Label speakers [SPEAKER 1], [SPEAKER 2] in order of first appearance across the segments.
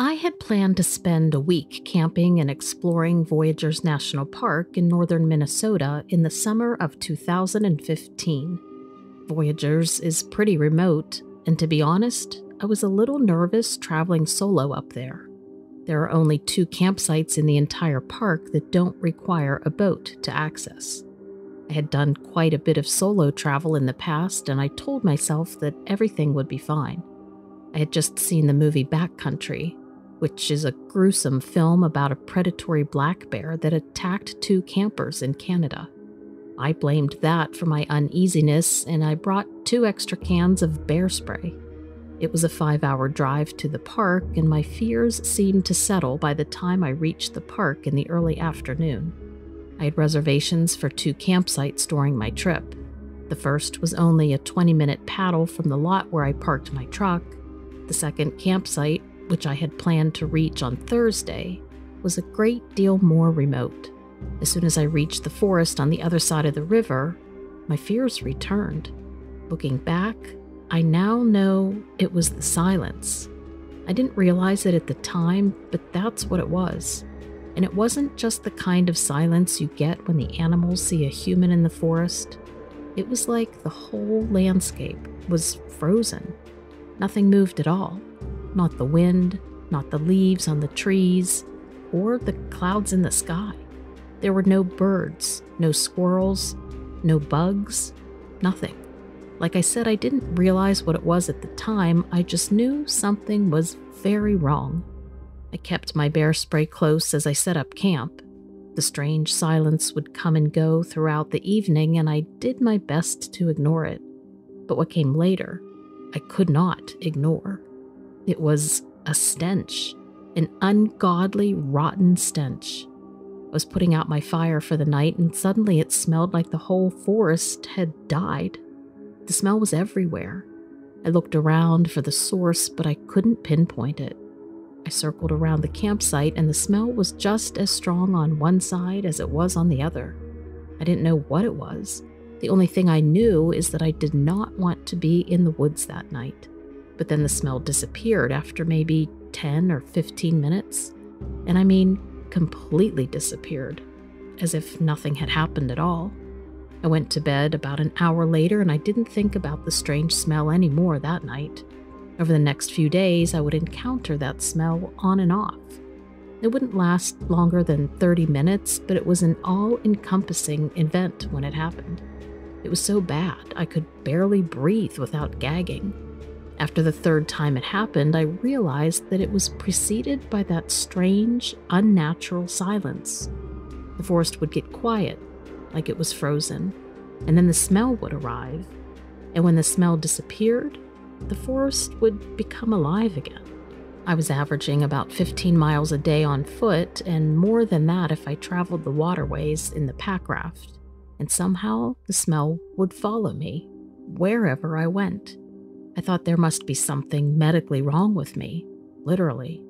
[SPEAKER 1] I had planned to spend a week camping and exploring Voyageurs National Park in northern Minnesota in the summer of 2015. Voyageurs is pretty remote, and to be honest, I was a little nervous traveling solo up there. There are only two campsites in the entire park that don't require a boat to access. I had done quite a bit of solo travel in the past, and I told myself that everything would be fine. I had just seen the movie Backcountry, which is a gruesome film about a predatory black bear that attacked two campers in Canada. I blamed that for my uneasiness, and I brought two extra cans of bear spray. It was a five hour drive to the park, and my fears seemed to settle by the time I reached the park in the early afternoon. I had reservations for two campsites during my trip. The first was only a 20 minute paddle from the lot where I parked my truck. The second campsite, which I had planned to reach on Thursday, was a great deal more remote. As soon as I reached the forest on the other side of the river, my fears returned. Looking back, I now know it was the silence. I didn't realize it at the time, but that's what it was. And it wasn't just the kind of silence you get when the animals see a human in the forest. It was like the whole landscape was frozen. Nothing moved at all. Not the wind, not the leaves on the trees, or the clouds in the sky. There were no birds, no squirrels, no bugs, nothing. Like I said, I didn't realize what it was at the time, I just knew something was very wrong. I kept my bear spray close as I set up camp. The strange silence would come and go throughout the evening, and I did my best to ignore it. But what came later, I could not ignore. It was a stench, an ungodly, rotten stench. I was putting out my fire for the night, and suddenly it smelled like the whole forest had died. The smell was everywhere. I looked around for the source, but I couldn't pinpoint it. I circled around the campsite, and the smell was just as strong on one side as it was on the other. I didn't know what it was. The only thing I knew is that I did not want to be in the woods that night. But then the smell disappeared after maybe 10 or 15 minutes. And I mean, completely disappeared, as if nothing had happened at all. I went to bed about an hour later and I didn't think about the strange smell anymore that night. Over the next few days, I would encounter that smell on and off. It wouldn't last longer than 30 minutes, but it was an all encompassing event when it happened. It was so bad, I could barely breathe without gagging. After the third time it happened, I realized that it was preceded by that strange, unnatural silence. The forest would get quiet, like it was frozen, and then the smell would arrive. And when the smell disappeared, the forest would become alive again. I was averaging about 15 miles a day on foot, and more than that if I traveled the waterways in the pack raft, and somehow the smell would follow me wherever I went. I thought there must be something medically wrong with me, literally.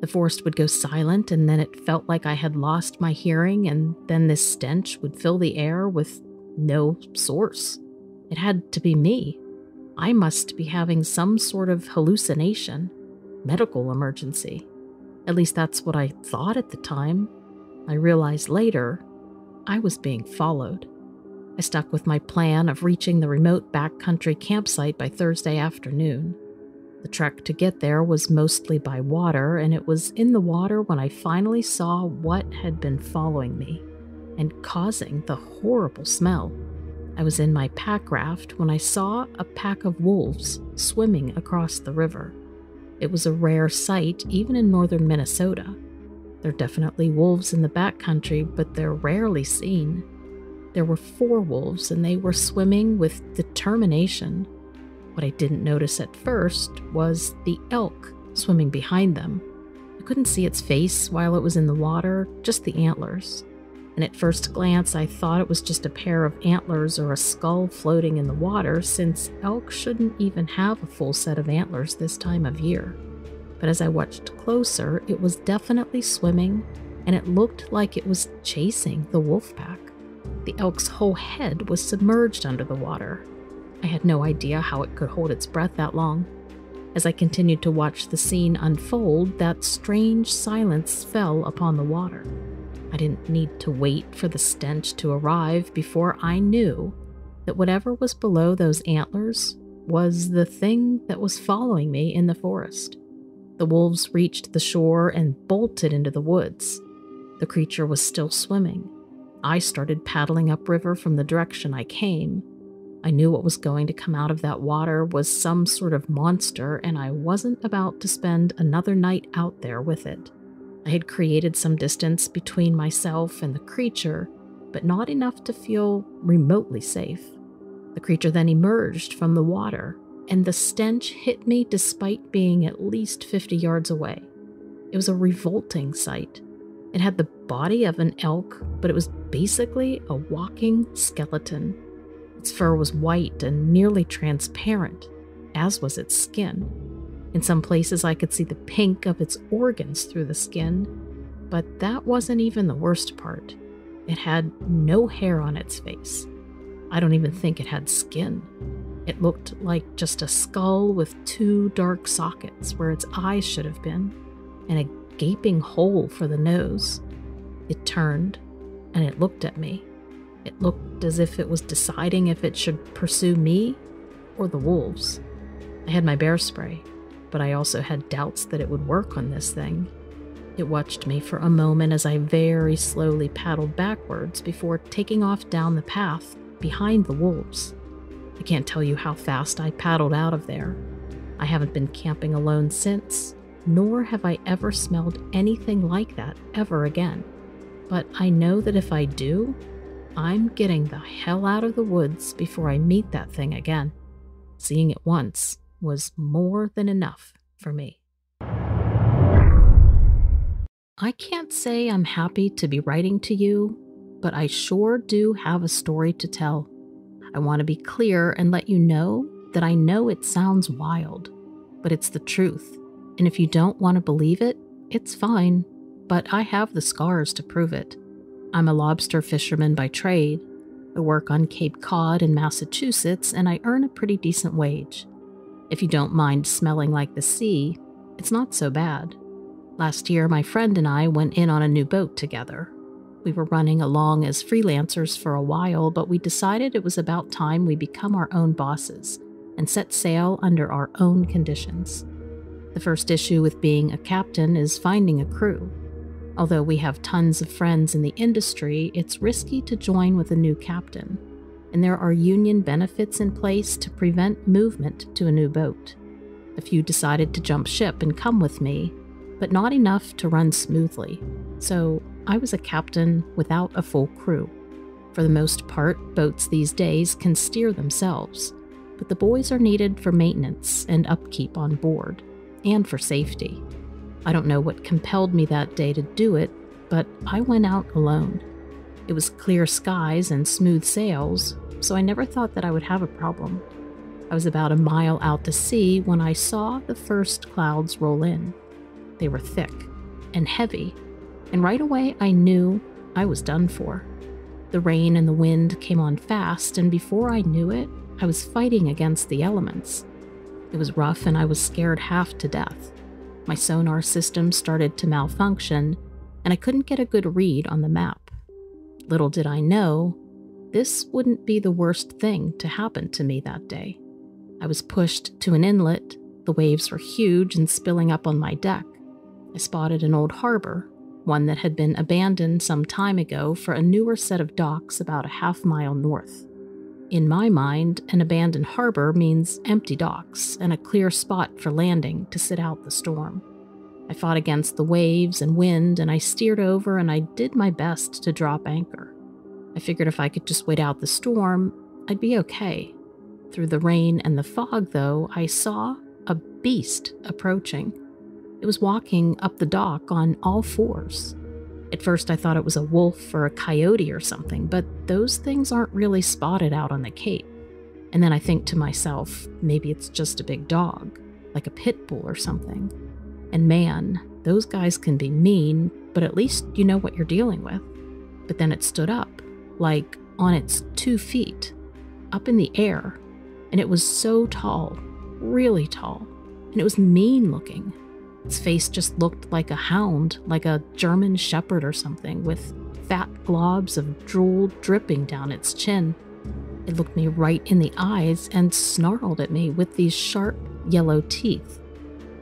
[SPEAKER 1] The forest would go silent, and then it felt like I had lost my hearing, and then this stench would fill the air with no source. It had to be me. I must be having some sort of hallucination, medical emergency. At least that's what I thought at the time. I realized later I was being followed. I stuck with my plan of reaching the remote backcountry campsite by Thursday afternoon. The trek to get there was mostly by water, and it was in the water when I finally saw what had been following me and causing the horrible smell. I was in my pack raft when I saw a pack of wolves swimming across the river. It was a rare sight, even in northern Minnesota. There are definitely wolves in the backcountry, but they're rarely seen. There were four wolves, and they were swimming with determination. What I didn't notice at first was the elk swimming behind them. I couldn't see its face while it was in the water, just the antlers and at first glance I thought it was just a pair of antlers or a skull floating in the water, since elk shouldn't even have a full set of antlers this time of year. But as I watched closer, it was definitely swimming, and it looked like it was chasing the wolf pack. The elk's whole head was submerged under the water. I had no idea how it could hold its breath that long. As I continued to watch the scene unfold, that strange silence fell upon the water. I didn't need to wait for the stench to arrive before I knew that whatever was below those antlers was the thing that was following me in the forest. The wolves reached the shore and bolted into the woods. The creature was still swimming. I started paddling upriver from the direction I came. I knew what was going to come out of that water was some sort of monster, and I wasn't about to spend another night out there with it. I had created some distance between myself and the creature, but not enough to feel remotely safe. The creature then emerged from the water, and the stench hit me despite being at least 50 yards away. It was a revolting sight. It had the body of an elk, but it was basically a walking skeleton. Its fur was white and nearly transparent, as was its skin. In some places, I could see the pink of its organs through the skin, but that wasn't even the worst part. It had no hair on its face. I don't even think it had skin. It looked like just a skull with two dark sockets where its eyes should have been, and a gaping hole for the nose. It turned and it looked at me. It looked as if it was deciding if it should pursue me or the wolves. I had my bear spray, but I also had doubts that it would work on this thing. It watched me for a moment as I very slowly paddled backwards before taking off down the path behind the wolves. I can't tell you how fast I paddled out of there. I haven't been camping alone since, nor have I ever smelled anything like that ever again. But I know that if I do, I'm getting the hell out of the woods before I meet that thing again. Seeing it once was more than enough for me. I can't say I'm happy to be writing to you, but I sure do have a story to tell. I want to be clear and let you know that I know it sounds wild, but it's the truth. And if you don't want to believe it, it's fine, but I have the scars to prove it. I'm a lobster fisherman by trade. I work on Cape Cod in Massachusetts, and I earn a pretty decent wage. If you don't mind smelling like the sea, it's not so bad. Last year, my friend and I went in on a new boat together. We were running along as freelancers for a while, but we decided it was about time we become our own bosses and set sail under our own conditions. The first issue with being a captain is finding a crew. Although we have tons of friends in the industry, it's risky to join with a new captain, and there are union benefits in place to prevent movement to a new boat. A few decided to jump ship and come with me, but not enough to run smoothly, so I was a captain without a full crew. For the most part, boats these days can steer themselves, but the boys are needed for maintenance and upkeep on board and for safety. I don't know what compelled me that day to do it, but I went out alone. It was clear skies and smooth sails, so I never thought that I would have a problem. I was about a mile out to sea when I saw the first clouds roll in. They were thick and heavy, and right away I knew I was done for. The rain and the wind came on fast, and before I knew it, I was fighting against the elements. It was rough and I was scared half to death. My sonar system started to malfunction, and I couldn't get a good read on the map. Little did I know, this wouldn't be the worst thing to happen to me that day. I was pushed to an inlet, the waves were huge and spilling up on my deck. I spotted an old harbor, one that had been abandoned some time ago for a newer set of docks about a half mile north. In my mind, an abandoned harbor means empty docks and a clear spot for landing to sit out the storm. I fought against the waves and wind, and I steered over and I did my best to drop anchor. I figured if I could just wait out the storm, I'd be okay. Through the rain and the fog, though, I saw a beast approaching. It was walking up the dock on all fours. At first, I thought it was a wolf or a coyote or something, but those things aren't really spotted out on the Cape. And then I think to myself, maybe it's just a big dog, like a pit bull or something. And man, those guys can be mean, but at least you know what you're dealing with. But then it stood up, like on its two feet, up in the air, and it was so tall, really tall. and it was mean looking. Its face just looked like a hound, like a German shepherd or something, with fat globs of drool dripping down its chin. It looked me right in the eyes and snarled at me with these sharp yellow teeth.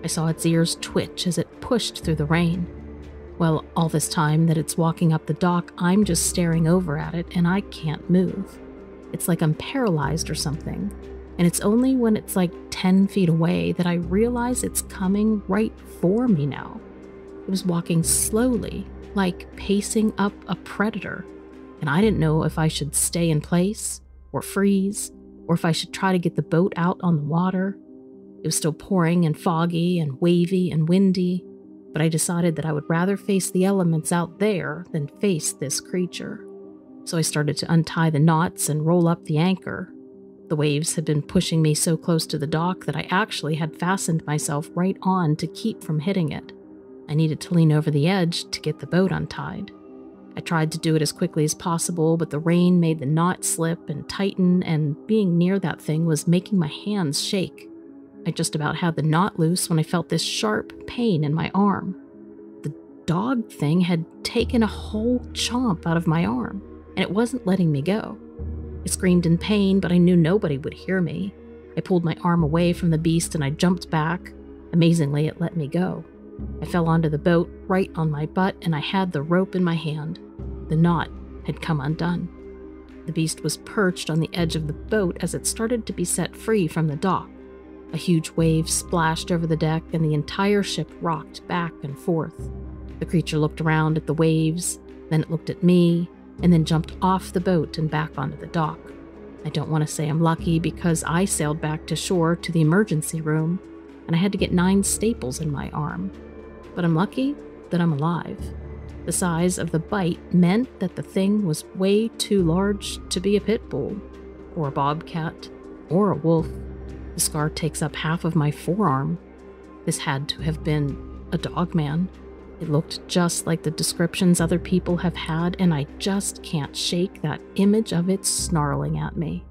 [SPEAKER 1] I saw its ears twitch as it pushed through the rain. Well, all this time that it's walking up the dock, I'm just staring over at it and I can't move. It's like I'm paralyzed or something. And it's only when it's like 10 feet away that I realize it's coming right for me now. It was walking slowly, like pacing up a predator. And I didn't know if I should stay in place or freeze, or if I should try to get the boat out on the water. It was still pouring and foggy and wavy and windy, but I decided that I would rather face the elements out there than face this creature. So I started to untie the knots and roll up the anchor. The waves had been pushing me so close to the dock that I actually had fastened myself right on to keep from hitting it. I needed to lean over the edge to get the boat untied. I tried to do it as quickly as possible, but the rain made the knot slip and tighten, and being near that thing was making my hands shake. I just about had the knot loose when I felt this sharp pain in my arm. The dog thing had taken a whole chomp out of my arm, and it wasn't letting me go. I screamed in pain, but I knew nobody would hear me. I pulled my arm away from the beast and I jumped back. Amazingly, it let me go. I fell onto the boat right on my butt, and I had the rope in my hand. The knot had come undone. The beast was perched on the edge of the boat as it started to be set free from the dock. A huge wave splashed over the deck, and the entire ship rocked back and forth. The creature looked around at the waves, then it looked at me, and then jumped off the boat and back onto the dock. I don't want to say I'm lucky because I sailed back to shore to the emergency room, and I had to get nine staples in my arm but I'm lucky that I'm alive. The size of the bite meant that the thing was way too large to be a pit bull, or a bobcat, or a wolf. The scar takes up half of my forearm. This had to have been a dog man. It looked just like the descriptions other people have had, and I just can't shake that image of it snarling at me.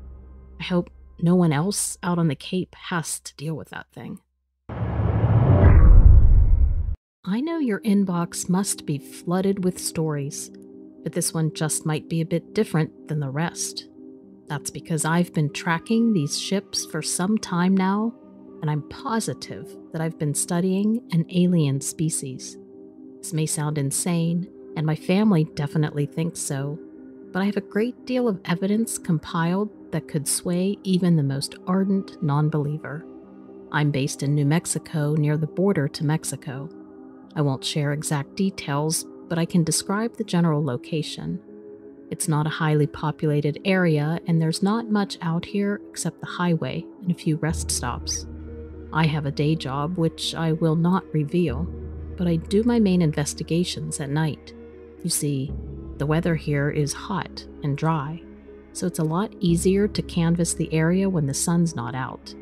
[SPEAKER 1] I hope no one else out on the Cape has to deal with that thing. I know your inbox must be flooded with stories, but this one just might be a bit different than the rest. That's because I've been tracking these ships for some time now, and I'm positive that I've been studying an alien species. This may sound insane, and my family definitely thinks so, but I have a great deal of evidence compiled that could sway even the most ardent non believer. I'm based in New Mexico near the border to Mexico I won't share exact details, but I can describe the general location. It's not a highly populated area, and there's not much out here except the highway and a few rest stops. I have a day job, which I will not reveal, but I do my main investigations at night. You see, the weather here is hot and dry, so it's a lot easier to canvass the area when the sun's not out.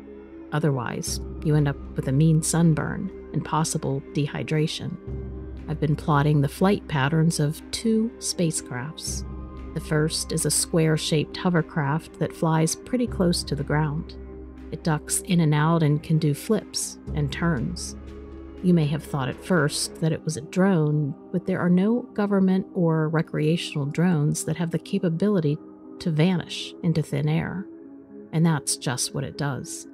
[SPEAKER 1] Otherwise, you end up with a mean sunburn and possible dehydration. I've been plotting the flight patterns of two spacecrafts. The first is a square shaped hovercraft that flies pretty close to the ground. It ducks in and out and can do flips and turns. You may have thought at first that it was a drone, but there are no government or recreational drones that have the capability to vanish into thin air. And that's just what it does.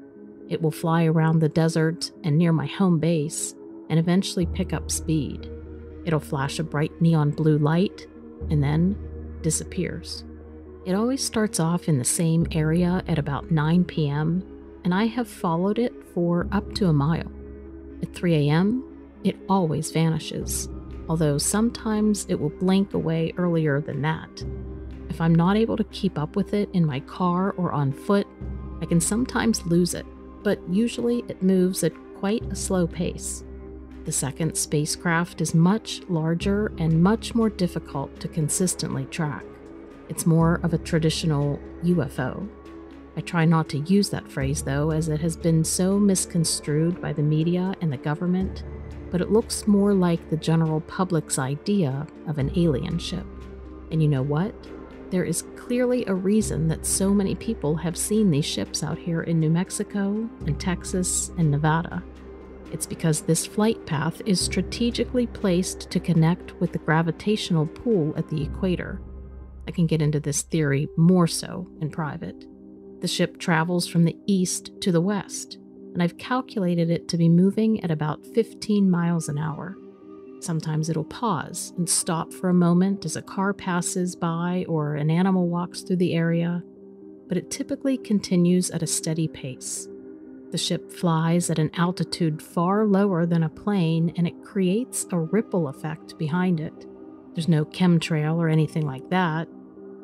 [SPEAKER 1] It will fly around the desert and near my home base and eventually pick up speed. It'll flash a bright neon blue light and then disappears. It always starts off in the same area at about 9 p.m., and I have followed it for up to a mile. At 3 a.m., it always vanishes, although sometimes it will blink away earlier than that. If I'm not able to keep up with it in my car or on foot, I can sometimes lose it but usually it moves at quite a slow pace. The second spacecraft is much larger and much more difficult to consistently track. It's more of a traditional UFO. I try not to use that phrase though, as it has been so misconstrued by the media and the government, but it looks more like the general public's idea of an alien ship. And you know what? There is clearly a reason that so many people have seen these ships out here in New Mexico and Texas and Nevada. It's because this flight path is strategically placed to connect with the gravitational pull at the equator. I can get into this theory more so in private. The ship travels from the east to the west, and I've calculated it to be moving at about 15 miles an hour. Sometimes it'll pause and stop for a moment as a car passes by or an animal walks through the area, but it typically continues at a steady pace. The ship flies at an altitude far lower than a plane and it creates a ripple effect behind it. There's no chemtrail or anything like that.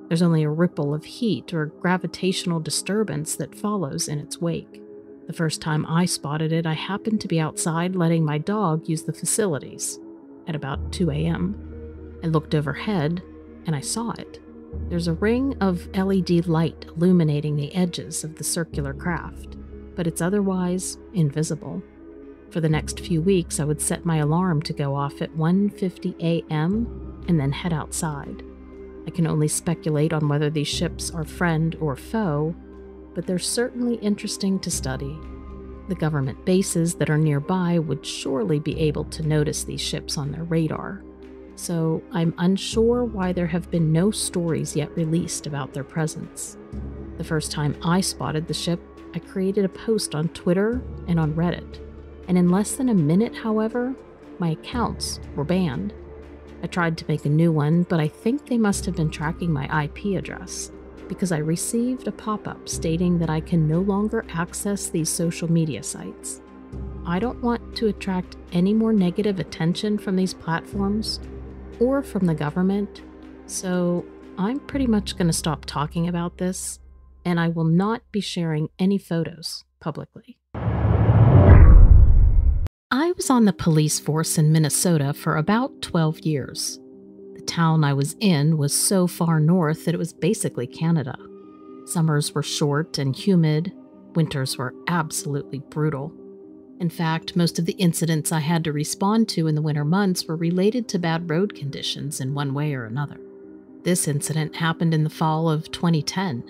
[SPEAKER 1] There's only a ripple of heat or gravitational disturbance that follows in its wake. The first time I spotted it, I happened to be outside letting my dog use the facilities at about 2 a.m. I looked overhead and I saw it. There's a ring of LED light illuminating the edges of the circular craft, but it's otherwise invisible. For the next few weeks, I would set my alarm to go off at 1:50 a.m. and then head outside. I can only speculate on whether these ships are friend or foe, but they're certainly interesting to study. The government bases that are nearby would surely be able to notice these ships on their radar. So I'm unsure why there have been no stories yet released about their presence. The first time I spotted the ship, I created a post on Twitter and on Reddit. And in less than a minute, however, my accounts were banned. I tried to make a new one, but I think they must have been tracking my IP address because I received a pop up stating that I can no longer access these social media sites. I don't want to attract any more negative attention from these platforms or from the government, so I'm pretty much going to stop talking about this, and I will not be sharing any photos publicly. I was on the police force in Minnesota for about 12 years The town I was in was so far north that it was basically Canada. Summers were short and humid, winters were absolutely brutal. In fact, most of the incidents I had to respond to in the winter months were related to bad road conditions in one way or another. This incident happened in the fall of 2010.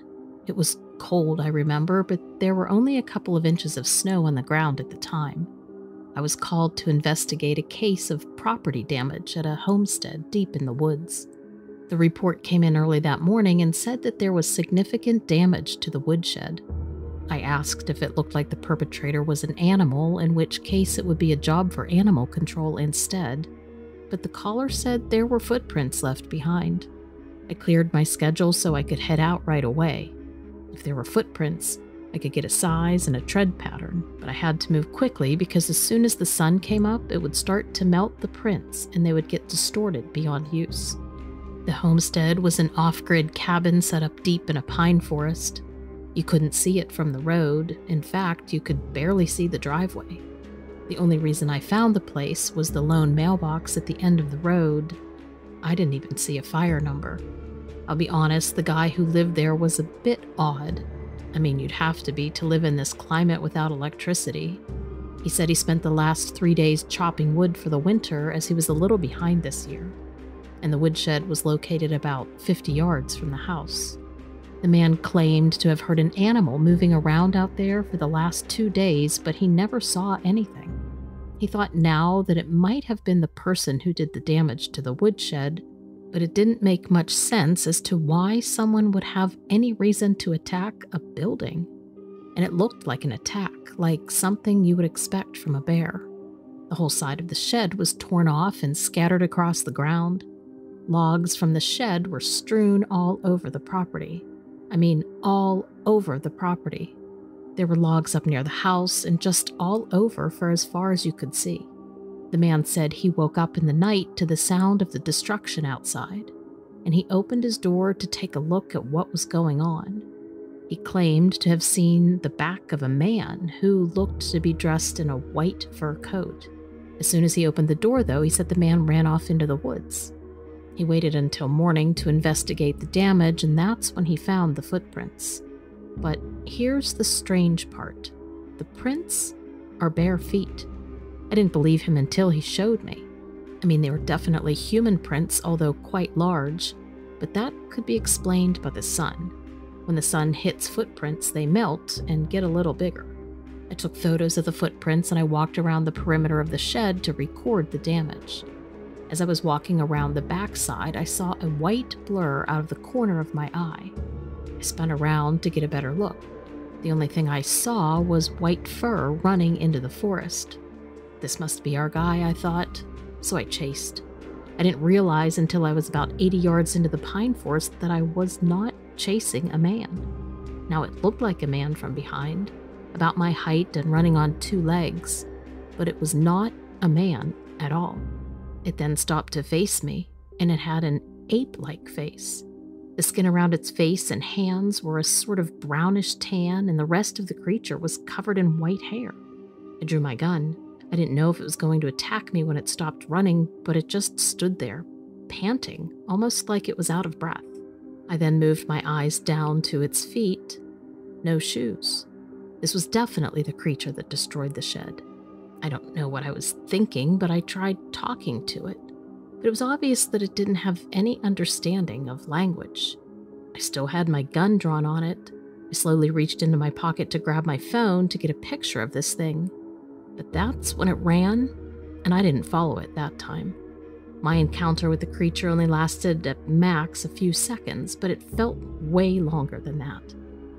[SPEAKER 1] It was cold, I remember, but there were only a couple of inches of snow on the ground at the time. I was called to investigate a case of property damage at a homestead deep in the woods. The report came in early that morning and said that there was significant damage to the woodshed. I asked if it looked like the perpetrator was an animal, in which case it would be a job for animal control instead, but the caller said there were footprints left behind. I cleared my schedule so I could head out right away. If there were footprints, I could get a size and a tread pattern, but I had to move quickly because as soon as the sun came up, it would start to melt the prints and they would get distorted beyond use. The homestead was an off grid cabin set up deep in a pine forest. You couldn't see it from the road, in fact, you could barely see the driveway. The only reason I found the place was the lone mailbox at the end of the road. I didn't even see a fire number. I'll be honest, the guy who lived there was a bit odd. I mean, you'd have to be to live in this climate without electricity. He said he spent the last three days chopping wood for the winter as he was a little behind this year, and the woodshed was located about 50 yards from the house. The man claimed to have heard an animal moving around out there for the last two days, but he never saw anything. He thought now that it might have been the person who did the damage to the woodshed but it didn't make much sense as to why someone would have any reason to attack a building. And it looked like an attack, like something you would expect from a bear. The whole side of the shed was torn off and scattered across the ground. Logs from the shed were strewn all over the property. I mean, all over the property. There were logs up near the house and just all over for as far as you could see. The man said he woke up in the night to the sound of the destruction outside, and he opened his door to take a look at what was going on. He claimed to have seen the back of a man who looked to be dressed in a white fur coat. As soon as he opened the door, though, he said the man ran off into the woods. He waited until morning to investigate the damage, and that's when he found the footprints. But here's the strange part the prints are bare feet. I didn't believe him until he showed me. I mean, they were definitely human prints, although quite large, but that could be explained by the sun. When the sun hits footprints, they melt and get a little bigger. I took photos of the footprints and I walked around the perimeter of the shed to record the damage. As I was walking around the backside, I saw a white blur out of the corner of my eye. I spun around to get a better look. The only thing I saw was white fur running into the forest. This must be our guy, I thought, so I chased. I didn't realize until I was about 80 yards into the pine forest that I was not chasing a man. Now it looked like a man from behind, about my height and running on two legs, but it was not a man at all. It then stopped to face me, and it had an ape like face. The skin around its face and hands were a sort of brownish tan, and the rest of the creature was covered in white hair. I drew my gun. I didn't know if it was going to attack me when it stopped running, but it just stood there, panting, almost like it was out of breath. I then moved my eyes down to its feet. No shoes. This was definitely the creature that destroyed the shed. I don't know what I was thinking, but I tried talking to it but it was obvious that it didn't have any understanding of language. I still had my gun drawn on it. I slowly reached into my pocket to grab my phone to get a picture of this thing. But that's when it ran, and I didn't follow it that time. My encounter with the creature only lasted at max a few seconds, but it felt way longer than that.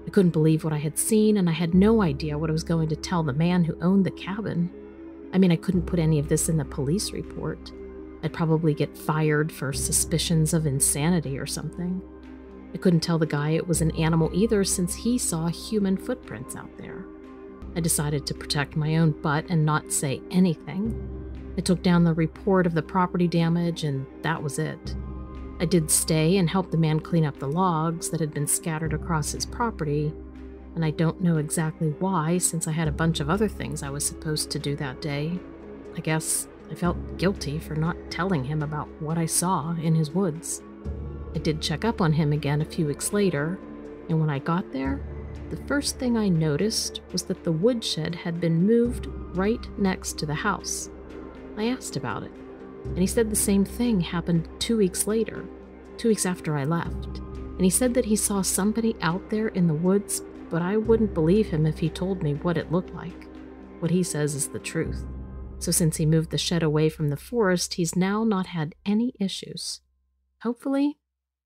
[SPEAKER 1] I couldn't believe what I had seen, and I had no idea what I was going to tell the man who owned the cabin. I mean, I couldn't put any of this in the police report. I'd probably get fired for suspicions of insanity or something. I couldn't tell the guy it was an animal either since he saw human footprints out there. I decided to protect my own butt and not say anything. I took down the report of the property damage, and that was it. I did stay and help the man clean up the logs that had been scattered across his property, and I don't know exactly why since I had a bunch of other things I was supposed to do that day. I guess I felt guilty for not telling him about what I saw in his woods. I did check up on him again a few weeks later, and when I got there, the first thing I noticed was that the woodshed had been moved right next to the house. I asked about it, and he said the same thing happened two weeks later, two weeks after I left. And he said that he saw somebody out there in the woods, but I wouldn't believe him if he told me what it looked like. What he says is the truth. So, since he moved the shed away from the forest, he's now not had any issues. Hopefully,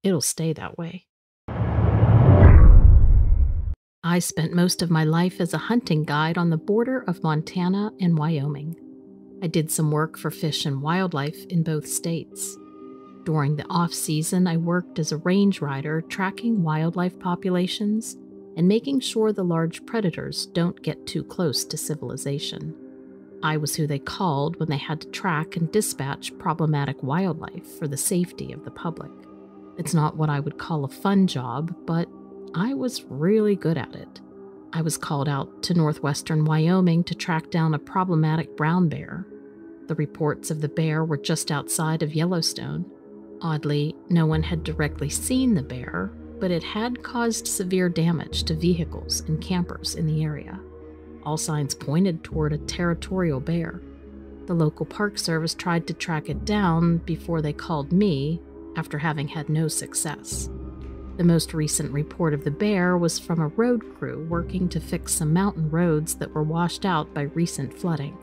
[SPEAKER 1] it'll stay that way. I spent most of my life as a hunting guide on the border of Montana and Wyoming. I did some work for Fish and Wildlife in both states. During the off season, I worked as a range rider tracking wildlife populations and making sure the large predators don't get too close to civilization. I was who they called when they had to track and dispatch problematic wildlife for the safety of the public. It's not what I would call a fun job, but I was really good at it. I was called out to northwestern Wyoming to track down a problematic brown bear. The reports of the bear were just outside of Yellowstone. Oddly, no one had directly seen the bear, but it had caused severe damage to vehicles and campers in the area. All signs pointed toward a territorial bear. The local park service tried to track it down before they called me after having had no success. The most recent report of the bear was from a road crew working to fix some mountain roads that were washed out by recent flooding.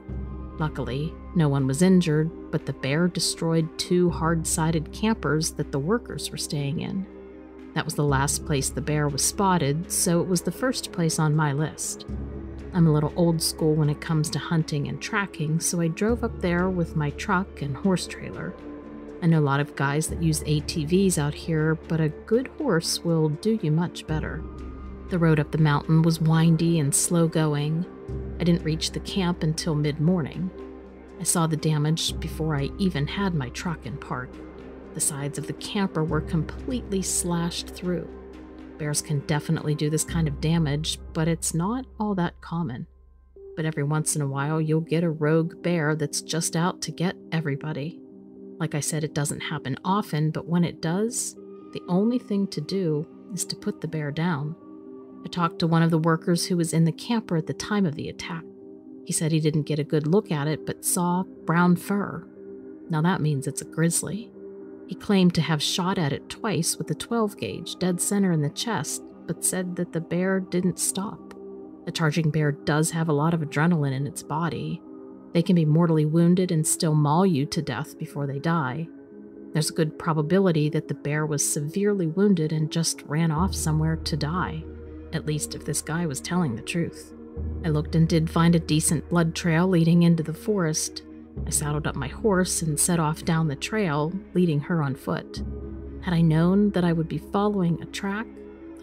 [SPEAKER 1] Luckily, no one was injured, but the bear destroyed two hard sided campers that the workers were staying in. That was the last place the bear was spotted, so it was the first place on my list. I'm a little old school when it comes to hunting and tracking, so I drove up there with my truck and horse trailer. I know a lot of guys that use ATVs out here, but a good horse will do you much better. The road up the mountain was windy and slow going. I didn't reach the camp until mid morning. I saw the damage before I even had my truck in park. The sides of the camper were completely slashed through. Bears can definitely do this kind of damage, but it's not all that common. But every once in a while, you'll get a rogue bear that's just out to get everybody. Like I said, it doesn't happen often, but when it does, the only thing to do is to put the bear down. I talked to one of the workers who was in the camper at the time of the attack. He said he didn't get a good look at it, but saw brown fur. Now that means it's a grizzly. He claimed to have shot at it twice with a 12 gauge, dead center in the chest, but said that the bear didn't stop. A charging bear does have a lot of adrenaline in its body. They can be mortally wounded and still maul you to death before they die. There's a good probability that the bear was severely wounded and just ran off somewhere to die, at least if this guy was telling the truth. I looked and did find a decent blood trail leading into the forest. I saddled up my horse and set off down the trail, leading her on foot. Had I known that I would be following a track,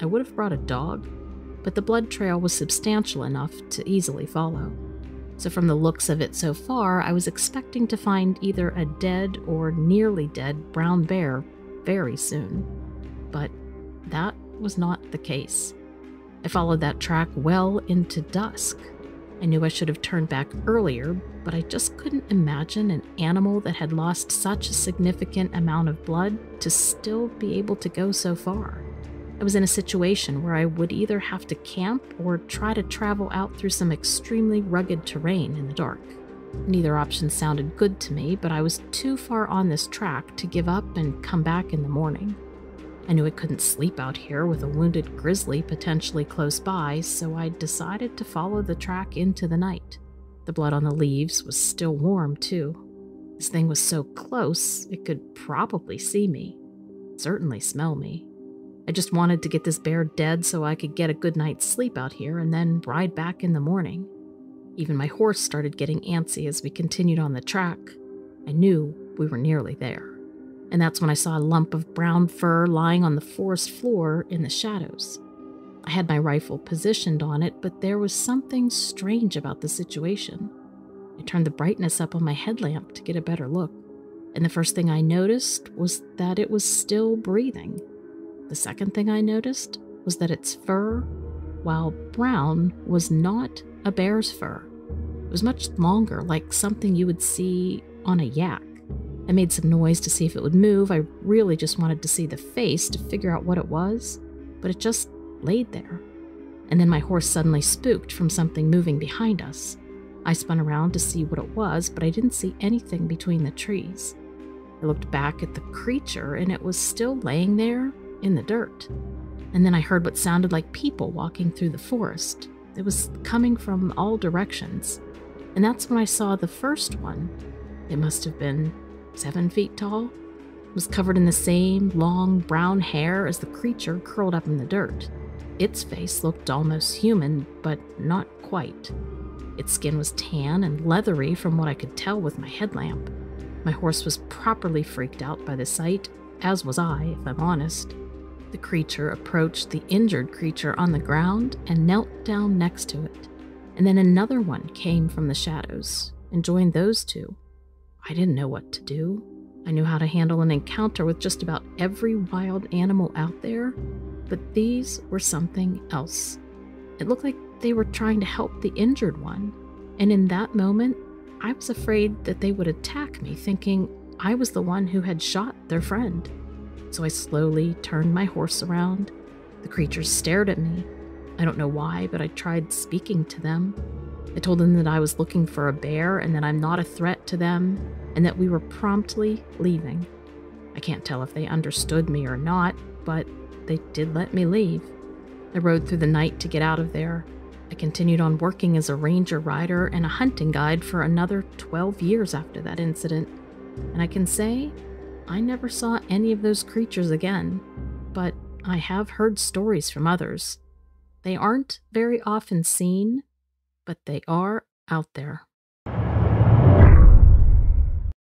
[SPEAKER 1] I would have brought a dog, but the blood trail was substantial enough to easily follow. So, from the looks of it so far, I was expecting to find either a dead or nearly dead brown bear very soon. But that was not the case. I followed that track well into dusk. I knew I should have turned back earlier, but I just couldn't imagine an animal that had lost such a significant amount of blood to still be able to go so far. I was in a situation where I would either have to camp or try to travel out through some extremely rugged terrain in the dark. Neither option sounded good to me, but I was too far on this track to give up and come back in the morning. I knew I couldn't sleep out here with a wounded grizzly potentially close by, so I decided to follow the track into the night. The blood on the leaves was still warm, too. This thing was so close, it could probably see me, certainly smell me. I just wanted to get this bear dead so I could get a good night's sleep out here and then ride back in the morning. Even my horse started getting antsy as we continued on the track. I knew we were nearly there. And that's when I saw a lump of brown fur lying on the forest floor in the shadows. I had my rifle positioned on it, but there was something strange about the situation. I turned the brightness up on my headlamp to get a better look, and the first thing I noticed was that it was still breathing. The second thing I noticed was that its fur, while brown, was not a bear's fur. It was much longer, like something you would see on a yak. I made some noise to see if it would move. I really just wanted to see the face to figure out what it was, but it just laid there. And then my horse suddenly spooked from something moving behind us. I spun around to see what it was, but I didn't see anything between the trees. I looked back at the creature, and it was still laying there, in the dirt. And then I heard what sounded like people walking through the forest. It was coming from all directions. And that's when I saw the first one. It must have been seven feet tall. It was covered in the same long brown hair as the creature curled up in the dirt. Its face looked almost human, but not quite. Its skin was tan and leathery from what I could tell with my headlamp. My horse was properly freaked out by the sight, as was I, if I'm honest. The creature approached the injured creature on the ground and knelt down next to it. And then another one came from the shadows and joined those two. I didn't know what to do. I knew how to handle an encounter with just about every wild animal out there, but these were something else. It looked like they were trying to help the injured one, and in that moment, I was afraid that they would attack me, thinking I was the one who had shot their friend so I slowly turned my horse around. The creatures stared at me. I don't know why, but I tried speaking to them. I told them that I was looking for a bear and that I'm not a threat to them, and that we were promptly leaving. I can't tell if they understood me or not, but they did let me leave. I rode through the night to get out of there. I continued on working as a ranger rider and a hunting guide for another 12 years after that incident, and I can say I never saw any of those creatures again, but I have heard stories from others. They aren't very often seen, but they are out there.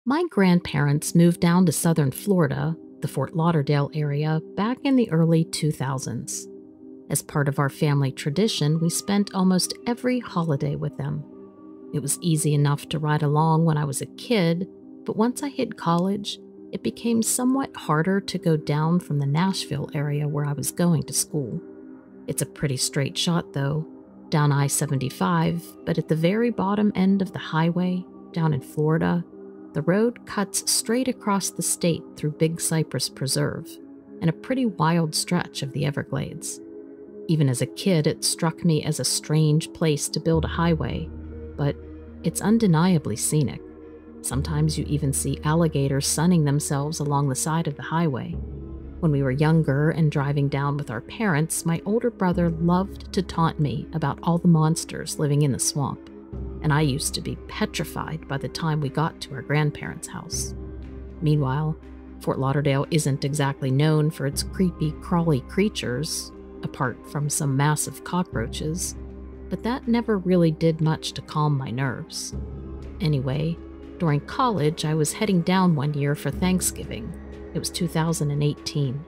[SPEAKER 1] My grandparents moved down to southern Florida, the Fort Lauderdale area, back in the early 2000s. As part of our family tradition, we spent almost every holiday with them. It was easy enough to ride along when I was a kid, but once I hit college, it became somewhat harder to go down from the Nashville area where I was going to school. It's a pretty straight shot, though, down I 75, but at the very bottom end of the highway, down in Florida, the road cuts straight across the state through Big Cypress Preserve and a pretty wild stretch of the Everglades. Even as a kid, it struck me as a strange place to build a highway, but it's undeniably scenic. Sometimes you even see alligators sunning themselves along the side of the highway. When we were younger and driving down with our parents, my older brother loved to taunt me about all the monsters living in the swamp, and I used to be petrified by the time we got to our grandparents' house. Meanwhile, Fort Lauderdale isn't exactly known for its creepy, crawly creatures, apart from some massive cockroaches, but that never really did much to calm my nerves. Anyway, during college, I was heading down one year for Thanksgiving it was 2018.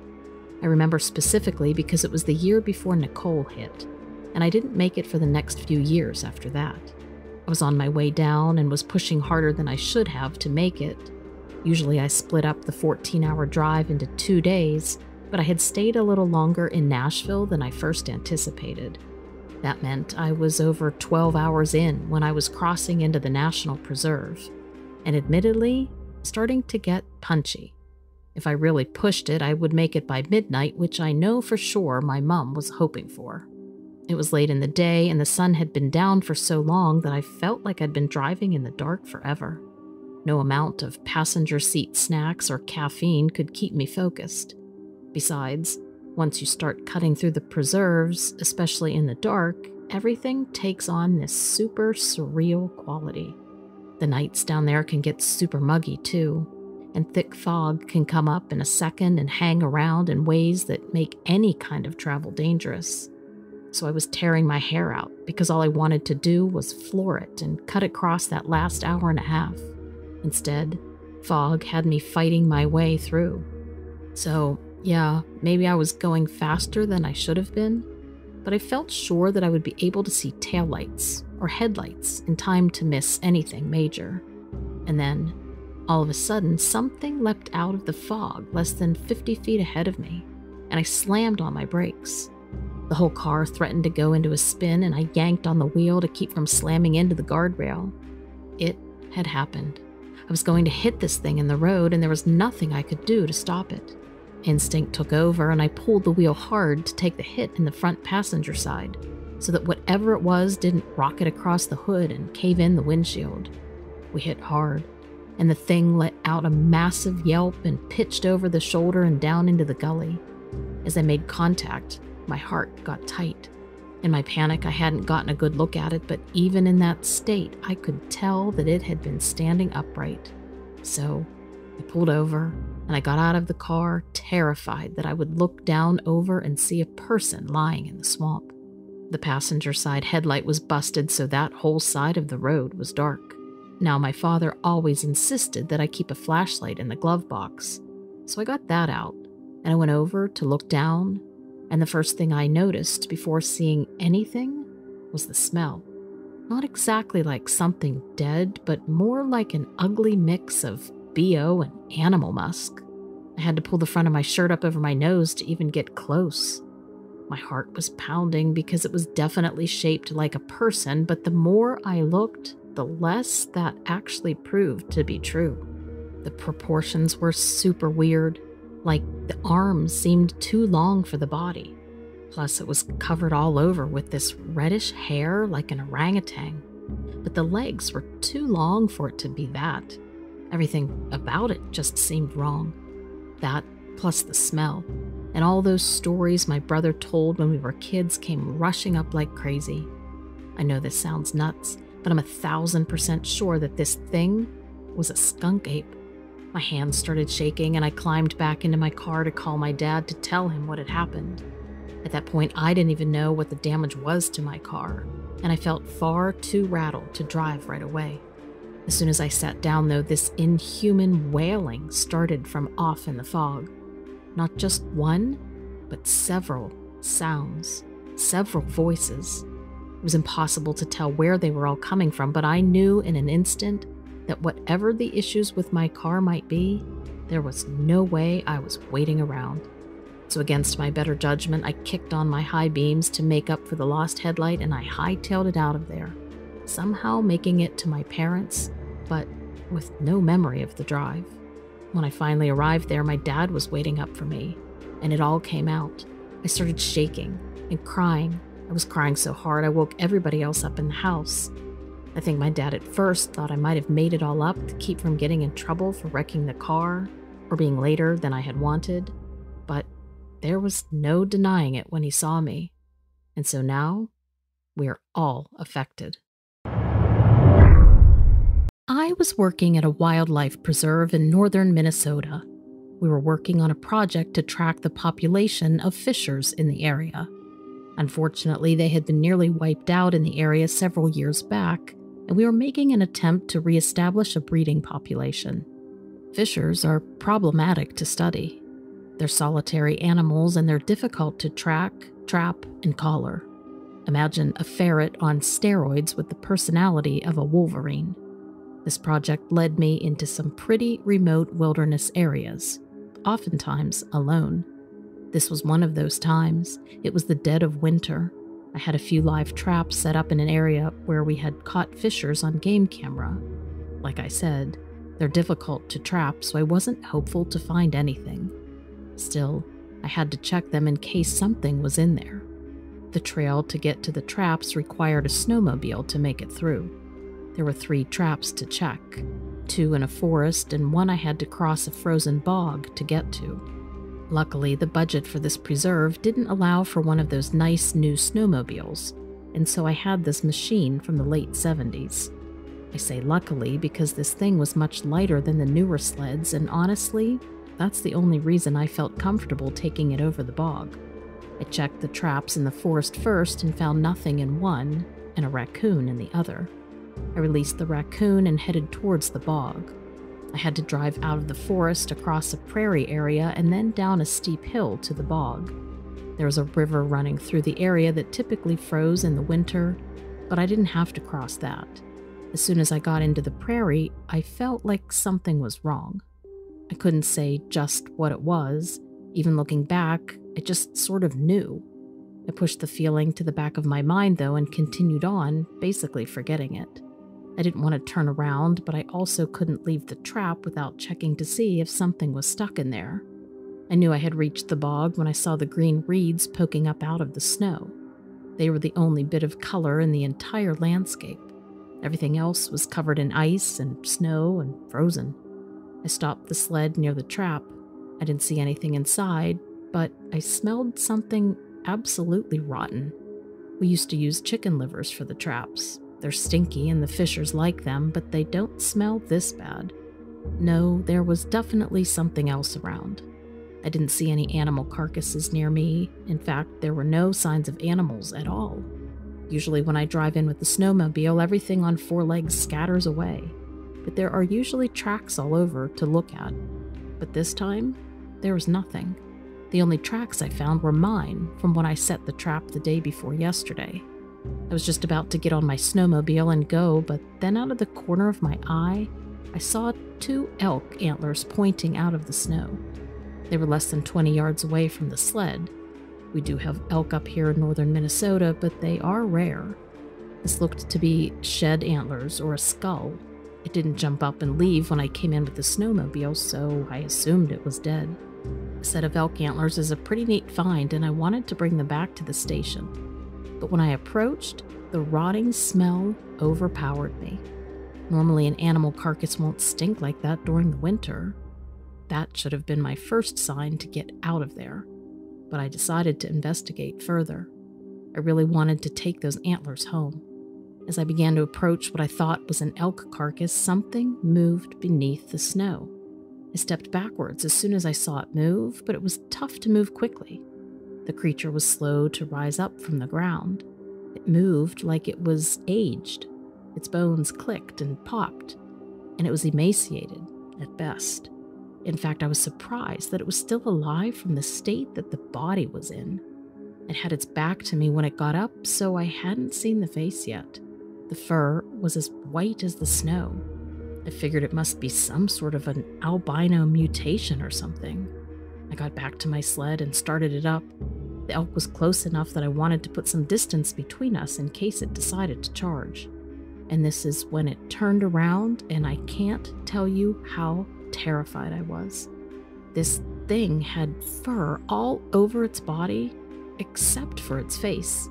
[SPEAKER 1] I remember specifically because it was the year before Nicole hit, and I didn't make it for the next few years after that. I was on my way down and was pushing harder than I should have to make it. Usually I split up the 14 hour drive into two days, but I had stayed a little longer in Nashville than I first anticipated. That meant I was over 12 hours in when I was crossing into the National Preserve, and admittedly, starting to get punchy. If I really pushed it, I would make it by midnight, which I know for sure my mum was hoping for. It was late in the day, and the sun had been down for so long that I felt like I'd been driving in the dark forever. No amount of passenger seat snacks or caffeine could keep me focused. Besides, once you start cutting through the preserves, especially in the dark, everything takes on this super surreal quality. The nights down there can get super muggy too, and thick fog can come up in a second and hang around in ways that make any kind of travel dangerous. So I was tearing my hair out because all I wanted to do was floor it and cut across that last hour and a half. Instead, fog had me fighting my way through. So, yeah, maybe I was going faster than I should have been, but I felt sure that I would be able to see taillights or headlights in time to miss anything major. And then all of a sudden, something leapt out of the fog less than 50 feet ahead of me, and I slammed on my brakes. The whole car threatened to go into a spin, and I yanked on the wheel to keep from slamming into the guardrail. It had happened. I was going to hit this thing in the road, and there was nothing I could do to stop it. Instinct took over, and I pulled the wheel hard to take the hit in the front passenger side, so that whatever it was didn't rocket across the hood and cave in the windshield. We hit hard, and the thing let out a massive yelp and pitched over the shoulder and down into the gully. As I made contact, my heart got tight. In my panic, I hadn't gotten a good look at it, but even in that state, I could tell that it had been standing upright. So I pulled over and I got out of the car, terrified that I would look down over and see a person lying in the swamp. The passenger side headlight was busted, so that whole side of the road was dark. Now, my father always insisted that I keep a flashlight in the glove box, so I got that out and I went over to look down. And the first thing I noticed before seeing anything was the smell. Not exactly like something dead, but more like an ugly mix of BO and animal musk. I had to pull the front of my shirt up over my nose to even get close. My heart was pounding because it was definitely shaped like a person, but the more I looked, the less that actually proved to be true. The proportions were super weird, like the arms seemed too long for the body. Plus, it was covered all over with this reddish hair like an orangutan. But the legs were too long for it to be that. Everything about it just seemed wrong. That, plus the smell, and all those stories my brother told when we were kids came rushing up like crazy. I know this sounds nuts, but I'm a thousand percent sure that this thing was a skunk ape. My hands started shaking, and I climbed back into my car to call my dad to tell him what had happened. At that point, I didn't even know what the damage was to my car, and I felt far too rattled to drive right away. As soon as I sat down, though, this inhuman wailing started from off in the fog. Not just one, but several sounds, several voices. It was impossible to tell where they were all coming from, but I knew in an instant that whatever the issues with my car might be, there was no way I was waiting around. So, against my better judgment, I kicked on my high beams to make up for the lost headlight and I hightailed it out of there, somehow making it to my parents, but with no memory of the drive. When I finally arrived there, my dad was waiting up for me, and it all came out. I started shaking and crying I was crying so hard I woke everybody else up in the house. I think my dad at first thought I might have made it all up to keep from getting in trouble for wrecking the car or being later than I had wanted, but there was no denying it when he saw me. And so now, we're all affected. I was working at a wildlife preserve in northern Minnesota. We were working on a project to track the population of fishers in the area. Unfortunately, they had been nearly wiped out in the area several years back, and we were making an attempt to reestablish a breeding population. Fishers are problematic to study. They're solitary animals and they're difficult to track, trap, and collar. Imagine a ferret on steroids with the personality of a wolverine. This project led me into some pretty remote wilderness areas, oftentimes alone. This was one of those times. It was the dead of winter. I had a few live traps set up in an area where we had caught fishers on game camera. Like I said, they're difficult to trap, so I wasn't hopeful to find anything. Still, I had to check them in case something was in there. The trail to get to the traps required a snowmobile to make it through. There were three traps to check two in a forest, and one I had to cross a frozen bog to get to. Luckily, the budget for this preserve didn't allow for one of those nice new snowmobiles, and so I had this machine from the late 70s. I say luckily because this thing was much lighter than the newer sleds, and honestly, that's the only reason I felt comfortable taking it over the bog. I checked the traps in the forest first and found nothing in one, and a raccoon in the other. I released the raccoon and headed towards the bog. I had to drive out of the forest across a prairie area and then down a steep hill to the bog. There was a river running through the area that typically froze in the winter, but I didn't have to cross that. As soon as I got into the prairie, I felt like something was wrong. I couldn't say just what it was. Even looking back, I just sort of knew. I pushed the feeling to the back of my mind, though, and continued on, basically forgetting it. I didn't want to turn around, but I also couldn't leave the trap without checking to see if something was stuck in there. I knew I had reached the bog when I saw the green reeds poking up out of the snow. They were the only bit of color in the entire landscape. Everything else was covered in ice and snow and frozen. I stopped the sled near the trap. I didn't see anything inside, but I smelled something absolutely rotten. We used to use chicken livers for the traps. They're stinky and the fishers like them, but they don't smell this bad. No, there was definitely something else around. I didn't see any animal carcasses near me. In fact, there were no signs of animals at all. Usually, when I drive in with the snowmobile, everything on four legs scatters away but there are usually tracks all over to look at. But this time, there was nothing. The only tracks I found were mine from when I set the trap the day before yesterday. I was just about to get on my snowmobile and go, but then out of the corner of my eye, I saw two elk antlers pointing out of the snow. They were less than 20 yards away from the sled. We do have elk up here in northern Minnesota, but they are rare. This looked to be shed antlers or a skull, it didn't jump up and leave when I came in with the snowmobile, so I assumed it was dead. A set of elk antlers is a pretty neat find, and I wanted to bring them back to the station. But when I approached, the rotting smell overpowered me. Normally, an animal carcass won't stink like that during the winter. That should have been my first sign to get out of there, but I decided to investigate further. I really wanted to take those antlers home. As I began to approach what I thought was an elk carcass, something moved beneath the snow. I stepped backwards as soon as I saw it move, but it was tough to move quickly. The creature was slow to rise up from the ground. It moved like it was aged. Its bones clicked and popped, and it was emaciated at best. In fact, I was surprised that it was still alive from the state that the body was in. It had its back to me when it got up, so I hadn't seen the face yet. The fur was as white as the snow. I figured it must be some sort of an albino mutation or something. I got back to my sled and started it up. The elk was close enough that I wanted to put some distance between us in case it decided to charge. And this is when it turned around, and I can't tell you how terrified I was. This thing had fur all over its body except for its face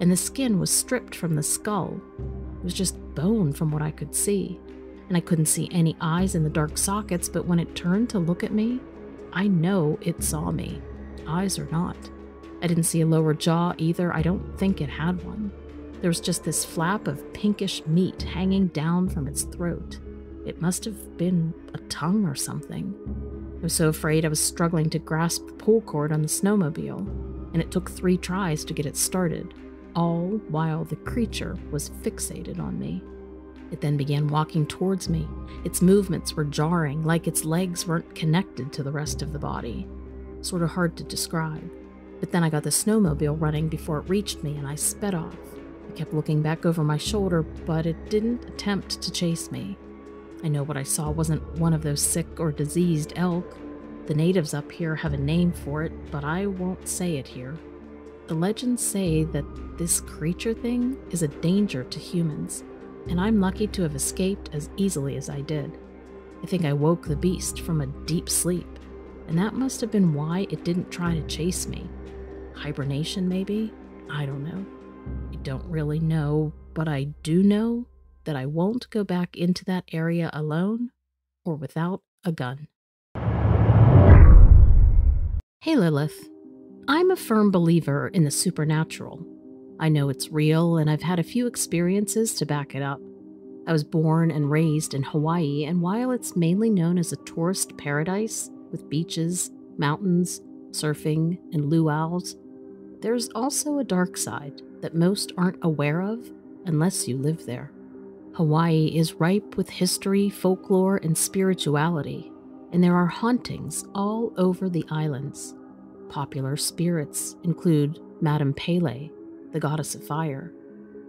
[SPEAKER 1] and the skin was stripped from the skull. It was just bone from what I could see, and I couldn't see any eyes in the dark sockets, but when it turned to look at me, I know it saw me. eyes or not. I didn't see a lower jaw either. I don't think it had one. There was just this flap of pinkish meat hanging down from its throat. It must have been a tongue or something. I was so afraid I was struggling to grasp the pull cord on the snowmobile, and it took three tries to get it started, all while the creature was fixated on me. It then began walking towards me. Its movements were jarring, like its legs weren't connected to the rest of the body. Sort of hard to describe. But then I got the snowmobile running before it reached me and I sped off. I kept looking back over my shoulder, but it didn't attempt to chase me. I know what I saw wasn't one of those sick or diseased elk. The natives up here have a name for it, but I won't say it here. The legends say that this creature thing is a danger to humans, and I'm lucky to have escaped as easily as I did. I think I woke the beast from a deep sleep, and that must have been why it didn't try to chase me. Hibernation, maybe? I don't know. I don't really know, but I do know that I won't go back into that area alone or without a gun. Hey, Lilith. I'm a firm believer in the supernatural. I know it's real, and I've had a few experiences to back it up. I was born and raised in Hawaii, and while it's mainly known as a tourist paradise with beaches, mountains, surfing, and luau's, there's also a dark side that most aren't aware of unless you live there. Hawaii is ripe with history, folklore, and spirituality, and there are hauntings all over the islands. Popular spirits include Madame Pele, the goddess of fire,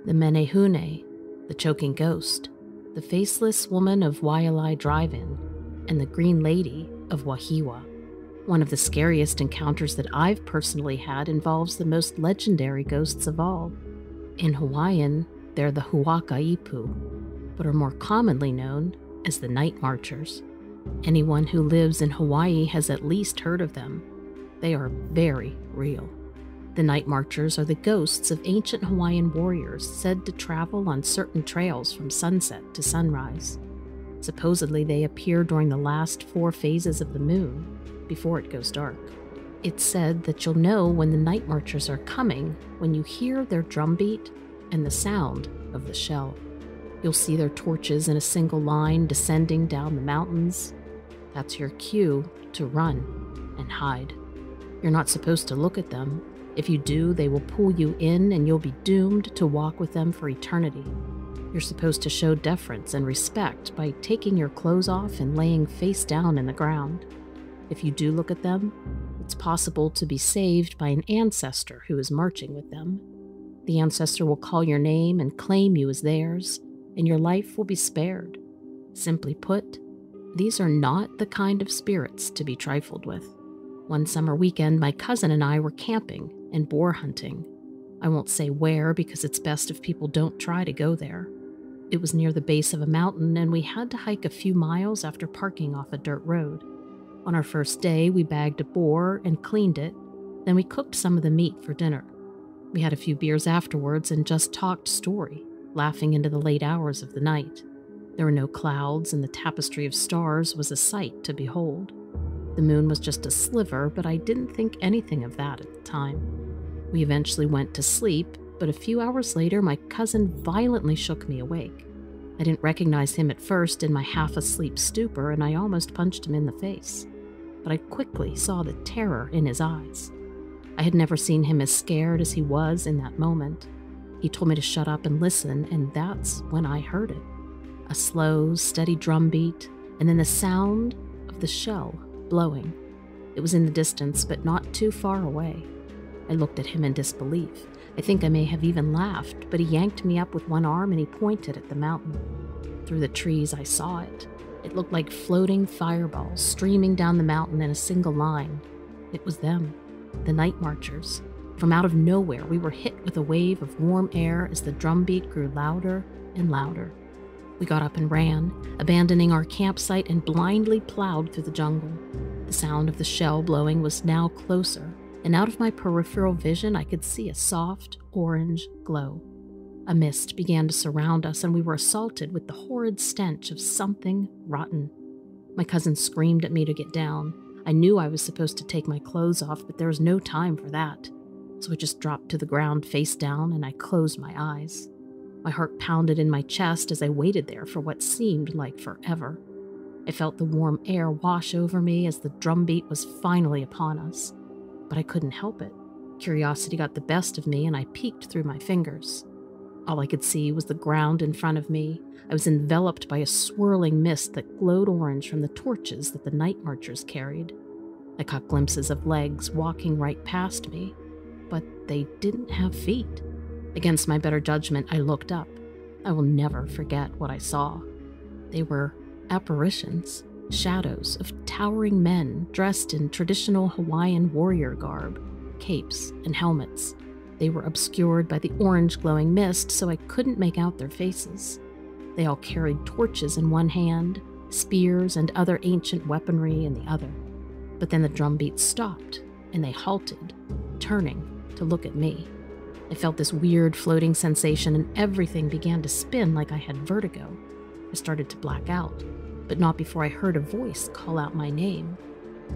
[SPEAKER 1] the Menehune, the choking ghost, the faceless woman of Waialae Drive In, and the Green Lady of Wahiawa. One of the scariest encounters that I've personally had involves the most legendary ghosts of all. In Hawaiian, they're the Huaka'i Po are more commonly known as the Night Marchers. Anyone who lives in Hawaii has at least heard of them. They are very real. The Night Marchers are the ghosts of ancient Hawaiian warriors said to travel on certain trails from sunset to sunrise. Supposedly, they appear during the last four phases of the moon, before it goes dark. It's said that you'll know when the night marchers are coming when you hear their drumbeat and the sound of the shell. You'll see their torches in a single line descending down the mountains. That's your cue to run and hide. You're not supposed to look at them. If you do, they will pull you in and you'll be doomed to walk with them for eternity. You're supposed to show deference and respect by taking your clothes off and laying face down in the ground. If you do look at them, it's possible to be saved by an ancestor who is marching with them. The ancestor will call your name and claim you as theirs, and your life will be spared. Simply put, these are not the kind of spirits to be trifled with. One summer weekend, my cousin and I were camping and boar hunting. I won't say where because it's best if people don't try to go there. It was near the base of a mountain, and we had to hike a few miles after parking off a dirt road. On our first day, we bagged a boar and cleaned it. Then we cooked some of the meat for dinner. We had a few beers afterwards and just talked story, laughing into the late hours of the night. There were no clouds, and the tapestry of stars was a sight to behold. The moon was just a sliver, but I didn't think anything of that at the time. We eventually went to sleep, but a few hours later, my cousin violently shook me awake. I didn't recognize him at first in my half asleep stupor, and I almost punched him in the face but I quickly saw the terror in his eyes. I had never seen him as scared as he was in that moment. He told me to shut up and listen, and that's when I heard it a slow, steady drum beat, and then the sound of the shell blowing. It was in the distance, but not too far away. I looked at him in disbelief. I think I may have even laughed, but he yanked me up with one arm and he pointed at the mountain. Through the trees, I saw it it looked like floating fireballs streaming down the mountain in a single line. It was them, the night marchers. From out of nowhere, we were hit with a wave of warm air as the drumbeat grew louder and louder. We got up and ran, abandoning our campsite and blindly plowed through the jungle. The sound of the shell blowing was now closer, and out of my peripheral vision, I could see a soft orange glow. A mist began to surround us, and we were assaulted with the horrid stench of something rotten. My cousin screamed at me to get down. I knew I was supposed to take my clothes off, but there was no time for that. So I just dropped to the ground face down and I closed my eyes. My heart pounded in my chest as I waited there for what seemed like forever. I felt the warm air wash over me as the drumbeat was finally upon us. But I couldn't help it. Curiosity got the best of me and I peeked through my fingers. All I could see was the ground in front of me. I was enveloped by a swirling mist that glowed orange from the torches that the night marchers carried. I caught glimpses of legs walking right past me, but they didn't have feet. Against my better judgment, I looked up. I will never forget what I saw. They were apparitions, shadows of towering men dressed in traditional Hawaiian warrior garb, capes, and helmets. They were obscured by the orange glowing mist, so I couldn't make out their faces. They all carried torches in one hand, spears and other ancient weaponry in the other. But then the drumbeat stopped, and they halted, turning to look at me. I felt this weird floating sensation, and everything began to spin like I had vertigo. I started to black out, but not before I heard a voice call out my name.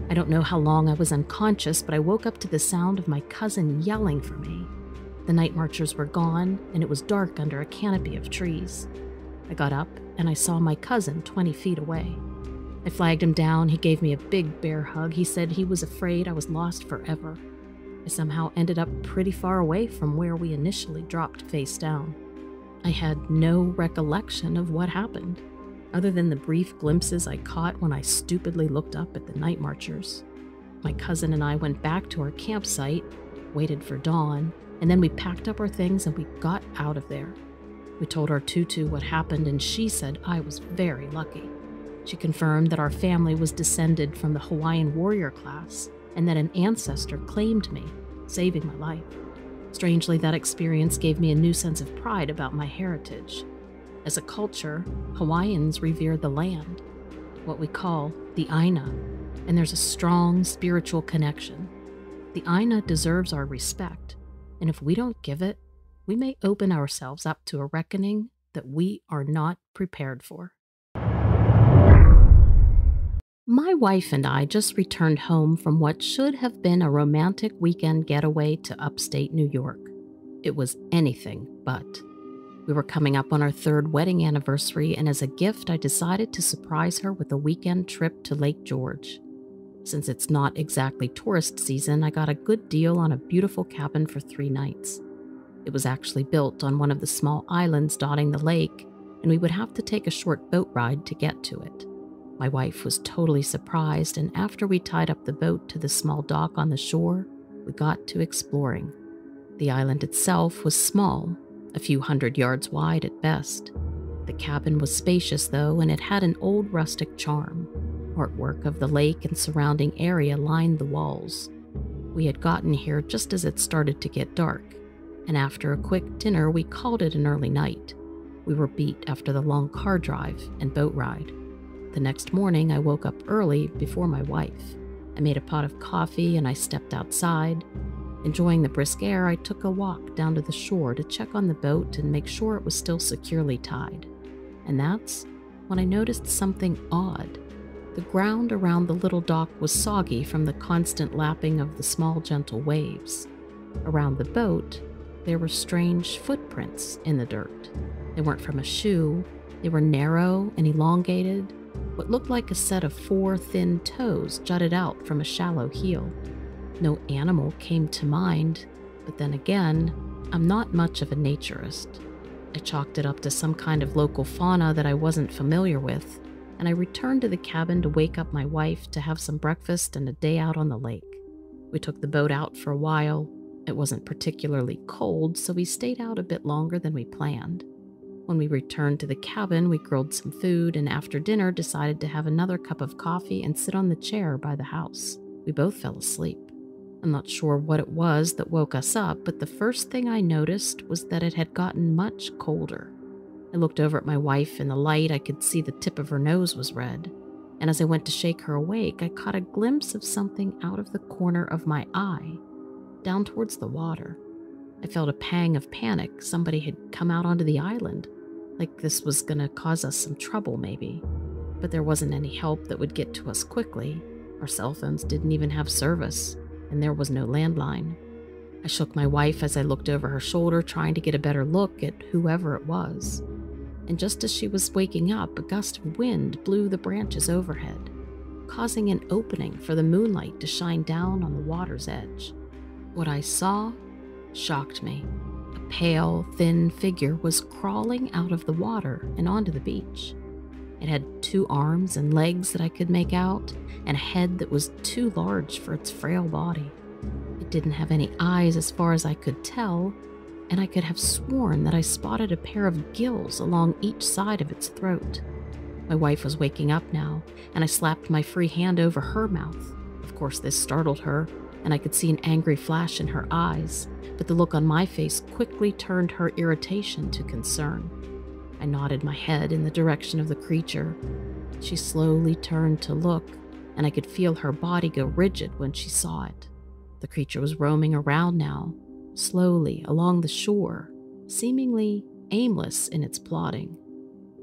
[SPEAKER 1] I don't know how long I was unconscious, but I woke up to the sound of my cousin yelling for me. The night marchers were gone, and it was dark under a canopy of trees. I got up, and I saw my cousin 20 feet away. I flagged him down. He gave me a big bear hug. He said he was afraid I was lost forever. I somehow ended up pretty far away from where we initially dropped face down. I had no recollection of what happened other than the brief glimpses I caught when I stupidly looked up at the night marchers. My cousin and I went back to our campsite, waited for dawn, and then we packed up our things and we got out of there. We told our tutu what happened, and she said I was very lucky. She confirmed that our family was descended from the Hawaiian warrior class and that an ancestor claimed me, saving my life. Strangely, that experience gave me a new sense of pride about my heritage. As a culture, Hawaiians revere the land, what we call the Aina, and there's a strong spiritual connection. The Aina deserves our respect, and if we don't give it, we may open ourselves up to a reckoning that we are not prepared for. My wife and I just returned home from what should have been a romantic weekend getaway to upstate New York. It was anything but. We were coming up on our third wedding anniversary, and as a gift, I decided to surprise her with a weekend trip to Lake George. Since it's not exactly tourist season, I got a good deal on a beautiful cabin for three nights. It was actually built on one of the small islands dotting the lake, and we would have to take a short boat ride to get to it. My wife was totally surprised, and after we tied up the boat to the small dock on the shore, we got to exploring. The island itself was small, a few hundred yards wide at best. The cabin was spacious, though, and it had an old rustic charm. Artwork of the lake and surrounding area lined the walls. We had gotten here just as it started to get dark, and after a quick dinner, we called it an early night. We were beat after the long car drive and boat ride. The next morning, I woke up early before my wife. I made a pot of coffee and I stepped outside, Enjoying the brisk air, I took a walk down to the shore to check on the boat and make sure it was still securely tied. And that's when I noticed something odd. The ground around the little dock was soggy from the constant lapping of the small, gentle waves. Around the boat, there were strange footprints in the dirt. They weren't from a shoe, they were narrow and elongated. What looked like a set of four thin toes jutted out from a shallow heel. No animal came to mind, but then again, I'm not much of a naturist. I chalked it up to some kind of local fauna that I wasn't familiar with, and I returned to the cabin to wake up my wife to have some breakfast and a day out on the lake. We took the boat out for a while. It wasn't particularly cold, so we stayed out a bit longer than we planned. When we returned to the cabin, we grilled some food and after dinner decided to have another cup of coffee and sit on the chair by the house. We both fell asleep. I'm not sure what it was that woke us up, but the first thing I noticed was that it had gotten much colder. I looked over at my wife. In the light, I could see the tip of her nose was red. And as I went to shake her awake, I caught a glimpse of something out of the corner of my eye, down towards the water. I felt a pang of panic. Somebody had come out onto the island, like this was going to cause us some trouble, maybe. But there wasn't any help that would get to us quickly. Our cell phones didn't even have service, and there was no landline. I shook my wife as I looked over her shoulder, trying to get a better look at whoever it was. And just as she was waking up, a gust of wind blew the branches overhead, causing an opening for the moonlight to shine down on the water's edge. What I saw shocked me. A pale, thin figure was crawling out of the water and onto the beach. It had two arms and legs that I could make out, and a head that was too large for its frail body. It didn't have any eyes as far as I could tell, and I could have sworn that I spotted a pair of gills along each side of its throat. My wife was waking up now, and I slapped my free hand over her mouth. Of course, this startled her, and I could see an angry flash in her eyes, but the look on my face quickly turned her irritation to concern. I nodded my head in the direction of the creature. She slowly turned to look, and I could feel her body go rigid when she saw it. The creature was roaming around now, slowly along the shore, seemingly aimless in its plodding.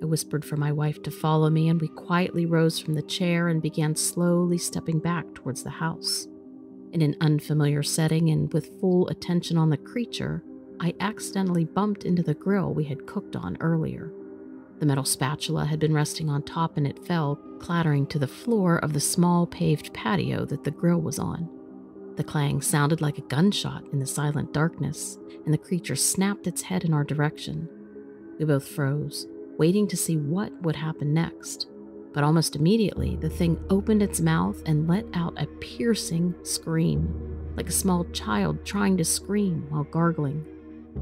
[SPEAKER 1] I whispered for my wife to follow me, and we quietly rose from the chair and began slowly stepping back towards the house. In an unfamiliar setting and with full attention on the creature, I accidentally bumped into the grill we had cooked on earlier. The metal spatula had been resting on top and it fell, clattering to the floor of the small paved patio that the grill was on. The clang sounded like a gunshot in the silent darkness, and the creature snapped its head in our direction. We both froze, waiting to see what would happen next. But almost immediately, the thing opened its mouth and let out a piercing scream, like a small child trying to scream while gargling.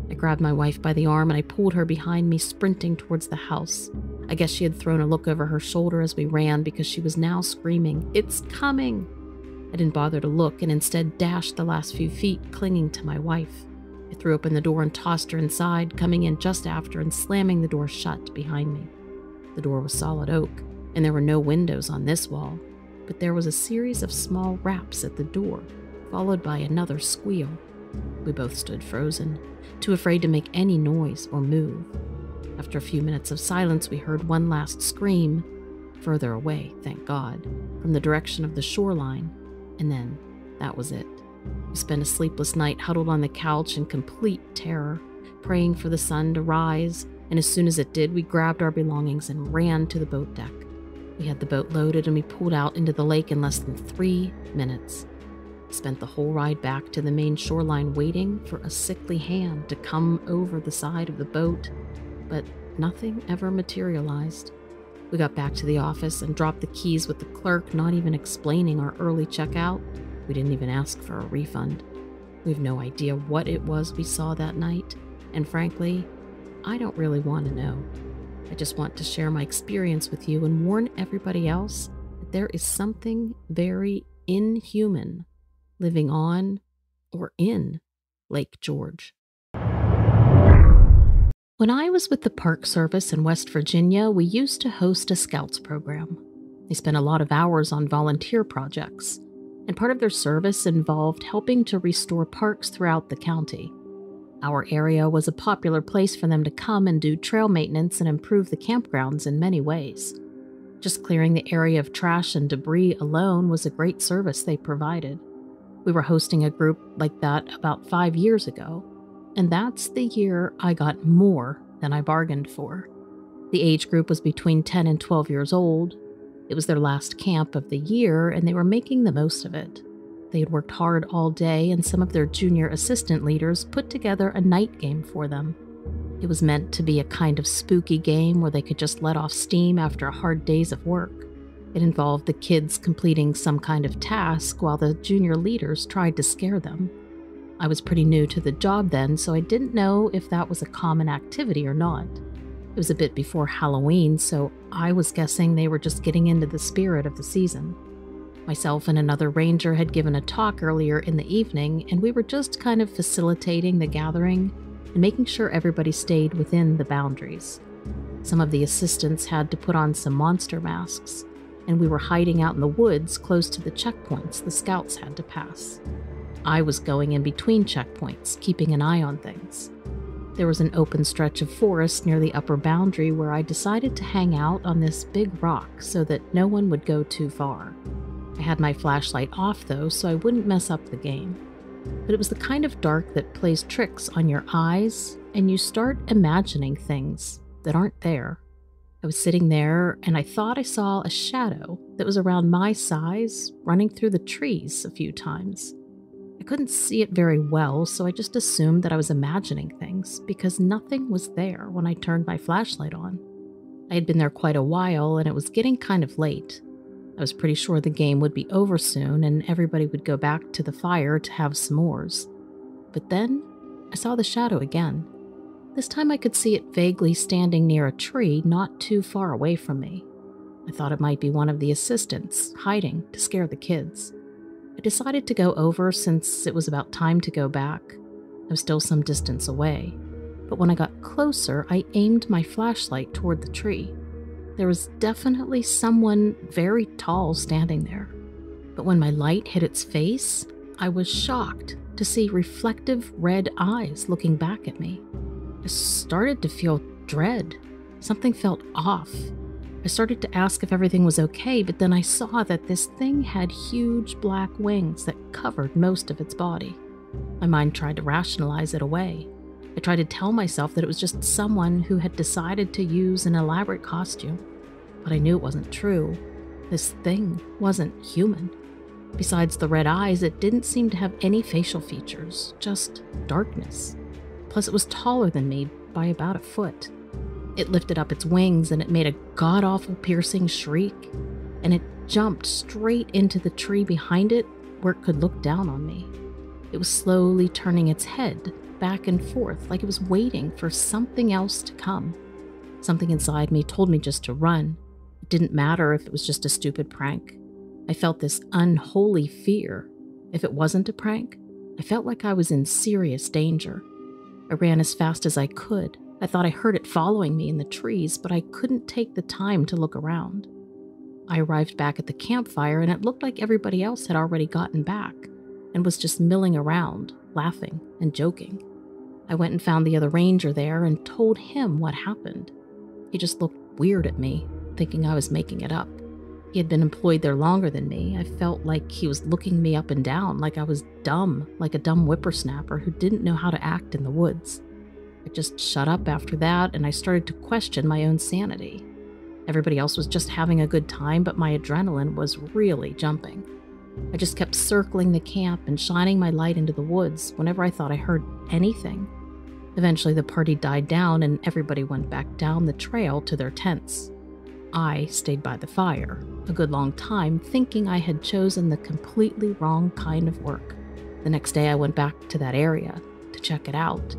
[SPEAKER 1] I grabbed my wife by the arm and I pulled her behind me, sprinting towards the house. I guess she had thrown a look over her shoulder as we ran because she was now screaming, It's coming! I didn't bother to look and instead dashed the last few feet, clinging to my wife. I threw open the door and tossed her inside, coming in just after and slamming the door shut behind me. The door was solid oak, and there were no windows on this wall, but there was a series of small raps at the door, followed by another squeal. We both stood frozen, too afraid to make any noise or move. After a few minutes of silence, we heard one last scream, further away, thank God, from the direction of the shoreline, and then that was it. We spent a sleepless night huddled on the couch in complete terror, praying for the sun to rise, and as soon as it did, we grabbed our belongings and ran to the boat deck. We had the boat loaded and we pulled out into the lake in less than three minutes. Spent the whole ride back to the main shoreline waiting for a sickly hand to come over the side of the boat, but nothing ever materialized. We got back to the office and dropped the keys with the clerk, not even explaining our early checkout. We didn't even ask for a refund. We have no idea what it was we saw that night, and frankly, I don't really want to know. I just want to share my experience with you and warn everybody else that there is something very inhuman living on or in Lake George. When I was with the Park Service in West Virginia, we used to host a Scouts program. They spent a lot of hours on volunteer projects, and part of their service involved helping to restore parks throughout the county. Our area was a popular place for them to come and do trail maintenance and improve the campgrounds in many ways. Just clearing the area of trash and debris alone was a great service they provided. We were hosting a group like that about five years ago, and that's the year I got more than I bargained for. The age group was between 10 and 12 years old. It was their last camp of the year, and they were making the most of it. They had worked hard all day, and some of their junior assistant leaders put together a night game for them. It was meant to be a kind of spooky game where they could just let off steam after a hard days of work. It involved the kids completing some kind of task while the junior leaders tried to scare them. I was pretty new to the job then, so I didn't know if that was a common activity or not. It was a bit before Halloween, so I was guessing they were just getting into the spirit of the season. Myself and another ranger had given a talk earlier in the evening, and we were just kind of facilitating the gathering and making sure everybody stayed within the boundaries. Some of the assistants had to put on some monster masks, and we were hiding out in the woods close to the checkpoints the scouts had to pass. I was going in between checkpoints, keeping an eye on things. There was an open stretch of forest near the upper boundary where I decided to hang out on this big rock so that no one would go too far. I had my flashlight off though, so I wouldn't mess up the game. But it was the kind of dark that plays tricks on your eyes, and you start imagining things that aren't there. I was sitting there and I thought I saw a shadow that was around my size running through the trees a few times. I couldn't see it very well, so I just assumed that I was imagining things because nothing was there when I turned my flashlight on. I had been there quite a while and it was getting kind of late. I was pretty sure the game would be over soon and everybody would go back to the fire to have s'mores. But then I saw the shadow again. This time I could see it vaguely standing near a tree not too far away from me. I thought it might be one of the assistants, hiding to scare the kids. I decided to go over since it was about time to go back. I was still some distance away, but when I got closer, I aimed my flashlight toward the tree. There was definitely someone very tall standing there. But when my light hit its face, I was shocked to see reflective red eyes looking back at me. I started to feel dread. Something felt off. I started to ask if everything was okay, but then I saw that this thing had huge black wings that covered most of its body. My mind tried to rationalize it away. I tried to tell myself that it was just someone who had decided to use an elaborate costume. But I knew it wasn't true. This thing wasn't human. Besides the red eyes, it didn't seem to have any facial features, just darkness. Plus, it was taller than me by about a foot. It lifted up its wings and it made a god awful piercing shriek, and it jumped straight into the tree behind it where it could look down on me. It was slowly turning its head back and forth like it was waiting for something else to come. Something inside me told me just to run. It didn't matter if it was just a stupid prank. I felt this unholy fear. If it wasn't a prank, I felt like I was in serious danger. I ran as fast as I could, I thought I heard it following me in the trees, but I couldn't take the time to look around. I arrived back at the campfire, and it looked like everybody else had already gotten back and was just milling around, laughing and joking. I went and found the other ranger there and told him what happened. He just looked weird at me, thinking I was making it up. He had been employed there longer than me. I felt like he was looking me up and down, like I was dumb, like a dumb whippersnapper who didn't know how to act in the woods. I just shut up after that and I started to question my own sanity. Everybody else was just having a good time, but my adrenaline was really jumping. I just kept circling the camp and shining my light into the woods whenever I thought I heard anything. Eventually, the party died down and everybody went back down the trail to their tents. I stayed by the fire a good long time, thinking I had chosen the completely wrong kind of work. The next day, I went back to that area to check it out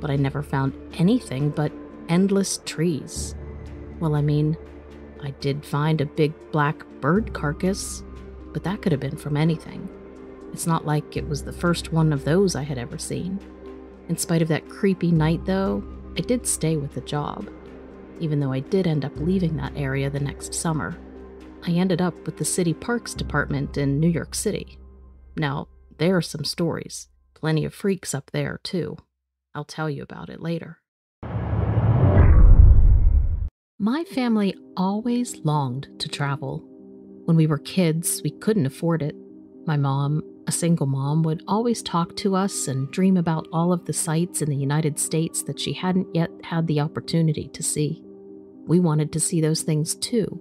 [SPEAKER 1] but I never found anything but endless trees. Well, I mean, I did find a big black bird carcass, but that could have been from anything. It's not like it was the first one of those I had ever seen. In spite of that creepy night, though, I did stay with the job, even though I did end up leaving that area the next summer. I ended up with the city parks department in New York City. Now, there are some stories. Plenty of freaks up there, too. I'll tell you about it later. My family always longed to travel. When we were kids, we couldn't afford it. My mom, a single mom, would always talk to us and dream about all of the sights in the United States that she hadn't yet had the opportunity to see. We wanted to see those things too.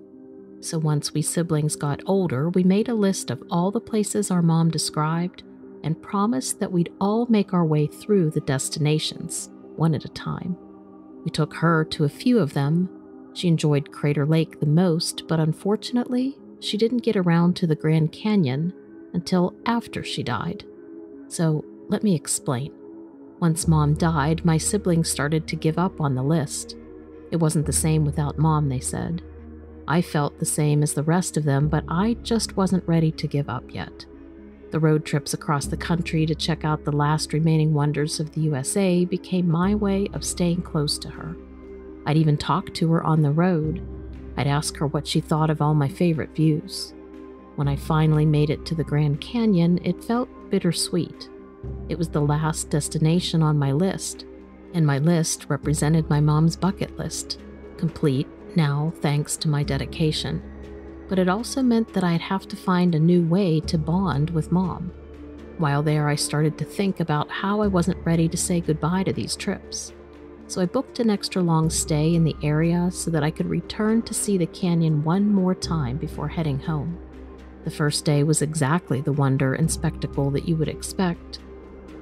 [SPEAKER 1] So once we siblings got older, we made a list of all the places our mom described and promised that we'd all make our way through the destinations, one at a time. We took her to a few of them. She enjoyed Crater Lake the most, but unfortunately, she didn't get around to the Grand Canyon until after she died. So let me explain. Once mom died, my siblings started to give up on the list. It wasn't the same without mom, they said. I felt the same as the rest of them, but I just wasn't ready to give up yet. The road trips across the country to check out the last remaining wonders of the USA became my way of staying close to her. I'd even talk to her on the road. I'd ask her what she thought of all my favorite views. When I finally made it to the Grand Canyon, it felt bittersweet. It was the last destination on my list, and my list represented my mom's bucket list, complete now thanks to my dedication. but it also meant that I'd have to find a new way to bond with mom. While there, I started to think about how I wasn't ready to say goodbye to these trips. So I booked an extra long stay in the area so that I could return to see the canyon one more time before heading home. The first day was exactly the wonder and spectacle that you would expect.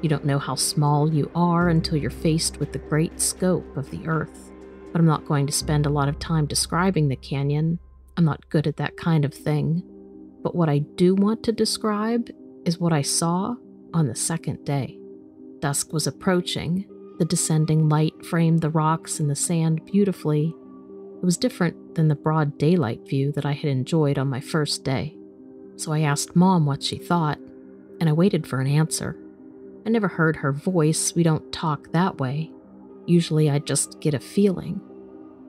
[SPEAKER 1] You don't know how small you are until you're faced with the great scope of the earth. But I'm not going to spend a lot of time describing the canyon. I'm not good at that kind of thing. But what I do want to describe is what I saw on the second day. Dusk was approaching. The descending light framed the rocks and the sand beautifully. It was different than the broad daylight view that I had enjoyed on my first day. So I asked Mom what she thought, and I waited for an answer. I never heard her voice, we don't talk that way. Usually I just get a feeling.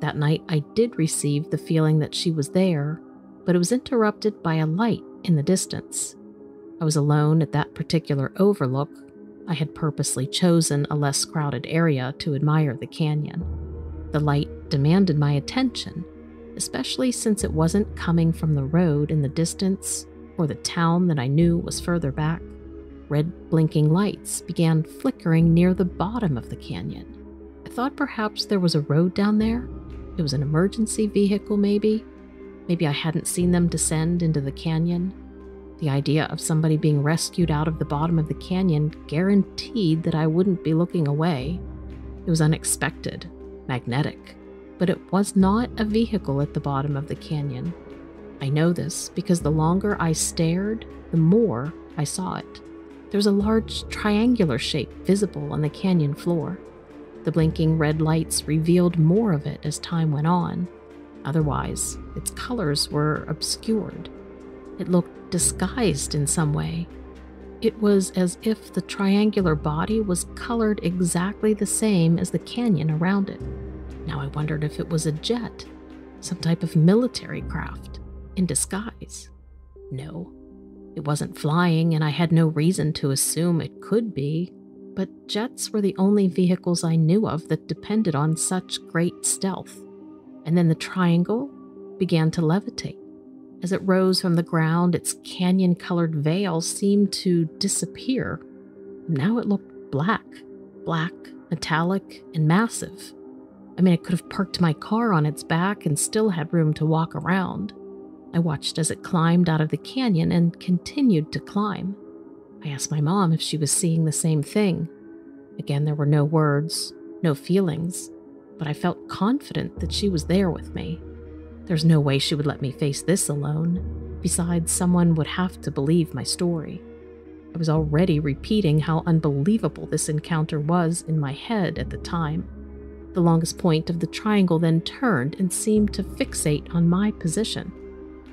[SPEAKER 1] That night I did receive the feeling that she was there, but it was interrupted by a light in the distance. I was alone at that particular overlook. I had purposely chosen a less crowded area to admire the canyon. The light demanded my attention, especially since it wasn't coming from the road in the distance or the town that I knew was further back. Red blinking lights began flickering near the bottom of the canyon. I thought perhaps there was a road down there. It was an emergency vehicle, maybe. Maybe I hadn't seen them descend into the canyon. The idea of somebody being rescued out of the bottom of the canyon guaranteed that I wouldn't be looking away. It was unexpected, magnetic, but it was not a vehicle at the bottom of the canyon. I know this because the longer I stared, the more I saw it. There was a large triangular shape visible on the canyon floor. The blinking red lights revealed more of it as time went on. Otherwise, its colors were obscured. It looked disguised in some way. It was as if the triangular body was colored exactly the same as the canyon around it. Now I wondered if it was a jet, some type of military craft, in disguise. No, it wasn't flying, and I had no reason to assume it could be, but jets were the only vehicles I knew of that depended on such great stealth. And then the triangle began to levitate. As it rose from the ground, its canyon colored veil seemed to disappear. Now it looked black, black, metallic, and massive. I mean, I could have parked my car on its back and still had room to walk around. I watched as it climbed out of the canyon and continued to climb. I asked my mom if she was seeing the same thing. Again, there were no words, no feelings, but I felt confident that she was there with me. There's no way she would let me face this alone. Besides, someone would have to believe my story. I was already repeating how unbelievable this encounter was in my head at the time. The longest point of the triangle then turned and seemed to fixate on my position.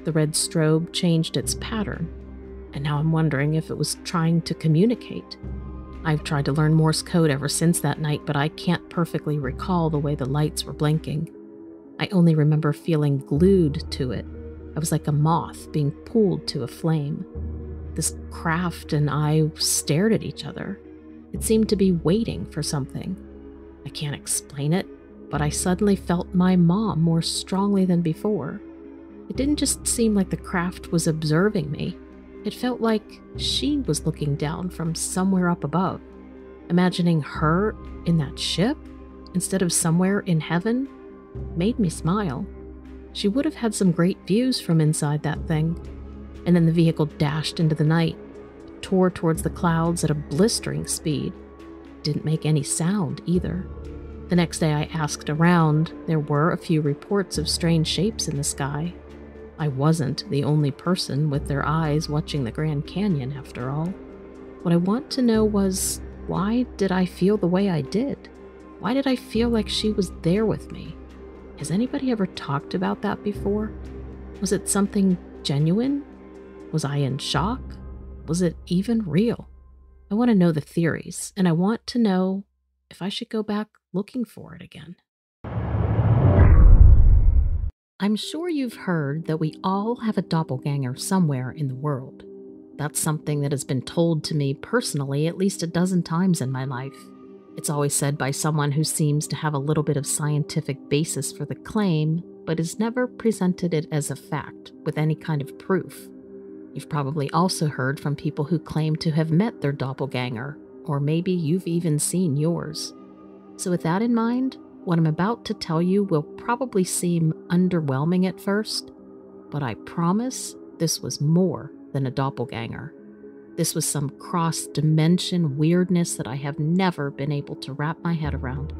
[SPEAKER 1] The red strobe changed its pattern, and now I'm wondering if it was trying to communicate. I've tried to learn Morse code ever since that night, but I can't perfectly recall the way the lights were blinking. I only remember feeling glued to it. I was like a moth being pulled to a flame. This craft and I stared at each other. It seemed to be waiting for something. I can't explain it, but I suddenly felt my mom more strongly than before. It didn't just seem like the craft was observing me, it felt like she was looking down from somewhere up above. Imagining her in that ship instead of somewhere in heaven made me smile. She would have had some great views from inside that thing. And then the vehicle dashed into the night, tore towards the clouds at a blistering speed. Didn't make any sound either. The next day I asked around, there were a few reports of strange shapes in the sky, I wasn't the only person with their eyes watching the Grand Canyon, after all. What I want to know was why did I feel the way I did? Why did I feel like she was there with me? Has anybody ever talked about that before? Was it something genuine? Was I in shock? Was it even real? I want to know the theories, and I want to know if I should go back looking for it again. I'm sure you've heard that we all have a doppelganger somewhere in the world. That's something that has been told to me personally at least a dozen times in my life. It's always said by someone who seems to have a little bit of scientific basis for the claim, but has never presented it as a fact with any kind of proof. You've probably also heard from people who claim to have met their doppelganger, or maybe you've even seen yours. So, with that in mind, what I'm about to tell you will probably seem underwhelming at first, but I promise this was more than a doppelganger. This was some cross dimension weirdness that I have never been able to wrap my head around.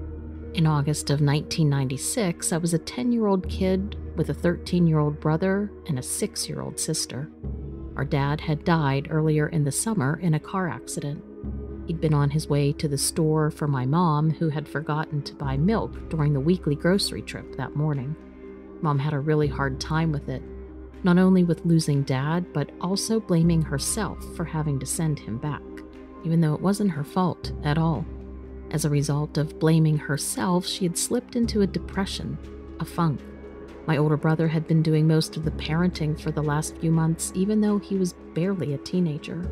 [SPEAKER 1] In August of 1996, I was a 10 year old kid with a 13 year old brother and a 6 year old sister. Our dad had died earlier in the summer in a car accident. He'd been on his way to the store for my mom, who had forgotten to buy milk during the weekly grocery trip that morning. Mom had a really hard time with it, not only with losing dad, but also blaming herself for having to send him back, even though it wasn't her fault at all. As a result of blaming herself, she had slipped into a depression, a funk. My older brother had been doing most of the parenting for the last few months, even though he was barely a teenager.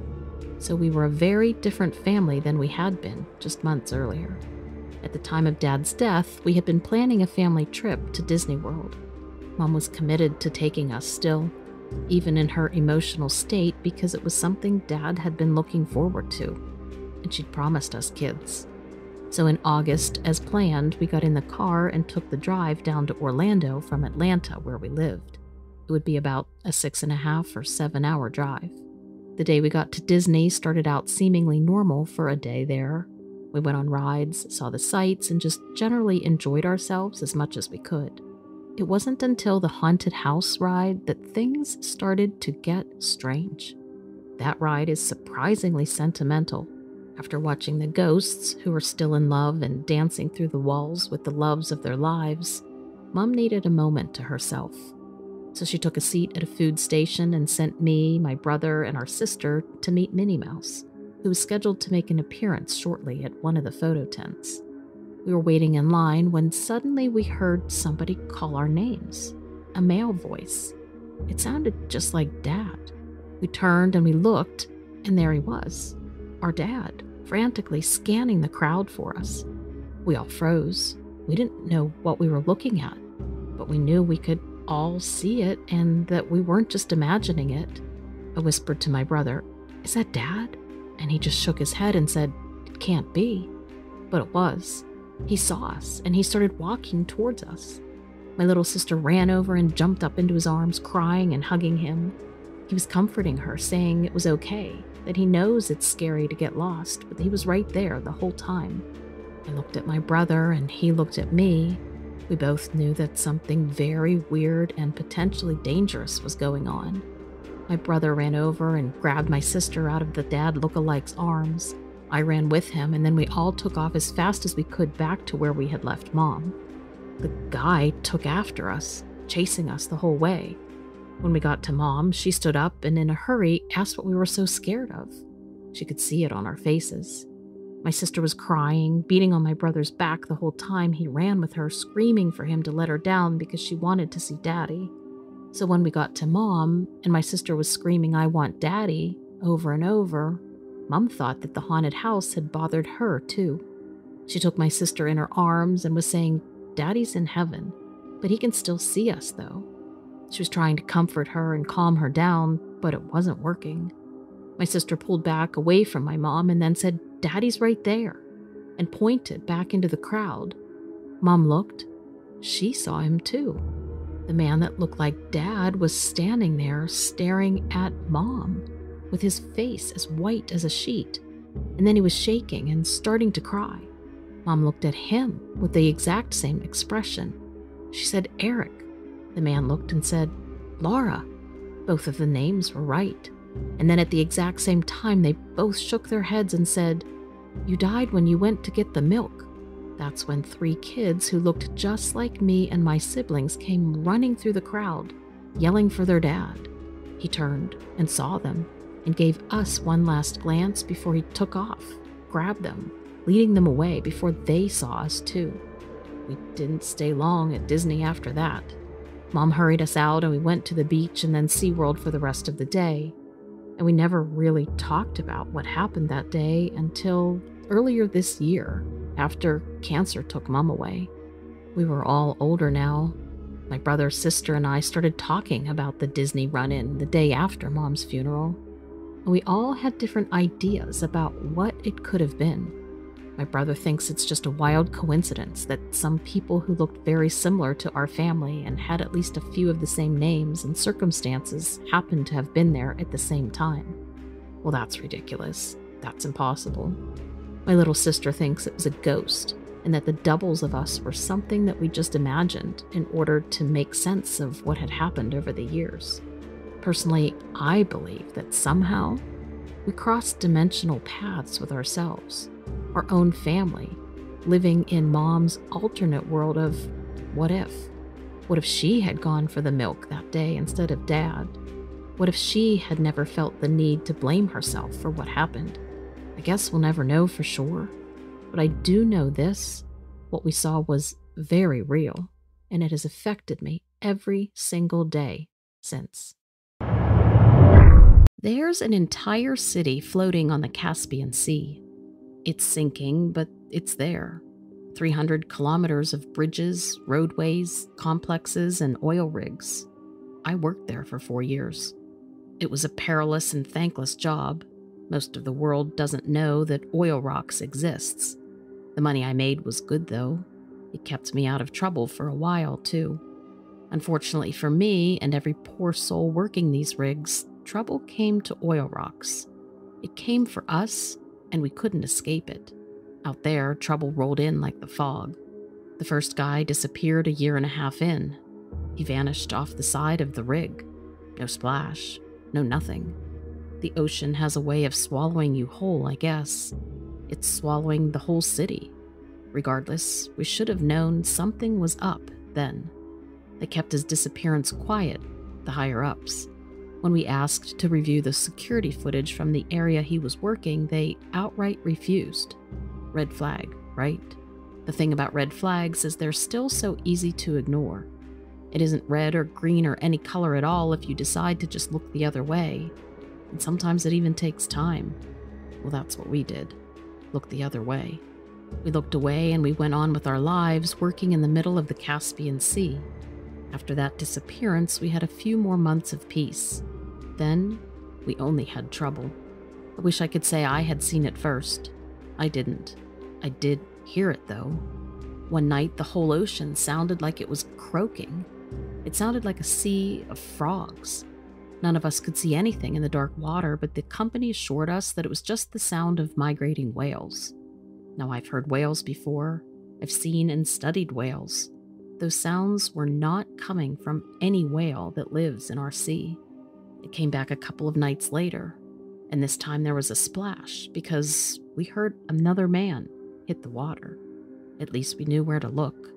[SPEAKER 1] So we were a very different family than we had been just months earlier. At the time of Dad's death, we had been planning a family trip to Disney World. Mom was committed to taking us still, even in her emotional state, because it was something Dad had been looking forward to, and she'd promised us kids. So in August, as planned, we got in the car and took the drive down to Orlando from Atlanta, where we lived. It would be about a six and a half or seven hour drive. The day we got to Disney started out seemingly normal for a day there. We went on rides, saw the sights, and just generally enjoyed ourselves as much as we could. It wasn't until the haunted house ride that things started to get strange. That ride is surprisingly sentimental. After watching the ghosts, who were still in love and dancing through the walls with the loves of their lives, Mum needed a moment to herself. So she took a seat at a food station and sent me, my brother, and our sister to meet Minnie Mouse, who was scheduled to make an appearance shortly at one of the photo tents. We were waiting in line when suddenly we heard somebody call our names a male voice. It sounded just like Dad. We turned and we looked, and there he was, our dad, frantically scanning the crowd for us. We all froze. We didn't know what we were looking at, but we knew we could all see it and that we weren't just imagining it. I whispered to my brother, Is that Dad? And he just shook his head and said, It can't be. But it was. He saw us and he started walking towards us. My little sister ran over and jumped up into his arms, crying and hugging him. He was comforting her, saying it was okay, that he knows it's scary to get lost, but he was right there the whole time. I looked at my brother and he looked at me. We both knew that something very weird and potentially dangerous was going on. My brother ran over and grabbed my sister out of the dad look-alike's arms. I ran with him, and then we all took off as fast as we could back to where we had left Mom. The guy took after us, chasing us the whole way. When we got to Mom, she stood up and, in a hurry, asked what we were so scared of. She could see it on our faces. My sister was crying, beating on my brother's back the whole time he ran with her, screaming for him to let her down because she wanted to see Daddy. So when we got to Mom, and my sister was screaming, I want Daddy, over and over, Mum thought that the haunted house had bothered her, too. She took my sister in her arms and was saying, Daddy's in heaven, but he can still see us, though. She was trying to comfort her and calm her down, but it wasn't working. My sister pulled back away from my mom and then said, Daddy's right there, and pointed back into the crowd. Mom looked. She saw him too. The man that looked like Dad was standing there staring at Mom with his face as white as a sheet, and then he was shaking and starting to cry. Mom looked at him with the exact same expression. She said, Eric. The man looked and said, Laura. Both of the names were right. And then at the exact same time, they both shook their heads and said, You died when you went to get the milk. That's when three kids who looked just like me and my siblings came running through the crowd, yelling for their dad. He turned and saw them and gave us one last glance before he took off, grabbed them, leading them away before they saw us too. We didn't stay long at Disney after that. Mom hurried us out and we went to the beach and then SeaWorld for the rest of the day. And we never really talked about what happened that day until earlier this year, after cancer took Mom away. We were all older now. My brother, sister, and I started talking about the Disney run in the day after mom's funeral, and we all had different ideas about what it could have been. My brother thinks it's just a wild coincidence that some people who looked very similar to our family and had at least a few of the same names and circumstances happened to have been there at the same time. Well, that's ridiculous. That's impossible. My little sister thinks it was a ghost and that the doubles of us were something that we just imagined in order to make sense of what had happened over the years. Personally, I believe that somehow we crossed dimensional paths with ourselves, our own family, living in mom's alternate world of what if? What if she had gone for the milk that day instead of dad? What if she had never felt the need to blame herself for what happened? I guess we'll never know for sure. But I do know this what we saw was very real, and it has affected me every single day since. There's an entire city floating on the Caspian Sea. It's sinking, but it's there. 300 kilometers of bridges, roadways, complexes, and oil rigs. I worked there for four years. It was a perilous and thankless job. Most of the world doesn't know that Oil Rocks exists. The money I made was good, though. It kept me out of trouble for a while, too. Unfortunately for me and every poor soul working these rigs, trouble came to Oil Rocks. It came for us, and we couldn't escape it. Out there, trouble rolled in like the fog. The first guy disappeared a year and a half in. He vanished off the side of the rig. No splash, no nothing. The ocean has a way of swallowing you whole, I guess. It's swallowing the whole city. Regardless, we should have known something was up then. They kept his disappearance quiet, the higher ups. When we asked to review the security footage from the area he was working, they outright refused. Red flag, right? The thing about red flags is they're still so easy to ignore. It isn't red or green or any color at all if you decide to just look the other way. And sometimes it even takes time. Well, that's what we did look the other way. We looked away and we went on with our lives working in the middle of the Caspian Sea. After that disappearance, we had a few more months of peace. Then, we only had trouble. I wish I could say I had seen it first. I didn't. I did hear it, though. One night, the whole ocean sounded like it was croaking. It sounded like a sea of frogs. None of us could see anything in the dark water, but the company assured us that it was just the sound of migrating whales. Now, I've heard whales before, I've seen and studied whales. Those sounds were not coming from any whale that lives in our sea. It came back a couple of nights later, and this time there was a splash because we heard another man hit the water. At least we knew where to look.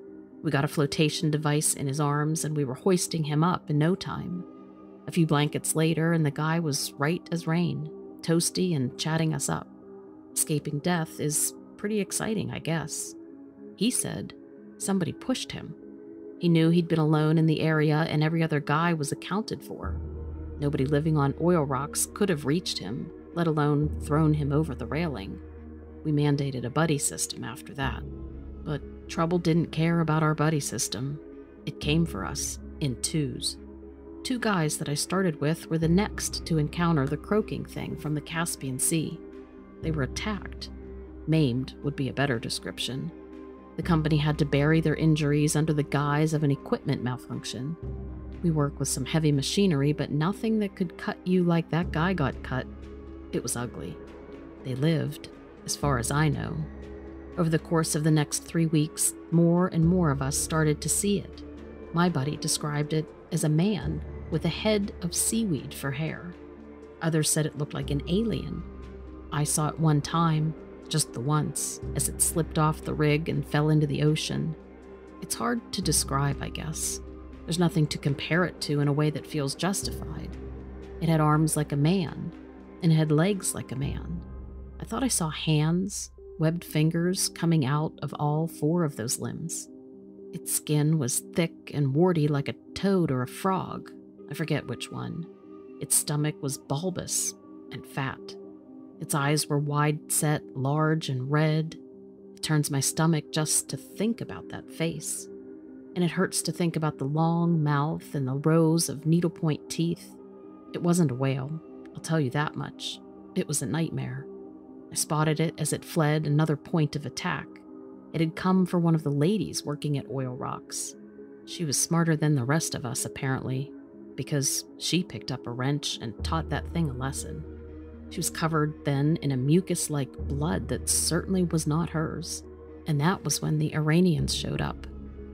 [SPEAKER 1] We got a flotation device in his arms and we were hoisting him up in no time. A few blankets later, and the guy was right as rain, toasty and chatting us up. Escaping death is pretty exciting, I guess. He said somebody pushed him. He knew he'd been alone in the area and every other guy was accounted for. Nobody living on oil rocks could have reached him, let alone thrown him over the railing. We mandated a buddy system after that. But trouble didn't care about our buddy system. It came for us in twos. Two guys that I started with were the next to encounter the croaking thing from the Caspian Sea. They were attacked. Maimed would be a better description. The company had to bury their injuries under the guise of an equipment malfunction. We work with some heavy machinery, but nothing that could cut you like that guy got cut. It was ugly. They lived, as far as I know. Over the course of the next three weeks, more and more of us started to see it. My buddy described it as a man with a head of seaweed for hair. Others said it looked like an alien. I saw it one time, just the once, as it slipped off the rig and fell into the ocean. It's hard to describe, I guess. There's nothing to compare it to in a way that feels justified. It had arms like a man, and it had legs like a man. I thought I saw hands, webbed fingers coming out of all four of those limbs. Its skin was thick and warty like a toad or a frog, I forget which one. Its stomach was bulbous and fat. Its eyes were wide set, large, and red. It turns my stomach just to think about that face. and it hurts to think about the long mouth and the rows of needlepoint teeth. It wasn't a whale, I'll tell you that much. It was a nightmare. I spotted it as it fled another point of attack. It had come for one of the ladies working at Oil Rocks. She was smarter than the rest of us, apparently, because she picked up a wrench and taught that thing a lesson. She was covered then in a mucus like blood that certainly was not hers. And that was when the Iranians showed up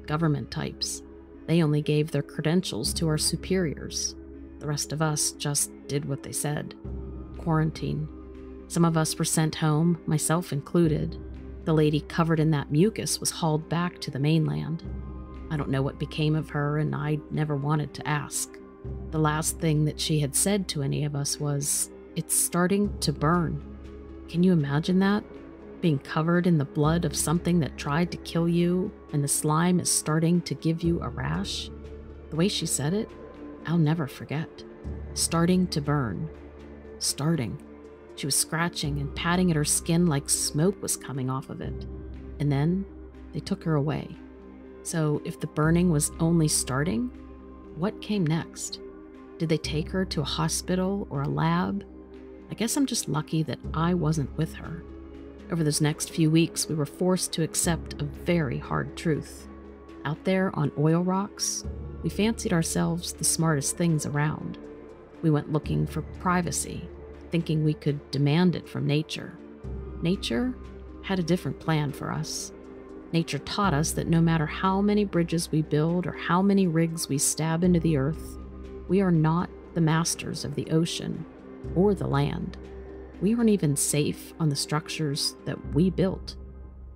[SPEAKER 1] government types. They only gave their credentials to our superiors. The rest of us just did what they said quarantine. Some of us were sent home, myself included. The lady covered in that mucus was hauled back to the mainland. I don't know what became of her, and I never wanted to ask. The last thing that she had said to any of us was, It's starting to burn. Can you imagine that? Being covered in the blood of something that tried to kill you, and the slime is starting to give you a rash? The way she said it, I'll never forget. Starting to burn. Starting. She was scratching and patting at her skin like smoke was coming off of it. And then they took her away. So, if the burning was only starting, what came next? Did they take her to a hospital or a lab? I guess I'm just lucky that I wasn't with her. Over those next few weeks, we were forced to accept a very hard truth. Out there on oil rocks, we fancied ourselves the smartest things around. We went looking for privacy, thinking we could demand it from nature. Nature had a different plan for us. Nature taught us that no matter how many bridges we build or how many rigs we stab into the earth, we are not the masters of the ocean or the land. We aren't even safe on the structures that we built.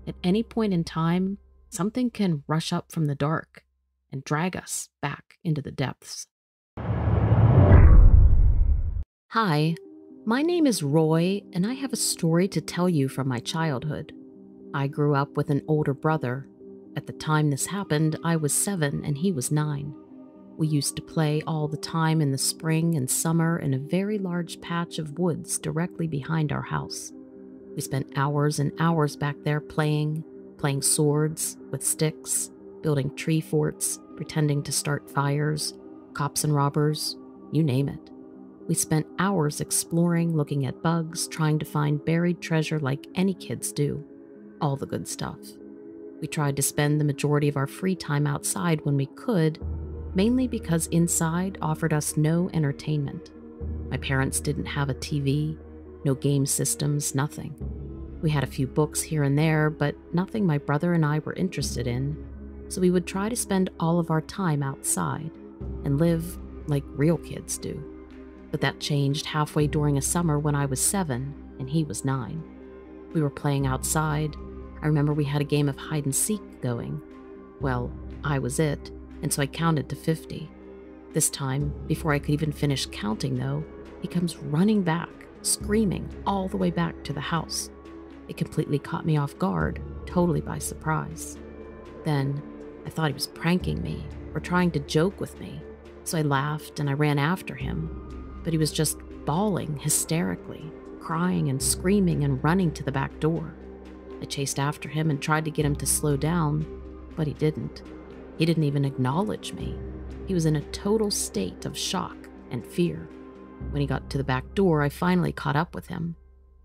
[SPEAKER 1] At any point in time, something can rush up from the dark and drag us back into the depths. Hi, my name is Roy, and I have a story to tell you from my childhood. I grew up with an older brother. At the time this happened, I was seven and he was nine. We used to play all the time in the spring and summer in a very large patch of woods directly behind our house. We spent hours and hours back there playing, playing swords with sticks, building tree forts, pretending to start fires, cops and robbers, you name it. We spent hours exploring, looking at bugs, trying to find buried treasure like any kids do. All the good stuff. We tried to spend the majority of our free time outside when we could, mainly because inside offered us no entertainment. My parents didn't have a TV, no game systems, nothing. We had a few books here and there, but nothing my brother and I were interested in, so we would try to spend all of our time outside and live like real kids do but that changed halfway during a summer when I was seven and he was nine. We were playing outside. I remember we had a game of hide and seek going. Well, I was it, and so I counted to 50. This time, before I could even finish counting, though, he comes running back, screaming all the way back to the house. It completely caught me off guard, totally by surprise. Then, I thought he was pranking me or trying to joke with me, so I laughed and I ran after him, but he was just bawling hysterically, crying and screaming and running to the back door. I chased after him and tried to get him to slow down, but he didn't. He didn't even acknowledge me. He was in a total state of shock and fear. When he got to the back door, I finally caught up with him.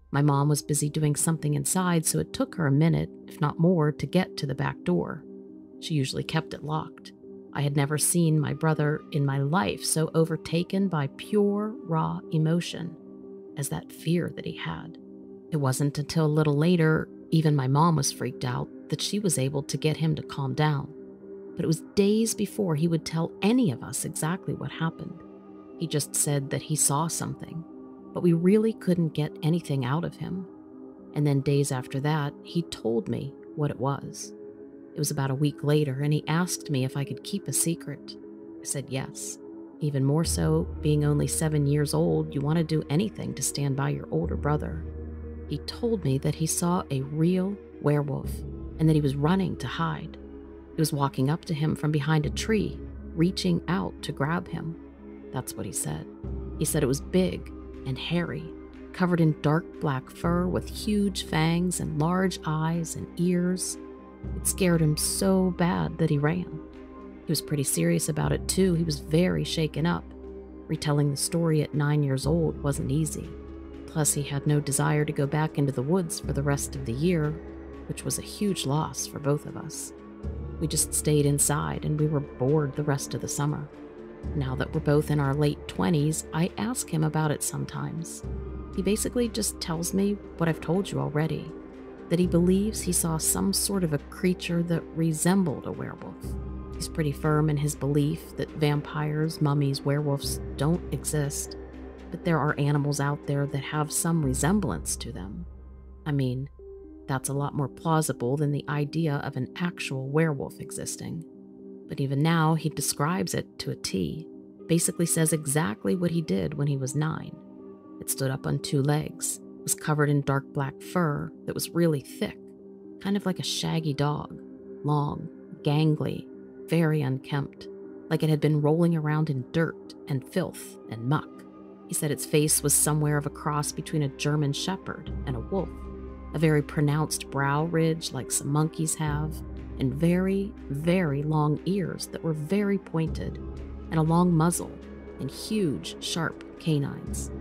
[SPEAKER 1] My mom was busy doing something inside, so it took her a minute, if not more, to get to the back door. She usually kept it locked. I had never seen my brother in my life so overtaken by pure, raw emotion as that fear that he had. It wasn't until a little later, even my mom was freaked out, that she was able to get him to calm down. But it was days before he would tell any of us exactly what happened. He just said that he saw something, but we really couldn't get anything out of him. And then days after that, he told me what it was. It was about a week later, and he asked me if I could keep a secret. I said yes. Even more so, being only seven years old, you want to do anything to stand by your older brother. He told me that he saw a real werewolf and that he was running to hide. He was walking up to him from behind a tree, reaching out to grab him. That's what he said. He said it was big and hairy, covered in dark black fur with huge fangs and large eyes and ears it scared him so bad that he ran. He was pretty serious about it too. He was very shaken up. Retelling the story at nine years old wasn't easy. Plus, he had no desire to go back into the woods for the rest of the year, which was a huge loss for both of us. We just stayed inside and we were bored the rest of the summer. Now that we're both in our late 20s, I ask him about it sometimes. He basically just tells me what I've told you already that he believes he saw some sort of a creature that resembled a werewolf. He's pretty firm in his belief that vampires, mummies, werewolves don't exist, but there are animals out there that have some resemblance to them. I mean, that's a lot more plausible than the idea of an actual werewolf existing. But even now, he describes it to a T, basically says exactly what he did when he was nine. It stood up on two legs, was covered in dark black fur that was really thick, kind of like a shaggy dog, long, gangly, very unkempt, like it had been rolling around in dirt and filth and muck. He said its face was somewhere of a cross between a German shepherd and a wolf, a very pronounced brow ridge like some monkeys have, and very, very long ears that were very pointed, and a long muzzle and huge, sharp canines.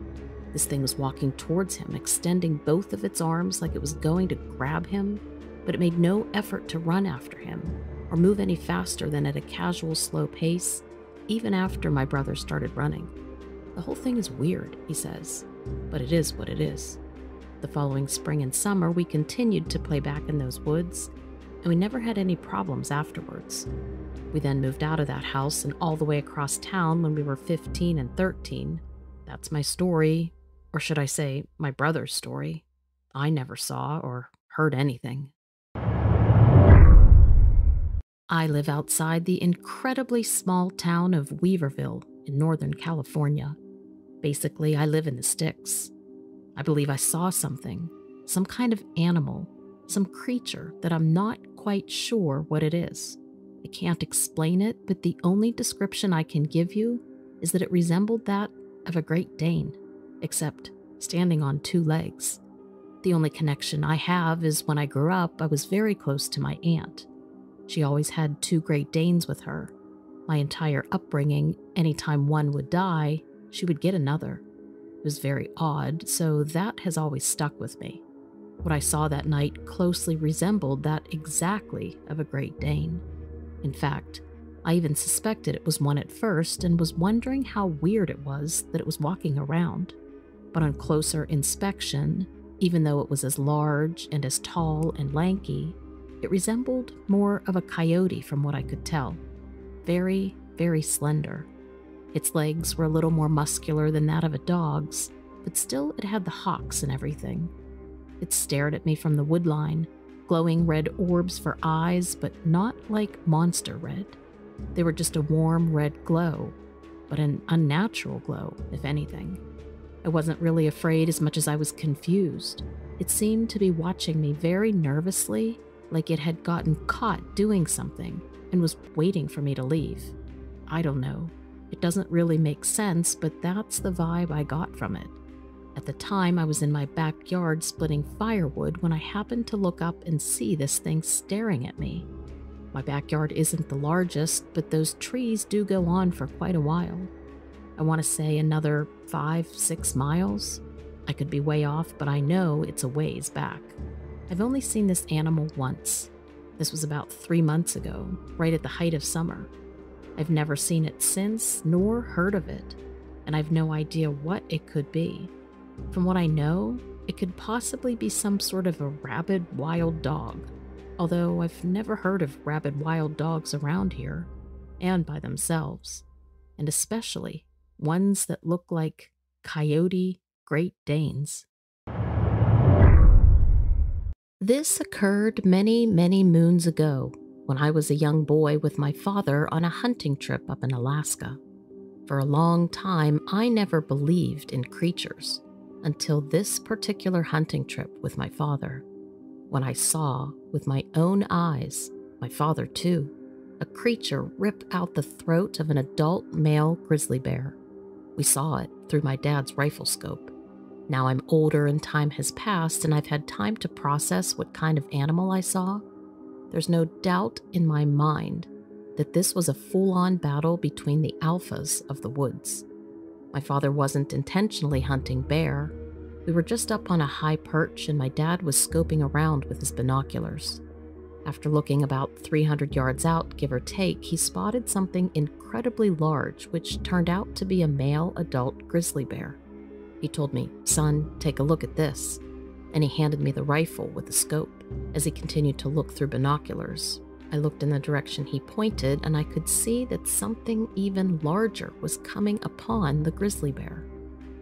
[SPEAKER 1] This thing was walking towards him, extending both of its arms like it was going to grab him, but it made no effort to run after him or move any faster than at a casual, slow pace, even after my brother started running. The whole thing is weird, he says, but it is what it is. The following spring and summer, we continued to play back in those woods, and we never had any problems afterwards. We then moved out of that house and all the way across town when we were 15 and 13. That's my story, or should I say, my brother's story. I never saw or heard anything. I live outside the incredibly small town of Weaverville in Northern California. Basically, I live in the sticks. I believe I saw something, some kind of animal, some creature that I'm not quite sure what it is. I can't explain it, but the only description I can give you is that it resembled that of a Great Dane, except standing on two legs. The only connection I have is when I grew up, I was very close to my aunt. She always had two Great Danes with her. My entire upbringing, anytime one would die, she would get another. It was very odd, so that has always stuck with me. What I saw that night closely resembled that exactly of a Great Dane. In fact, I even suspected it was one at first and was wondering how weird it was that it was walking around. But on closer inspection, even though it was as large and as tall and lanky, it resembled more of a coyote from what I could tell. Very, very slender. Its legs were a little more muscular than that of a dog's, but still it had the hocks and everything. It stared at me from the woodline, glowing red orbs for eyes, but not like monster red. They were just a warm red glow, but an unnatural glow, if anything. I wasn't really afraid as much as I was confused. It seemed to be watching me very nervously like it had gotten caught doing something and was waiting for me to leave. I don't know. It doesn't really make sense, but that's the vibe I got from it. At the time, I was in my backyard splitting firewood when I happened to look up and see this thing staring at me. My backyard isn't the largest, but those trees do go on for quite a while. I want to say another five, six miles. I could be way off, but I know it's a ways back. I've only seen this animal once. This was about three months ago, right at the height of summer. I've never seen it since, nor heard of it, and I've no idea what it could be. From what I know, it could possibly be some sort of a rabid wild dog, although I've never heard of rabid wild dogs around here, and by themselves, and especially ones that look like coyote Great Danes. This occurred many, many moons ago when I was a young boy with my father on a hunting trip up in Alaska. For a long time, I never believed in creatures until this particular hunting trip with my father, when I saw with my own eyes, my father too, a creature rip out the throat of an adult male grizzly bear. We saw it through my dad's rifle scope. Now I'm older and time has passed, and I've had time to process what kind of animal I saw. There's no doubt in my mind that this was a full on battle between the alphas of the woods. My father wasn't intentionally hunting bear. We were just up on a high perch, and my dad was scoping around with his binoculars. After looking about 300 yards out, give or take, he spotted something incredibly large, which turned out to be a male adult grizzly bear. He told me, Son, take a look at this. And he handed me the rifle with the scope. As he continued to look through binoculars, I looked in the direction he pointed, and I could see that something even larger was coming upon the grizzly bear.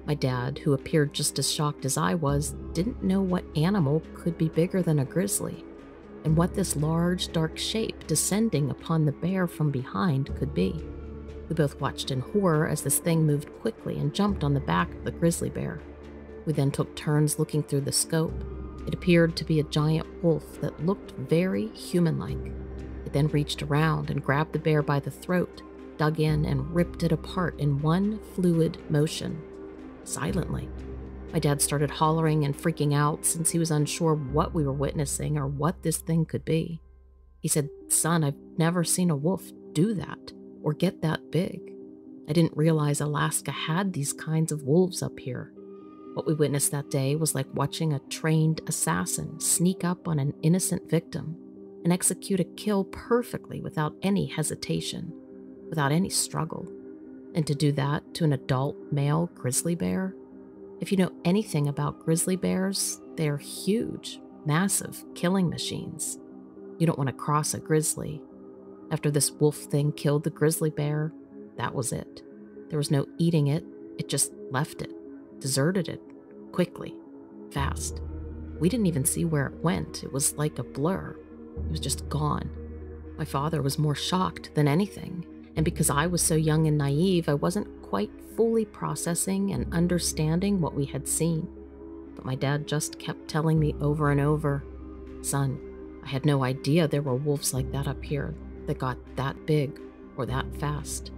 [SPEAKER 1] My dad, who appeared just as shocked as I was, didn't know what animal could be bigger than a grizzly, and what this large, dark shape descending upon the bear from behind could be. We both watched in horror as this thing moved quickly and jumped on the back of the grizzly bear. We then took turns looking through the scope. It appeared to be a giant wolf that looked very human like It then reached around and grabbed the bear by the throat, dug in, and ripped it apart in one fluid motion, silently. My dad started hollering and freaking out since he was unsure what we were witnessing or what this thing could be. He said, Son, I've never seen a wolf do that or get that big. I didn't realize Alaska had these kinds of wolves up here. What we witnessed that day was like watching a trained assassin sneak up on an innocent victim and execute a kill perfectly without any hesitation, without any struggle. And to do that to an adult male grizzly bear? If you know anything about grizzly bears, they are huge, massive killing machines. You don't want to cross a grizzly. After this wolf thing killed the grizzly bear, that was it. There was no eating it, it just left it, deserted it, quickly, fast. We didn't even see where it went, it was like a blur. It was just gone. My father was more shocked than anything, and because I was so young and naive, I wasn't quite fully processing and understanding what we had seen. But my dad just kept telling me over and over Son, I had no idea there were wolves like that up here that got that big or that fast.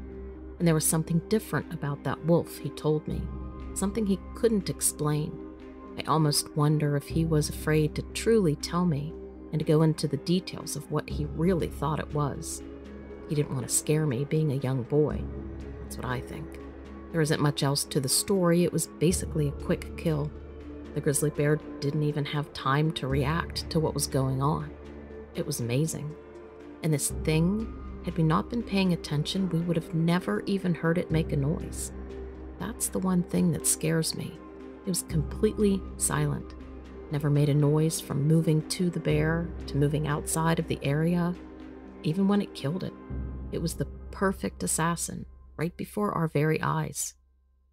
[SPEAKER 1] And there was something different about that wolf, he told me, something he couldn't explain. I almost wonder if he was afraid to truly tell me and to go into the details of what he really thought it was. He didn't want to scare me being a young boy. That's what I think. There isn't much else to the story, it was basically a quick kill. The grizzly bear didn't even have time to react to what was going on. It was amazing. And this thing, had we not been paying attention, we would have never even heard it make a noise. That's the one thing that scares me. It was completely silent never made a noise from moving to the bear to moving outside of the area, even when it killed it. It was the perfect assassin right before our very eyes,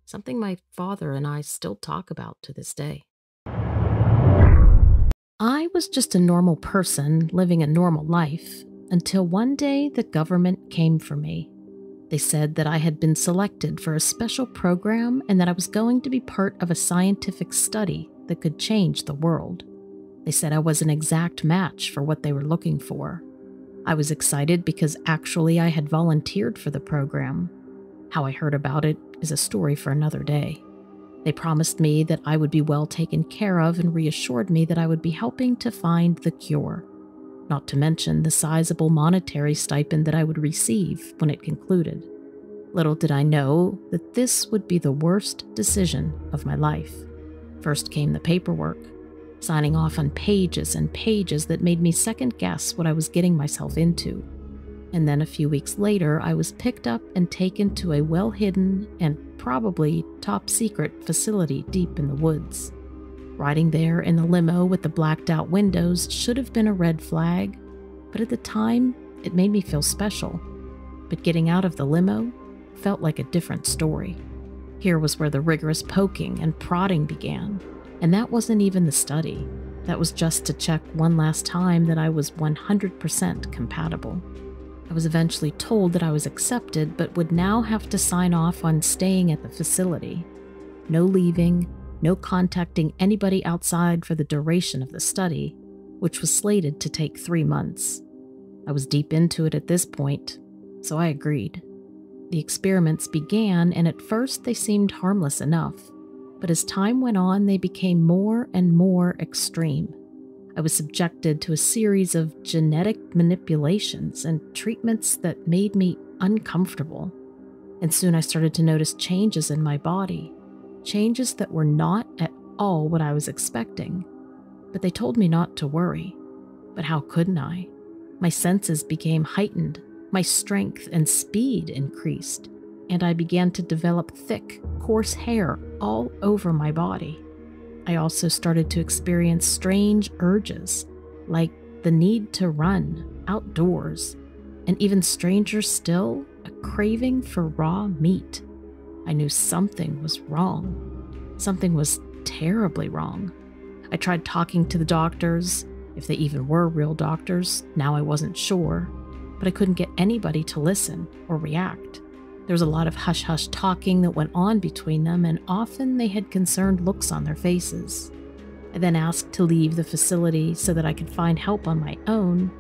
[SPEAKER 1] something my father and I still talk about to this day. I was just a normal person living a normal life until one day the government came for me. They said that I had been selected for a special program and that I was going to be part of a scientific study that could change the world. They said I was an exact match for what they were looking for. I was excited because actually I had volunteered for the program. How I heard about it is a story for another day. They promised me that I would be well taken care of and reassured me that I would be helping to find the cure, not to mention the sizable monetary stipend that I would receive when it concluded. Little did I know that this would be the worst decision of my life. First came the paperwork, signing off on pages and pages that made me second guess what I was getting myself into. And then a few weeks later, I was picked up and taken to a well hidden and probably top secret facility deep in the woods. Riding there in the limo with the blacked out windows should have been a red flag, but at the time, it made me feel special. But getting out of the limo felt like a different story. Here was where the rigorous poking and prodding began. And that wasn't even the study. That was just to check one last time that I was 100% compatible. I was eventually told that I was accepted, but would now have to sign off on staying at the facility. No leaving, no contacting anybody outside for the duration of the study, which was slated to take three months. I was deep into it at this point, so I agreed. The experiments began, and at first they seemed harmless enough, but as time went on, they became more and more extreme. I was subjected to a series of genetic manipulations and treatments that made me uncomfortable. And soon I started to notice changes in my body, changes that were not at all what I was expecting. But they told me not to worry. But how couldn't I? My senses became heightened, my strength and speed increased, and I began to develop thick, coarse hair all over my body. I also started to experience strange urges, like the need to run outdoors, and even stranger still, a craving for raw meat. I knew something was wrong. Something was terribly wrong. I tried talking to the doctors, if they even were real doctors, now I wasn't sure, but I couldn't get anybody to listen or react. There was a lot of hush hush talking that went on between them, and often they had concerned looks on their faces. I then asked to leave the facility so that I could find help on my own,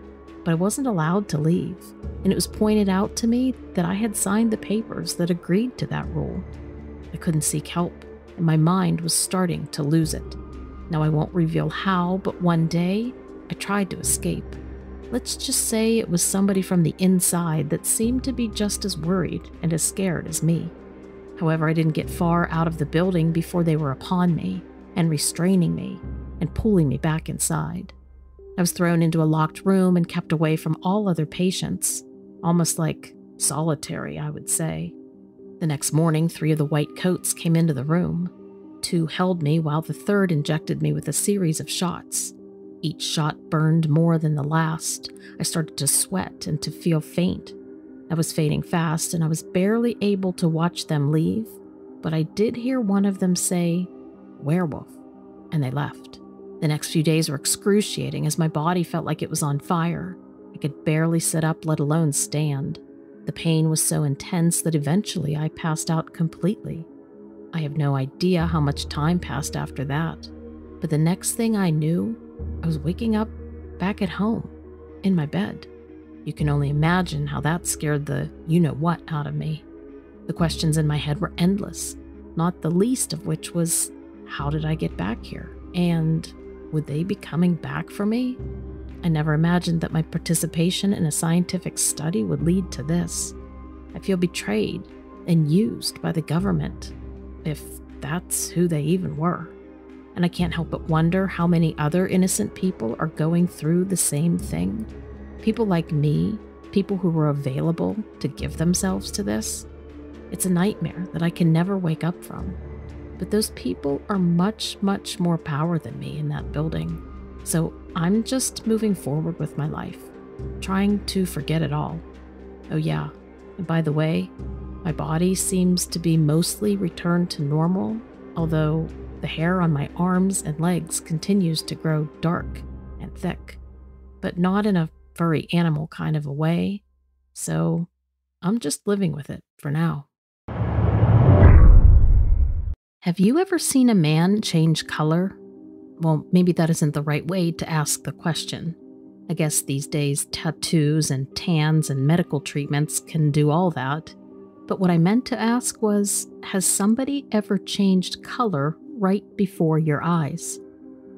[SPEAKER 1] but I wasn't allowed to leave, and it was pointed out to me that I had signed the papers that agreed to that rule. I couldn't seek help, and my mind was starting to lose it. Now, I won't reveal how, but one day I tried to escape. Let's just say it was somebody from the inside that seemed to be just as worried and as scared as me. However, I didn't get far out of the building before they were upon me and restraining me and pulling me back inside. I was thrown into a locked room and kept away from all other patients, almost like solitary, I would say. The next morning, three of the white coats came into the room. Two held me while the third injected me with a series of shots. Each shot burned more than the last. I started to sweat and to feel faint. I was fading fast, and I was barely able to watch them leave, but I did hear one of them say, Werewolf, and they left. The next few days were excruciating as my body felt like it was on fire. I could barely sit up, let alone stand. The pain was so intense that eventually I passed out completely. I have no idea how much time passed after that, but the next thing I knew, I was waking up back at home in my bed. You can only imagine how that scared the you know what out of me. The questions in my head were endless, not the least of which was how did I get back here? And would they be coming back for me? I never imagined that my participation in a scientific study would lead to this. I feel betrayed and used by the government, if that's who they even were and I can't help but wonder how many other innocent people are going through the same thing. People like me, people who were available to give themselves to this. It's a nightmare that I can never wake up from. But those people are much, much more power than me in that building. So I'm just moving forward with my life, trying to forget it all. Oh, yeah, and by the way, my body seems to be mostly returned to normal, although the hair on my arms and legs continues to grow dark and thick, but not in a furry animal kind of a way. So I'm just living with it for now. Have you ever seen a man change color? Well, maybe that isn't the right way to ask the question. I guess these days tattoos and tans and medical treatments can do all that. But what I meant to ask was Has somebody ever changed color right before your eyes.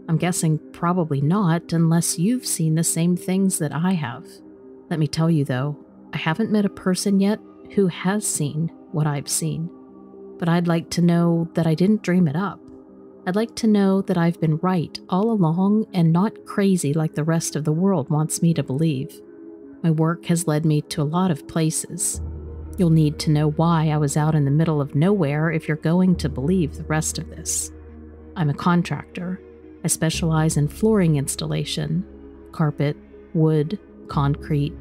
[SPEAKER 1] I'm guessing probably not unless you've seen the same things that I have. Let me tell you though, I haven't met a person yet who has seen what I've seen. But I'd like to know that I didn't dream it up. I'd like to know that I've been right all along and not crazy like the rest of the world wants me to believe. My work has led me to a lot of places, You'll need to know why I was out in the middle of nowhere if you're going to believe the rest of this. I'm a contractor. I specialize in flooring installation, carpet, wood, concrete.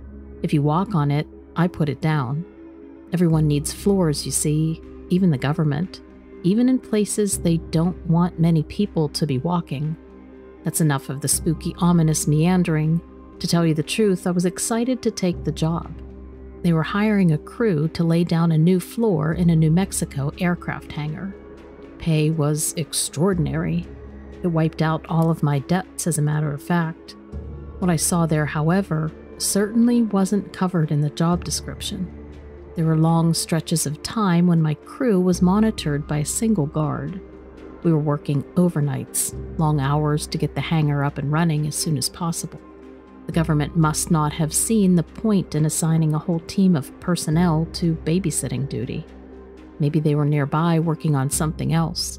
[SPEAKER 1] If you walk on it, I put it down. Everyone needs floors, you see, even the government, even in places they don't want many people to be walking. That's enough of the spooky, ominous meandering. To tell you the truth, I was excited to take the job. They were hiring a crew to lay down a new floor in a New Mexico aircraft hangar. Pay was extraordinary. It wiped out all of my debts, as a matter of fact. What I saw there, however, certainly wasn't covered in the job description. There were long stretches of time when my crew was monitored by a single guard. We were working overnights, long hours to get the hangar up and running as soon as possible. The government must not have seen the point in assigning a whole team of personnel to babysitting duty. Maybe they were nearby working on something else.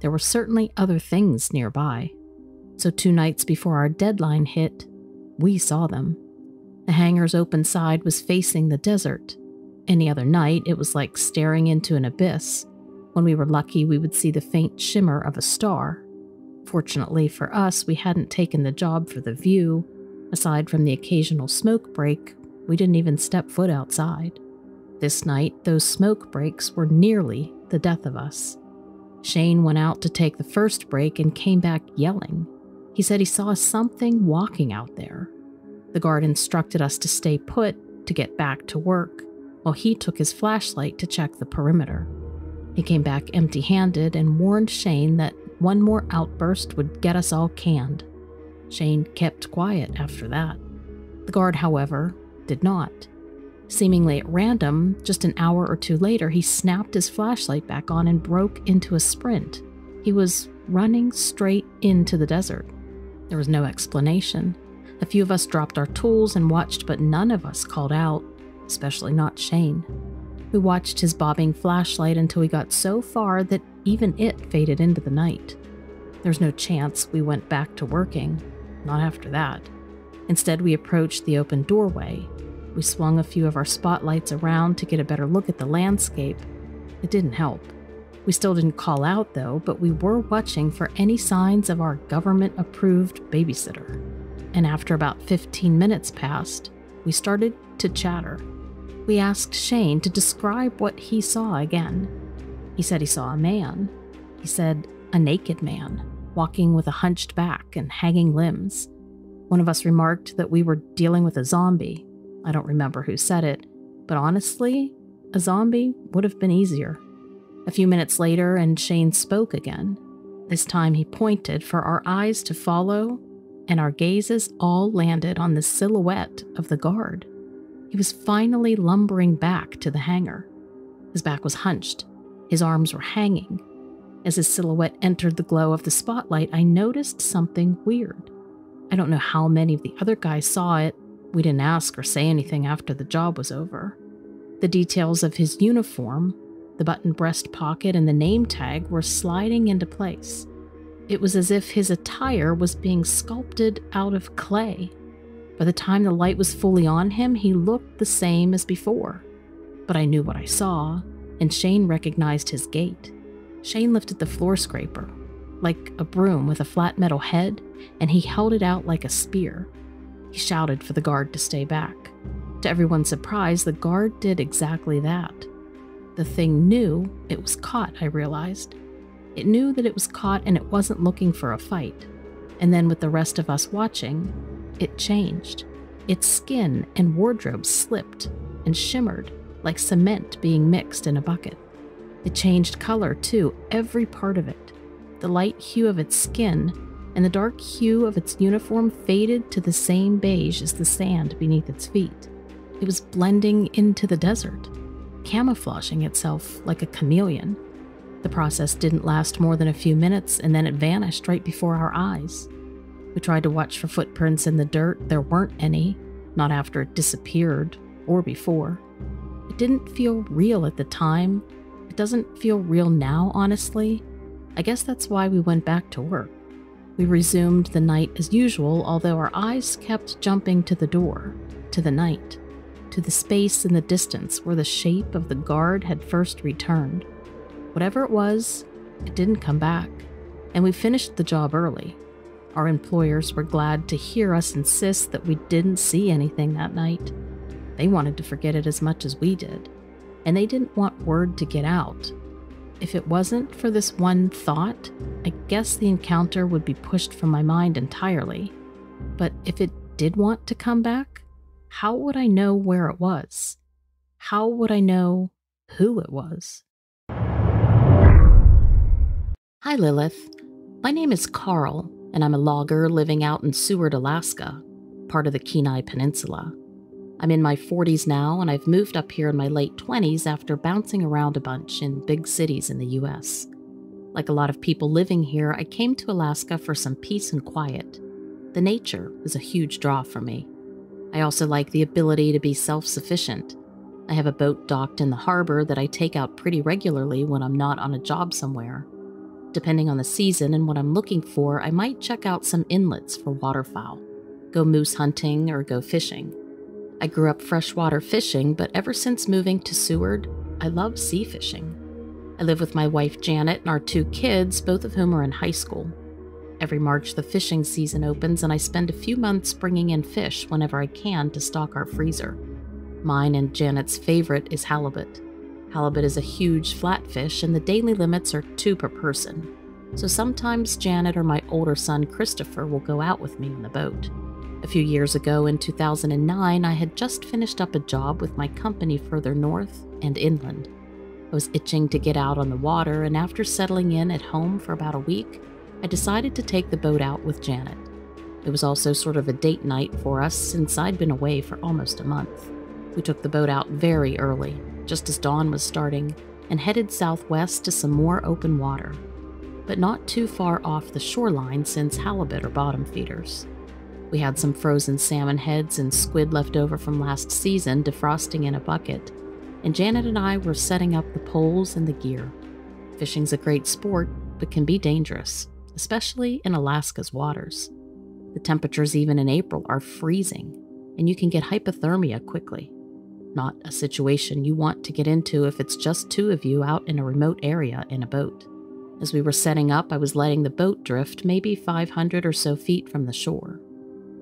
[SPEAKER 1] There were certainly other things nearby. So, two nights before our deadline hit, we saw them. The hangar's open side was facing the desert. Any other night, it was like staring into an abyss. When we were lucky, we would see the faint shimmer of a star. Fortunately for us, we hadn't taken the job for the view. Aside from the occasional smoke break, we didn't even step foot outside. This night, those smoke breaks were nearly the death of us. Shane went out to take the first break and came back yelling. He said he saw something walking out there. The guard instructed us to stay put to get back to work, while he took his flashlight to check the perimeter. He came back empty handed and warned Shane that one more outburst would get us all canned. Shane kept quiet after that. The guard, however, did not. Seemingly at random, just an hour or two later, he snapped his flashlight back on and broke into a sprint. He was running straight into the desert. There was no explanation. A few of us dropped our tools and watched, but none of us called out, especially not Shane. We watched his bobbing flashlight until we got so far that even it faded into the night. There's no chance we went back to working, not after that. Instead, we approached the open doorway. We swung a few of our spotlights around to get a better look at the landscape. It didn't help. We still didn't call out, though, but we were watching for any signs of our government approved babysitter. And after about 15 minutes passed, we started to chatter we asked Shane to describe what he saw again. He said he saw a man. He said a naked man, walking with a hunched back and hanging limbs. One of us remarked that we were dealing with a zombie. I don't remember who said it, but honestly, a zombie would have been easier. A few minutes later, and Shane spoke again. This time he pointed for our eyes to follow, and our gazes all landed on the silhouette of the guard. He was finally lumbering back to the hangar. His back was hunched, his arms were hanging. As his silhouette entered the glow of the spotlight, I noticed something weird. I don't know how many of the other guys saw it. We didn't ask or say anything after the job was over. The details of his uniform, the button breast pocket, and the name tag were sliding into place. It was as if his attire was being sculpted out of clay. By the time the light was fully on him, he looked the same as before. But I knew what I saw, and Shane recognized his gait. Shane lifted the floor scraper, like a broom with a flat metal head, and he held it out like a spear. He shouted for the guard to stay back. To everyone's surprise, the guard did exactly that. The thing knew it was caught, I realized. It knew that it was caught and it wasn't looking for a fight. And then, with the rest of us watching, it changed. Its skin and wardrobe slipped and shimmered like cement being mixed in a bucket. It changed color, too, every part of it. The light hue of its skin and the dark hue of its uniform faded to the same beige as the sand beneath its feet. It was blending into the desert, camouflaging itself like a chameleon. The process didn't last more than a few minutes, and then it vanished right before our eyes. We tried to watch for footprints in the dirt. There weren't any, not after it disappeared or before. It didn't feel real at the time. It doesn't feel real now, honestly. I guess that's why we went back to work. We resumed the night as usual, although our eyes kept jumping to the door, to the night, to the space in the distance where the shape of the guard had first returned. Whatever it was, it didn't come back, and we finished the job early. Our employers were glad to hear us insist that we didn't see anything that night. They wanted to forget it as much as we did, and they didn't want word to get out. If it wasn't for this one thought, I guess the encounter would be pushed from my mind entirely. But if it did want to come back, how would I know where it was? How would I know who it was? Hi, Lilith. My name is Carl, and I'm a logger living out in Seward, Alaska, part of the Kenai Peninsula. I'm in my 40s now, and I've moved up here in my late 20s after bouncing around a bunch in big cities in the US. Like a lot of people living here, I came to Alaska for some peace and quiet. The nature was a huge draw for me. I also like the ability to be self sufficient. I have a boat docked in the harbor that I take out pretty regularly when I'm not on a job somewhere. Depending on the season and what I'm looking for, I might check out some inlets for waterfowl, go moose hunting, or go fishing. I grew up freshwater fishing, but ever since moving to Seward, I love sea fishing. I live with my wife Janet and our two kids, both of whom are in high school. Every March, the fishing season opens, and I spend a few months bringing in fish whenever I can to stock our freezer. Mine and Janet's favorite is halibut. Halibut is a huge flatfish, and the daily limits are two per person. So sometimes Janet or my older son Christopher will go out with me in the boat. A few years ago, in 2009, I had just finished up a job with my company further north and inland. I was itching to get out on the water, and after settling in at home for about a week, I decided to take the boat out with Janet. It was also sort of a date night for us since I'd been away for almost a month. We took the boat out very early, just as dawn was starting, and headed southwest to some more open water, but not too far off the shoreline since halibut are bottom feeders. We had some frozen salmon heads and squid left over from last season defrosting in a bucket, and Janet and I were setting up the poles and the gear. Fishing's a great sport, but can be dangerous, especially in Alaska's waters. The temperatures, even in April, are freezing, and you can get hypothermia quickly. Not a situation you want to get into if it's just two of you out in a remote area in a boat. As we were setting up, I was letting the boat drift maybe 500 or so feet from the shore.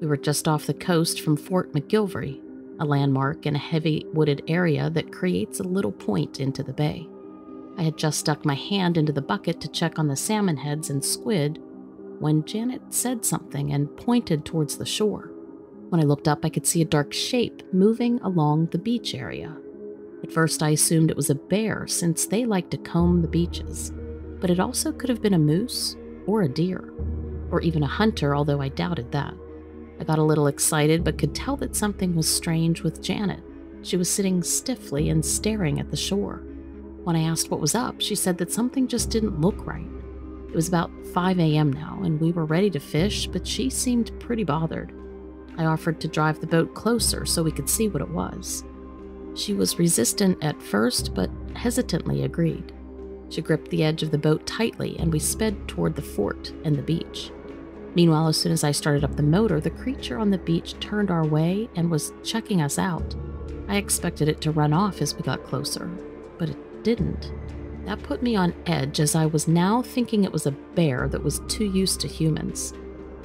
[SPEAKER 1] We were just off the coast from Fort McGilvray, a landmark in a heavy wooded area that creates a little point into the bay. I had just stuck my hand into the bucket to check on the salmon heads and squid when Janet said something and pointed towards the shore. When I looked up, I could see a dark shape moving along the beach area. At first, I assumed it was a bear since they like to comb the beaches, but it also could have been a moose or a deer, or even a hunter, although I doubted that. I got a little excited, but could tell that something was strange with Janet. She was sitting stiffly and staring at the shore. When I asked what was up, she said that something just didn't look right. It was about 5 a.m. now, and we were ready to fish, but she seemed pretty bothered. I offered to drive the boat closer so we could see what it was. She was resistant at first, but hesitantly agreed. She gripped the edge of the boat tightly, and we sped toward the fort and the beach. Meanwhile, as soon as I started up the motor, the creature on the beach turned our way and was checking us out. I expected it to run off as we got closer, but it didn't. That put me on edge as I was now thinking it was a bear that was too used to humans.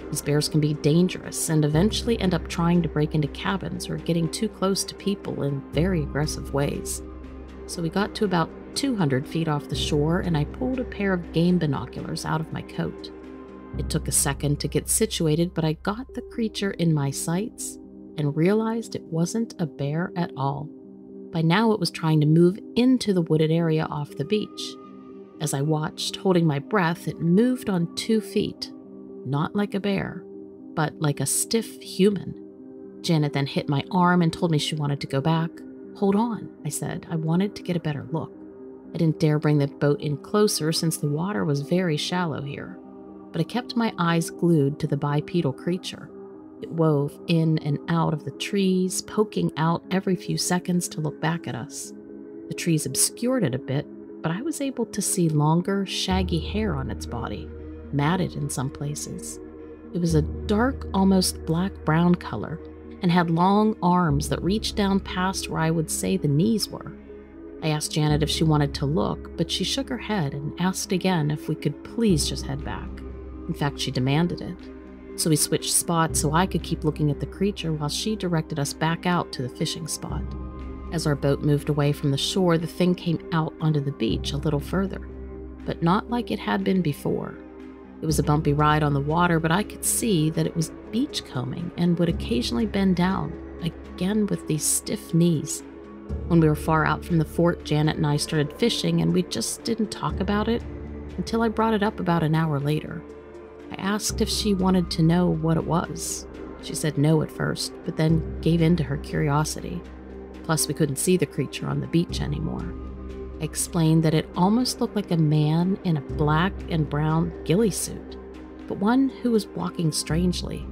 [SPEAKER 1] These bears can be dangerous and eventually end up trying to break into cabins or getting too close to people in very aggressive ways. So we got to about 200 feet off the shore and I pulled a pair of game binoculars out of my coat. It took a second to get situated, but I got the creature in my sights and realized it wasn't a bear at all. By now, it was trying to move into the wooded area off the beach. As I watched, holding my breath, it moved on two feet, not like a bear, but like a stiff human. Janet then hit my arm and told me she wanted to go back. Hold on, I said. I wanted to get a better look. I didn't dare bring the boat in closer since the water was very shallow here but I kept my eyes glued to the bipedal creature. It wove in and out of the trees, poking out every few seconds to look back at us. The trees obscured it a bit, but I was able to see longer, shaggy hair on its body, matted in some places. It was a dark, almost black brown color, and had long arms that reached down past where I would say the knees were. I asked Janet if she wanted to look, but she shook her head and asked again if we could please just head back. In fact, she demanded it. So we switched spots so I could keep looking at the creature while she directed us back out to the fishing spot. As our boat moved away from the shore, the thing came out onto the beach a little further, but not like it had been before. It was a bumpy ride on the water, but I could see that it was beachcombing and would occasionally bend down, again with these stiff knees. When we were far out from the fort, Janet and I started fishing, and we just didn't talk about it until I brought it up about an hour later. I asked if she wanted to know what it was. She said no at first, but then gave in to her curiosity. Plus, we couldn't see the creature on the beach anymore. Explained that it almost looked like a man in a black and brown ghillie suit, but one who was walking strangely.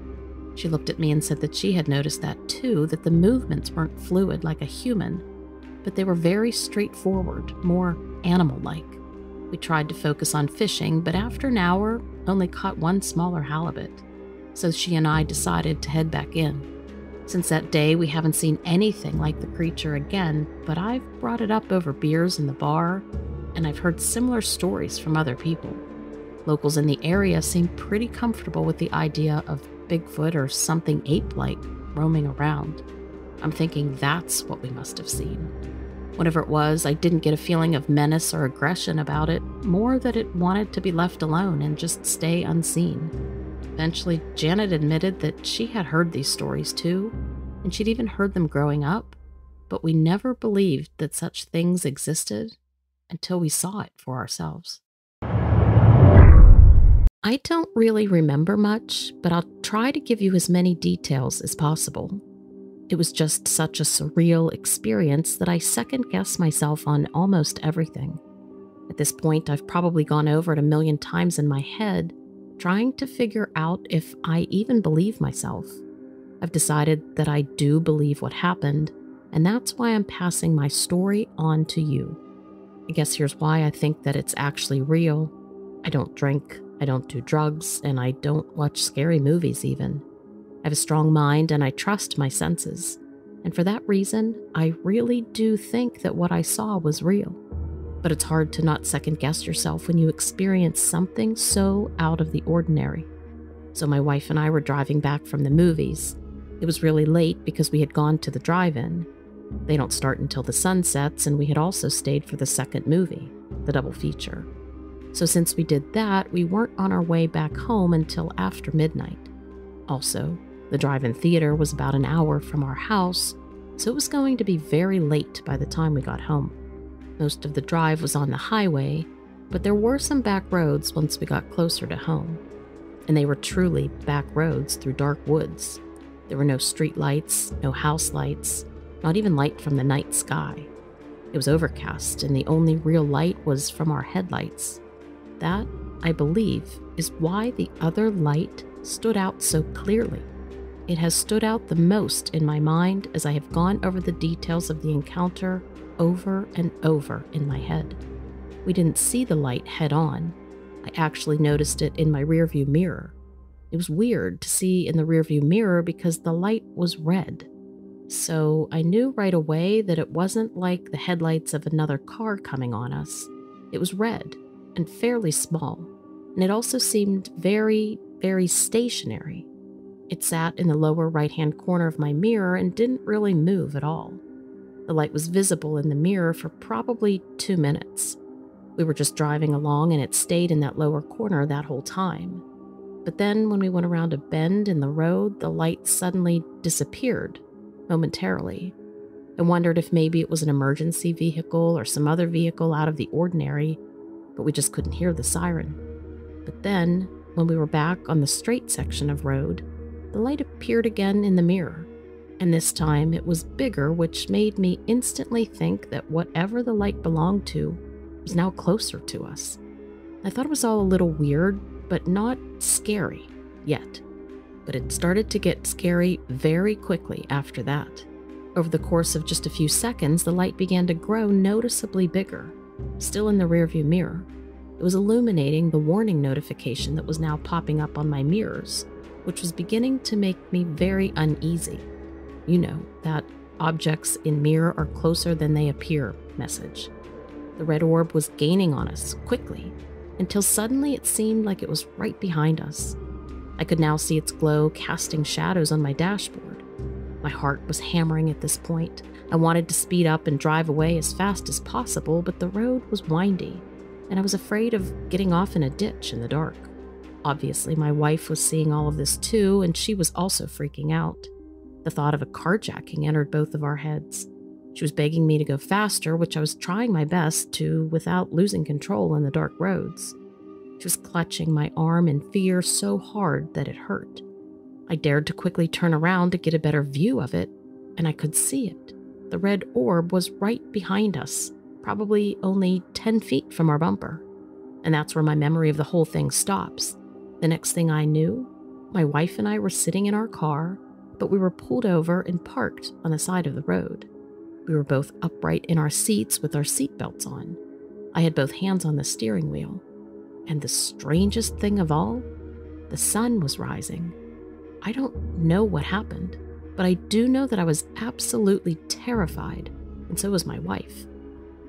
[SPEAKER 1] She looked at me and said that she had noticed that too, that the movements weren't fluid like a human, but they were very straightforward, more animal like. We tried to focus on fishing, but after an hour, only caught one smaller halibut. So she and I decided to head back in. Since that day, we haven't seen anything like the creature again, but I've brought it up over beers in the bar, and I've heard similar stories from other people. Locals in the area seem pretty comfortable with the idea of Bigfoot or something ape like roaming around. I'm thinking that's what we must have seen. Whatever it was, I didn't get a feeling of menace or aggression about it, more that it wanted to be left alone and just stay unseen. Eventually, Janet admitted that she had heard these stories too, and she'd even heard them growing up, but we never believed that such things existed until we saw it for ourselves. I don't really remember much, but I'll try to give you as many details as possible. It was just such a surreal experience that I second guess myself on almost everything. At this point, I've probably gone over it a million times in my head, trying to figure out if I even believe myself. I've decided that I do believe what happened, and that's why I'm passing my story on to you. I guess here's why I think that it's actually real. I don't drink, I don't do drugs, and I don't watch scary movies even. I have a strong mind and I trust my senses. And for that reason, I really do think that what I saw was real. But it's hard to not second guess yourself when you experience something so out of the ordinary. So, my wife and I were driving back from the movies. It was really late because we had gone to the drive in. They don't start until the sun sets, and we had also stayed for the second movie, the double feature. So, since we did that, we weren't on our way back home until after midnight. Also, the drive in theater was about an hour from our house, so it was going to be very late by the time we got home. Most of the drive was on the highway, but there were some back roads once we got closer to home. And they were truly back roads through dark woods. There were no street lights, no house lights, not even light from the night sky. It was overcast, and the only real light was from our headlights. That, I believe, is why the other light stood out so clearly. It has stood out the most in my mind as I have gone over the details of the encounter over and over in my head. We didn't see the light head on. I actually noticed it in my rearview mirror. It was weird to see in the rearview mirror because the light was red. So I knew right away that it wasn't like the headlights of another car coming on us. It was red and fairly small, and it also seemed very, very stationary. It sat in the lower right hand corner of my mirror and didn't really move at all. The light was visible in the mirror for probably two minutes. We were just driving along and it stayed in that lower corner that whole time. But then, when we went around a bend in the road, the light suddenly disappeared momentarily. I wondered if maybe it was an emergency vehicle or some other vehicle out of the ordinary but we just couldn't hear the siren. But then, when we were back on the straight section of road, the light appeared again in the mirror, and this time it was bigger, which made me instantly think that whatever the light belonged to was now closer to us. I thought it was all a little weird, but not scary yet. But it started to get scary very quickly after that. Over the course of just a few seconds, the light began to grow noticeably bigger still in the rearview mirror. It was illuminating the warning notification that was now popping up on my mirrors, which was beginning to make me very uneasy. You know, that objects in mirror are closer than they appear message. The red orb was gaining on us quickly until suddenly it seemed like it was right behind us. I could now see its glow casting shadows on my dashboard. My heart was hammering at this point. I wanted to speed up and drive away as fast as possible, but the road was windy, and I was afraid of getting off in a ditch in the dark. Obviously, my wife was seeing all of this too, and she was also freaking out. The thought of a carjacking entered both of our heads. She was begging me to go faster, which I was trying my best to without losing control in the dark roads. She was clutching my arm in fear so hard that it hurt. I dared to quickly turn around to get a better view of it, and I could see it. The red orb was right behind us, probably only 10 feet from our bumper. And that's where my memory of the whole thing stops. The next thing I knew, my wife and I were sitting in our car, but we were pulled over and parked on the side of the road. We were both upright in our seats with our seatbelts on. I had both hands on the steering wheel. And the strangest thing of all, the sun was rising. I don't know what happened, but I do know that I was absolutely terrified, and so was my wife.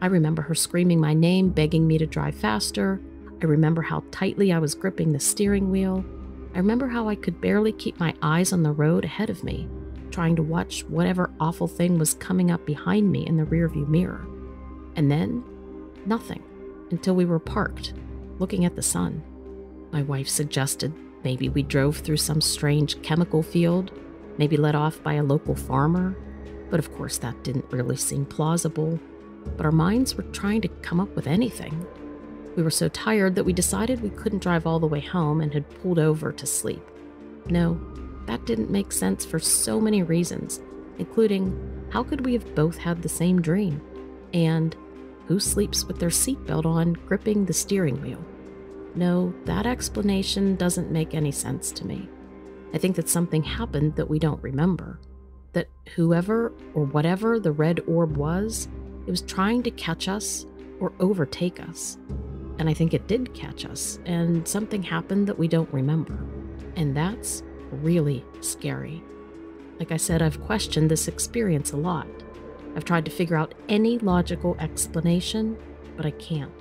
[SPEAKER 1] I remember her screaming my name, begging me to drive faster. I remember how tightly I was gripping the steering wheel. I remember how I could barely keep my eyes on the road ahead of me, trying to watch whatever awful thing was coming up behind me in the rearview mirror. And then, nothing until we were parked, looking at the sun. My wife suggested maybe we drove through some strange chemical field, maybe let off by a local farmer, but of course that didn't really seem plausible. But our minds were trying to come up with anything. We were so tired that we decided we couldn't drive all the way home and had pulled over to sleep. No, that didn't make sense for so many reasons, including how could we have both had the same dream? And who sleeps with their seatbelt on, gripping the steering wheel? No, that explanation doesn't make any sense to me. I think that something happened that we don't remember. That whoever or whatever the red orb was, it was trying to catch us or overtake us. And I think it did catch us, and something happened that we don't remember. And that's really scary. Like I said, I've questioned this experience a lot. I've tried to figure out any logical explanation, but I can't.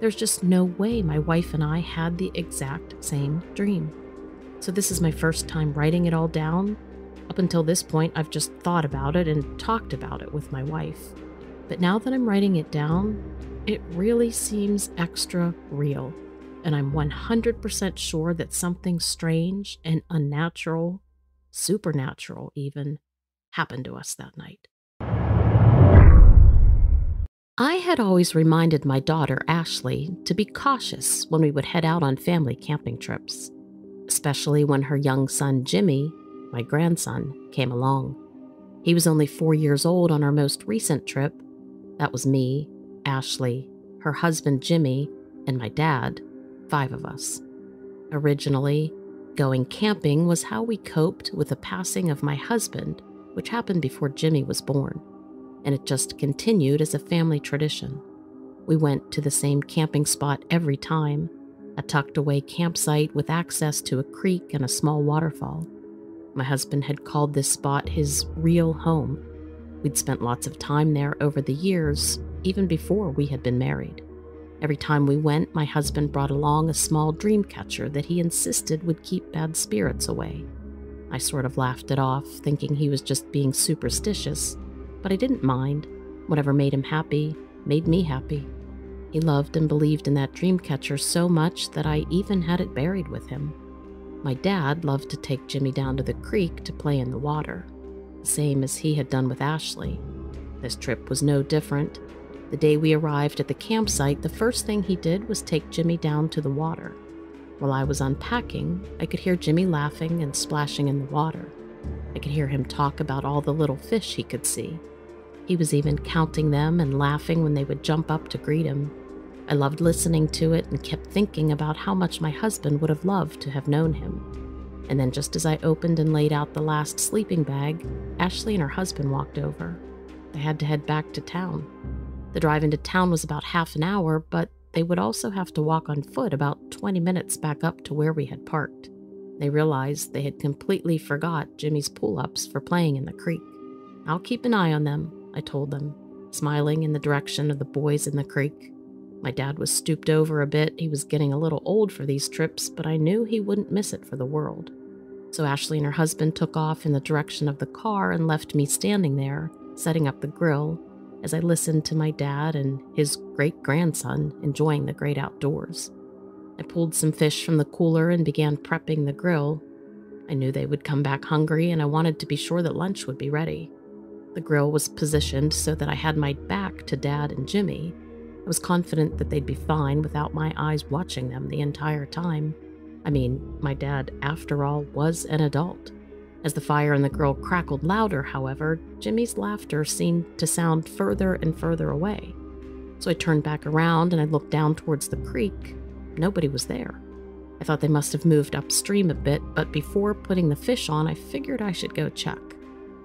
[SPEAKER 1] There's just no way my wife and I had the exact same dream. So, this is my first time writing it all down. Up until this point, I've just thought about it and talked about it with my wife. But now that I'm writing it down, it really seems extra real. And I'm 100% sure that something strange and unnatural, supernatural even, happened to us that night. I had always reminded my daughter, Ashley, to be cautious when we would head out on family camping trips, especially when her young son, Jimmy, my grandson, came along. He was only four years old on our most recent trip. That was me, Ashley, her husband, Jimmy, and my dad, five of us. Originally, going camping was how we coped with the passing of my husband, which happened before Jimmy was born and it just continued as a family tradition. We went to the same camping spot every time, a tucked away campsite with access to a creek and a small waterfall. My husband had called this spot his real home. We'd spent lots of time there over the years, even before we had been married. Every time we went, my husband brought along a small dream catcher that he insisted would keep bad spirits away. I sort of laughed it off, thinking he was just being superstitious, but I didn't mind. Whatever made him happy made me happy. He loved and believed in that dream catcher so much that I even had it buried with him. My dad loved to take Jimmy down to the creek to play in the water, the same as he had done with Ashley. This trip was no different. The day we arrived at the campsite, the first thing he did was take Jimmy down to the water. While I was unpacking, I could hear Jimmy laughing and splashing in the water. I could hear him talk about all the little fish he could see. He was even counting them and laughing when they would jump up to greet him. I loved listening to it and kept thinking about how much my husband would have loved to have known him. And then, just as I opened and laid out the last sleeping bag, Ashley and her husband walked over. They had to head back to town. The drive into town was about half an hour, but they would also have to walk on foot about 20 minutes back up to where we had parked. They realized they had completely forgot Jimmy's pull ups for playing in the creek. I'll keep an eye on them, I told them, smiling in the direction of the boys in the creek. My dad was stooped over a bit. He was getting a little old for these trips, but I knew he wouldn't miss it for the world. So Ashley and her husband took off in the direction of the car and left me standing there, setting up the grill, as I listened to my dad and his great grandson enjoying the great outdoors. I pulled some fish from the cooler and began prepping the grill. I knew they would come back hungry, and I wanted to be sure that lunch would be ready. The grill was positioned so that I had my back to Dad and Jimmy. I was confident that they'd be fine without my eyes watching them the entire time. I mean, my dad, after all, was an adult. As the fire in the grill crackled louder, however, Jimmy's laughter seemed to sound further and further away. So I turned back around and I looked down towards the creek. Nobody was there. I thought they must have moved upstream a bit, but before putting the fish on, I figured I should go check.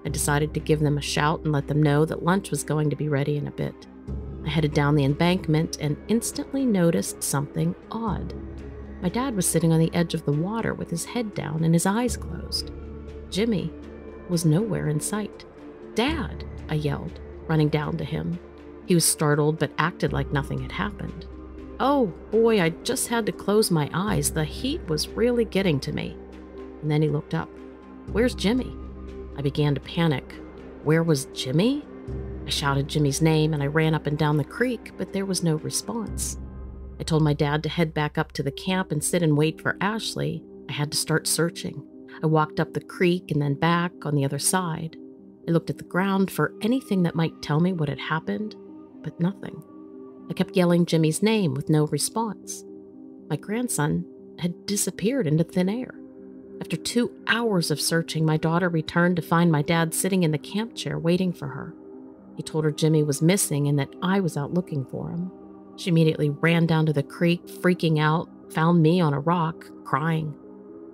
[SPEAKER 1] I decided to give them a shout and let them know that lunch was going to be ready in a bit. I headed down the embankment and instantly noticed something odd. My dad was sitting on the edge of the water with his head down and his eyes closed. Jimmy was nowhere in sight. Dad, I yelled, running down to him. He was startled but acted like nothing had happened. Oh boy, I just had to close my eyes. The heat was really getting to me. And then he looked up. Where's Jimmy? I began to panic. Where was Jimmy? I shouted Jimmy's name and I ran up and down the creek, but there was no response. I told my dad to head back up to the camp and sit and wait for Ashley. I had to start searching. I walked up the creek and then back on the other side. I looked at the ground for anything that might tell me what had happened, but nothing. I kept yelling Jimmy's name with no response. My grandson had disappeared into thin air. After two hours of searching, my daughter returned to find my dad sitting in the camp chair waiting for her. He told her Jimmy was missing and that I was out looking for him. She immediately ran down to the creek, freaking out, found me on a rock, crying.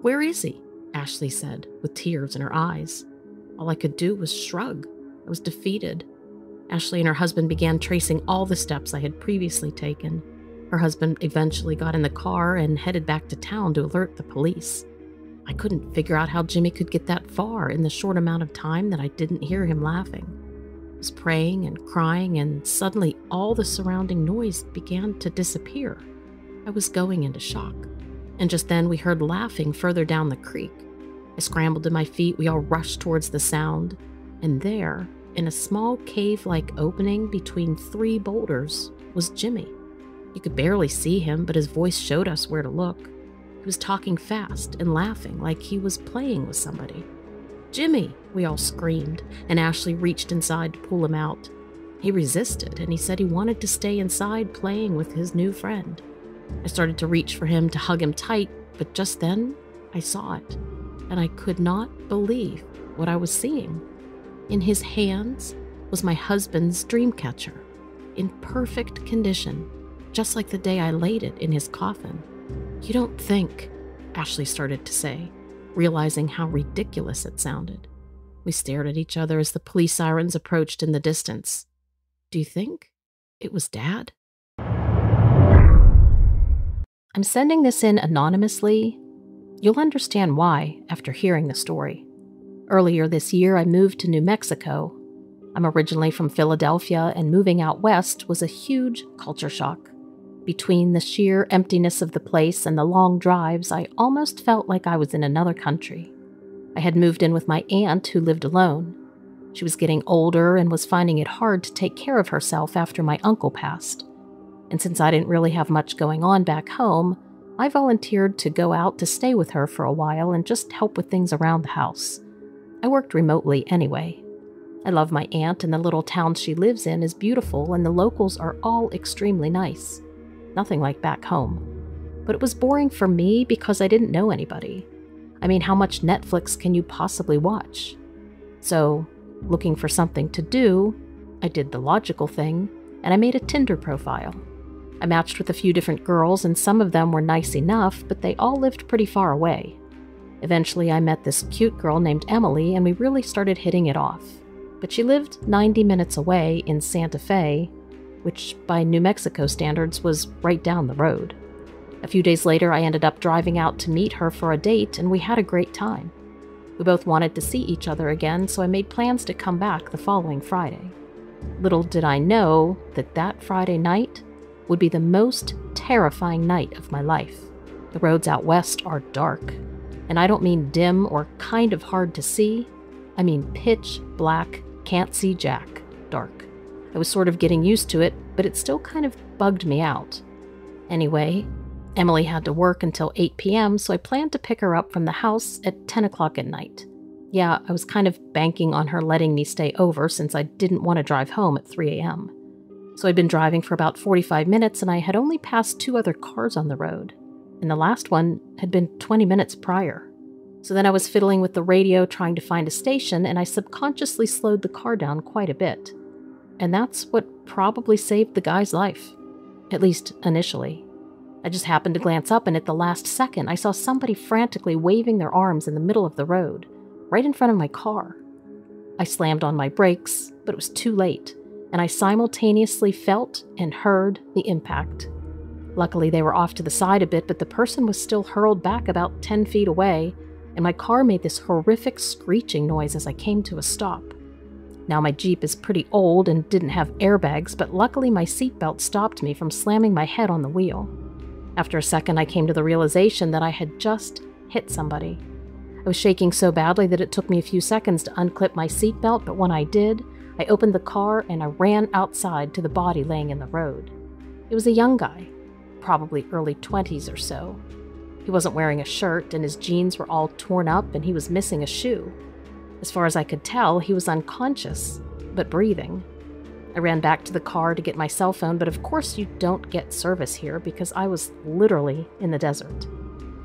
[SPEAKER 1] Where is he? Ashley said, with tears in her eyes. All I could do was shrug. I was defeated. Ashley and her husband began tracing all the steps I had previously taken. Her husband eventually got in the car and headed back to town to alert the police. I couldn't figure out how Jimmy could get that far in the short amount of time that I didn't hear him laughing. I was praying and crying, and suddenly all the surrounding noise began to disappear. I was going into shock. And just then we heard laughing further down the creek. I scrambled to my feet. We all rushed towards the sound. And there, in a small cave like opening between three boulders, was Jimmy. You could barely see him, but his voice showed us where to look. He was talking fast and laughing like he was playing with somebody. Jimmy, we all screamed, and Ashley reached inside to pull him out. He resisted, and he said he wanted to stay inside playing with his new friend. I started to reach for him to hug him tight, but just then I saw it, and I could not believe what I was seeing. In his hands was my husband's dream catcher, in perfect condition, just like the day I laid it in his coffin. You don't think, Ashley started to say, realizing how ridiculous it sounded. We stared at each other as the police sirens approached in the distance. Do you think it was Dad? I'm sending this in anonymously. You'll understand why after hearing the story. Earlier this year, I moved to New Mexico. I'm originally from Philadelphia, and moving out west was a huge culture shock. Between the sheer emptiness of the place and the long drives, I almost felt like I was in another country. I had moved in with my aunt who lived alone. She was getting older and was finding it hard to take care of herself after my uncle passed. And since I didn't really have much going on back home, I volunteered to go out to stay with her for a while and just help with things around the house. I worked remotely anyway. I love my aunt, and the little town she lives in is beautiful, and the locals are all extremely nice nothing like back home. But it was boring for me because I didn't know anybody. I mean, how much Netflix can you possibly watch? So, looking for something to do, I did the logical thing and I made a Tinder profile. I matched with a few different girls, and some of them were nice enough, but they all lived pretty far away. Eventually, I met this cute girl named Emily, and we really started hitting it off. But she lived 90 minutes away in Santa Fe, which by New Mexico standards was right down the road. A few days later, I ended up driving out to meet her for a date, and we had a great time. We both wanted to see each other again, so I made plans to come back the following Friday. Little did I know that that Friday night would be the most terrifying night of my life. The roads out west are dark, and I don't mean dim or kind of hard to see, I mean pitch black, can't see jack, dark. I was sort of getting used to it, but it still kind of bugged me out. Anyway, Emily had to work until 8 p.m., so I planned to pick her up from the house at 10 o'clock at night. Yeah, I was kind of banking on her letting me stay over since I didn't want to drive home at 3 a.m. So I'd been driving for about 45 minutes and I had only passed two other cars on the road, and the last one had been 20 minutes prior. So then I was fiddling with the radio trying to find a station, and I subconsciously slowed the car down quite a bit. And that's what probably saved the guy's life. At least initially. I just happened to glance up, and at the last second, I saw somebody frantically waving their arms in the middle of the road, right in front of my car. I slammed on my brakes, but it was too late, and I simultaneously felt and heard the impact. Luckily, they were off to the side a bit, but the person was still hurled back about 10 feet away, and my car made this horrific screeching noise as I came to a stop. Now, my Jeep is pretty old and didn't have airbags, but luckily my seatbelt stopped me from slamming my head on the wheel. After a second, I came to the realization that I had just hit somebody. I was shaking so badly that it took me a few seconds to unclip my seatbelt, but when I did, I opened the car and I ran outside to the body laying in the road. It was a young guy, probably early 20s or so. He wasn't wearing a shirt, and his jeans were all torn up, and he was missing a shoe. As far as I could tell, he was unconscious, but breathing. I ran back to the car to get my cell phone, but of course, you don't get service here because I was literally in the desert.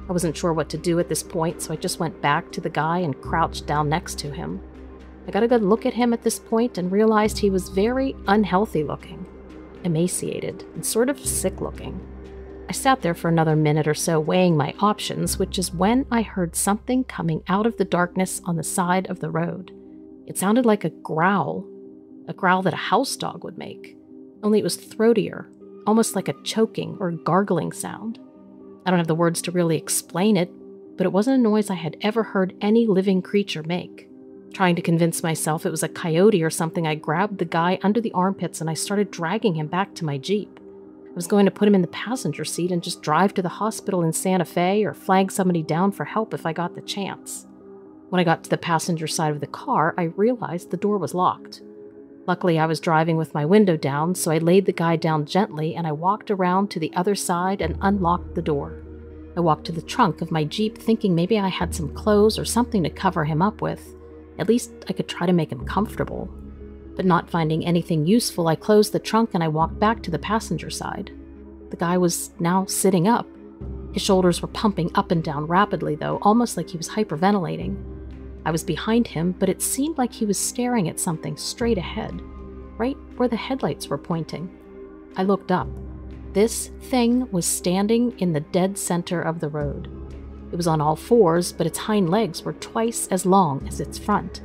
[SPEAKER 1] I wasn't sure what to do at this point, so I just went back to the guy and crouched down next to him. I got a good look at him at this point and realized he was very unhealthy looking, emaciated, and sort of sick looking. I sat there for another minute or so weighing my options, which is when I heard something coming out of the darkness on the side of the road. It sounded like a growl, a growl that a house dog would make, only it was throatier, almost like a choking or gargling sound. I don't have the words to really explain it, but it wasn't a noise I had ever heard any living creature make. Trying to convince myself it was a coyote or something, I grabbed the guy under the armpits and I started dragging him back to my Jeep. I was going to put him in the passenger seat and just drive to the hospital in Santa Fe or flag somebody down for help if I got the chance. When I got to the passenger side of the car, I realized the door was locked. Luckily, I was driving with my window down, so I laid the guy down gently and I walked around to the other side and unlocked the door. I walked to the trunk of my Jeep thinking maybe I had some clothes or something to cover him up with. At least I could try to make him comfortable but not finding anything useful, I closed the trunk and I walked back to the passenger side. The guy was now sitting up. His shoulders were pumping up and down rapidly, though, almost like he was hyperventilating. I was behind him, but it seemed like he was staring at something straight ahead, right where the headlights were pointing. I looked up. This thing was standing in the dead center of the road. It was on all fours, but its hind legs were twice as long as its front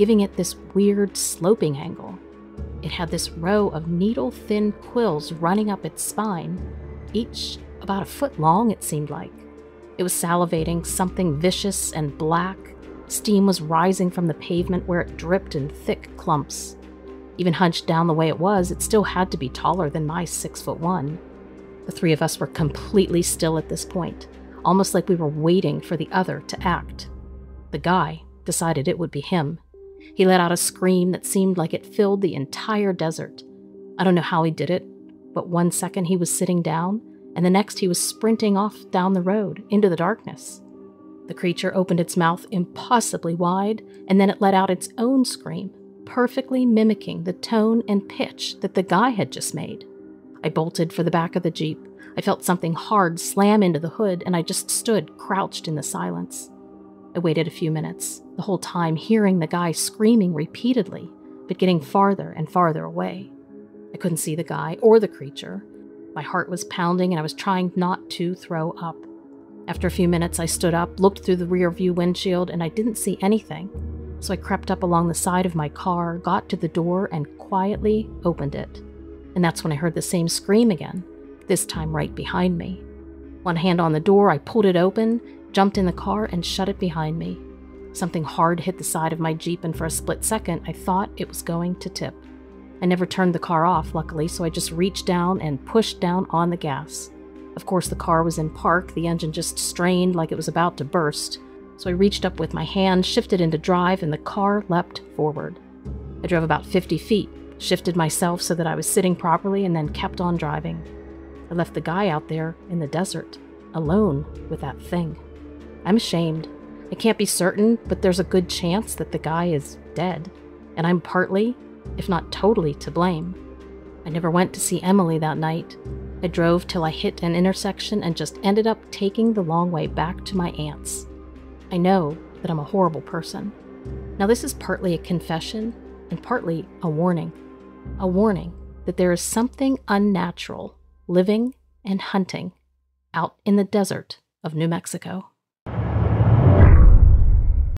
[SPEAKER 1] giving it this weird sloping angle. It had this row of needle thin quills running up its spine, each about a foot long, it seemed like. It was salivating something vicious and black. Steam was rising from the pavement where it dripped in thick clumps. Even hunched down the way it was, it still had to be taller than my six foot one. The three of us were completely still at this point, almost like we were waiting for the other to act. The guy decided it would be him. He let out a scream that seemed like it filled the entire desert. I don't know how he did it, but one second he was sitting down, and the next he was sprinting off down the road into the darkness. The creature opened its mouth impossibly wide, and then it let out its own scream, perfectly mimicking the tone and pitch that the guy had just made. I bolted for the back of the Jeep. I felt something hard slam into the hood, and I just stood crouched in the silence. I waited a few minutes, the whole time hearing the guy screaming repeatedly, but getting farther and farther away. I couldn't see the guy or the creature. My heart was pounding and I was trying not to throw up. After a few minutes, I stood up, looked through the rear view windshield, and I didn't see anything. So I crept up along the side of my car, got to the door, and quietly opened it. And that's when I heard the same scream again, this time right behind me. One hand on the door, I pulled it open jumped in the car, and shut it behind me. Something hard hit the side of my Jeep, and for a split second, I thought it was going to tip. I never turned the car off, luckily, so I just reached down and pushed down on the gas. Of course, the car was in park, the engine just strained like it was about to burst. So I reached up with my hand, shifted into drive, and the car leapt forward. I drove about 50 feet, shifted myself so that I was sitting properly, and then kept on driving. I left the guy out there in the desert, alone with that thing. I'm ashamed. I can't be certain, but there's a good chance that the guy is dead, and I'm partly, if not totally, to blame. I never went to see Emily that night. I drove till I hit an intersection and just ended up taking the long way back to my aunt's. I know that I'm a horrible person. Now, this is partly a confession and partly a warning. A warning that there is something unnatural living and hunting out in the desert of New Mexico.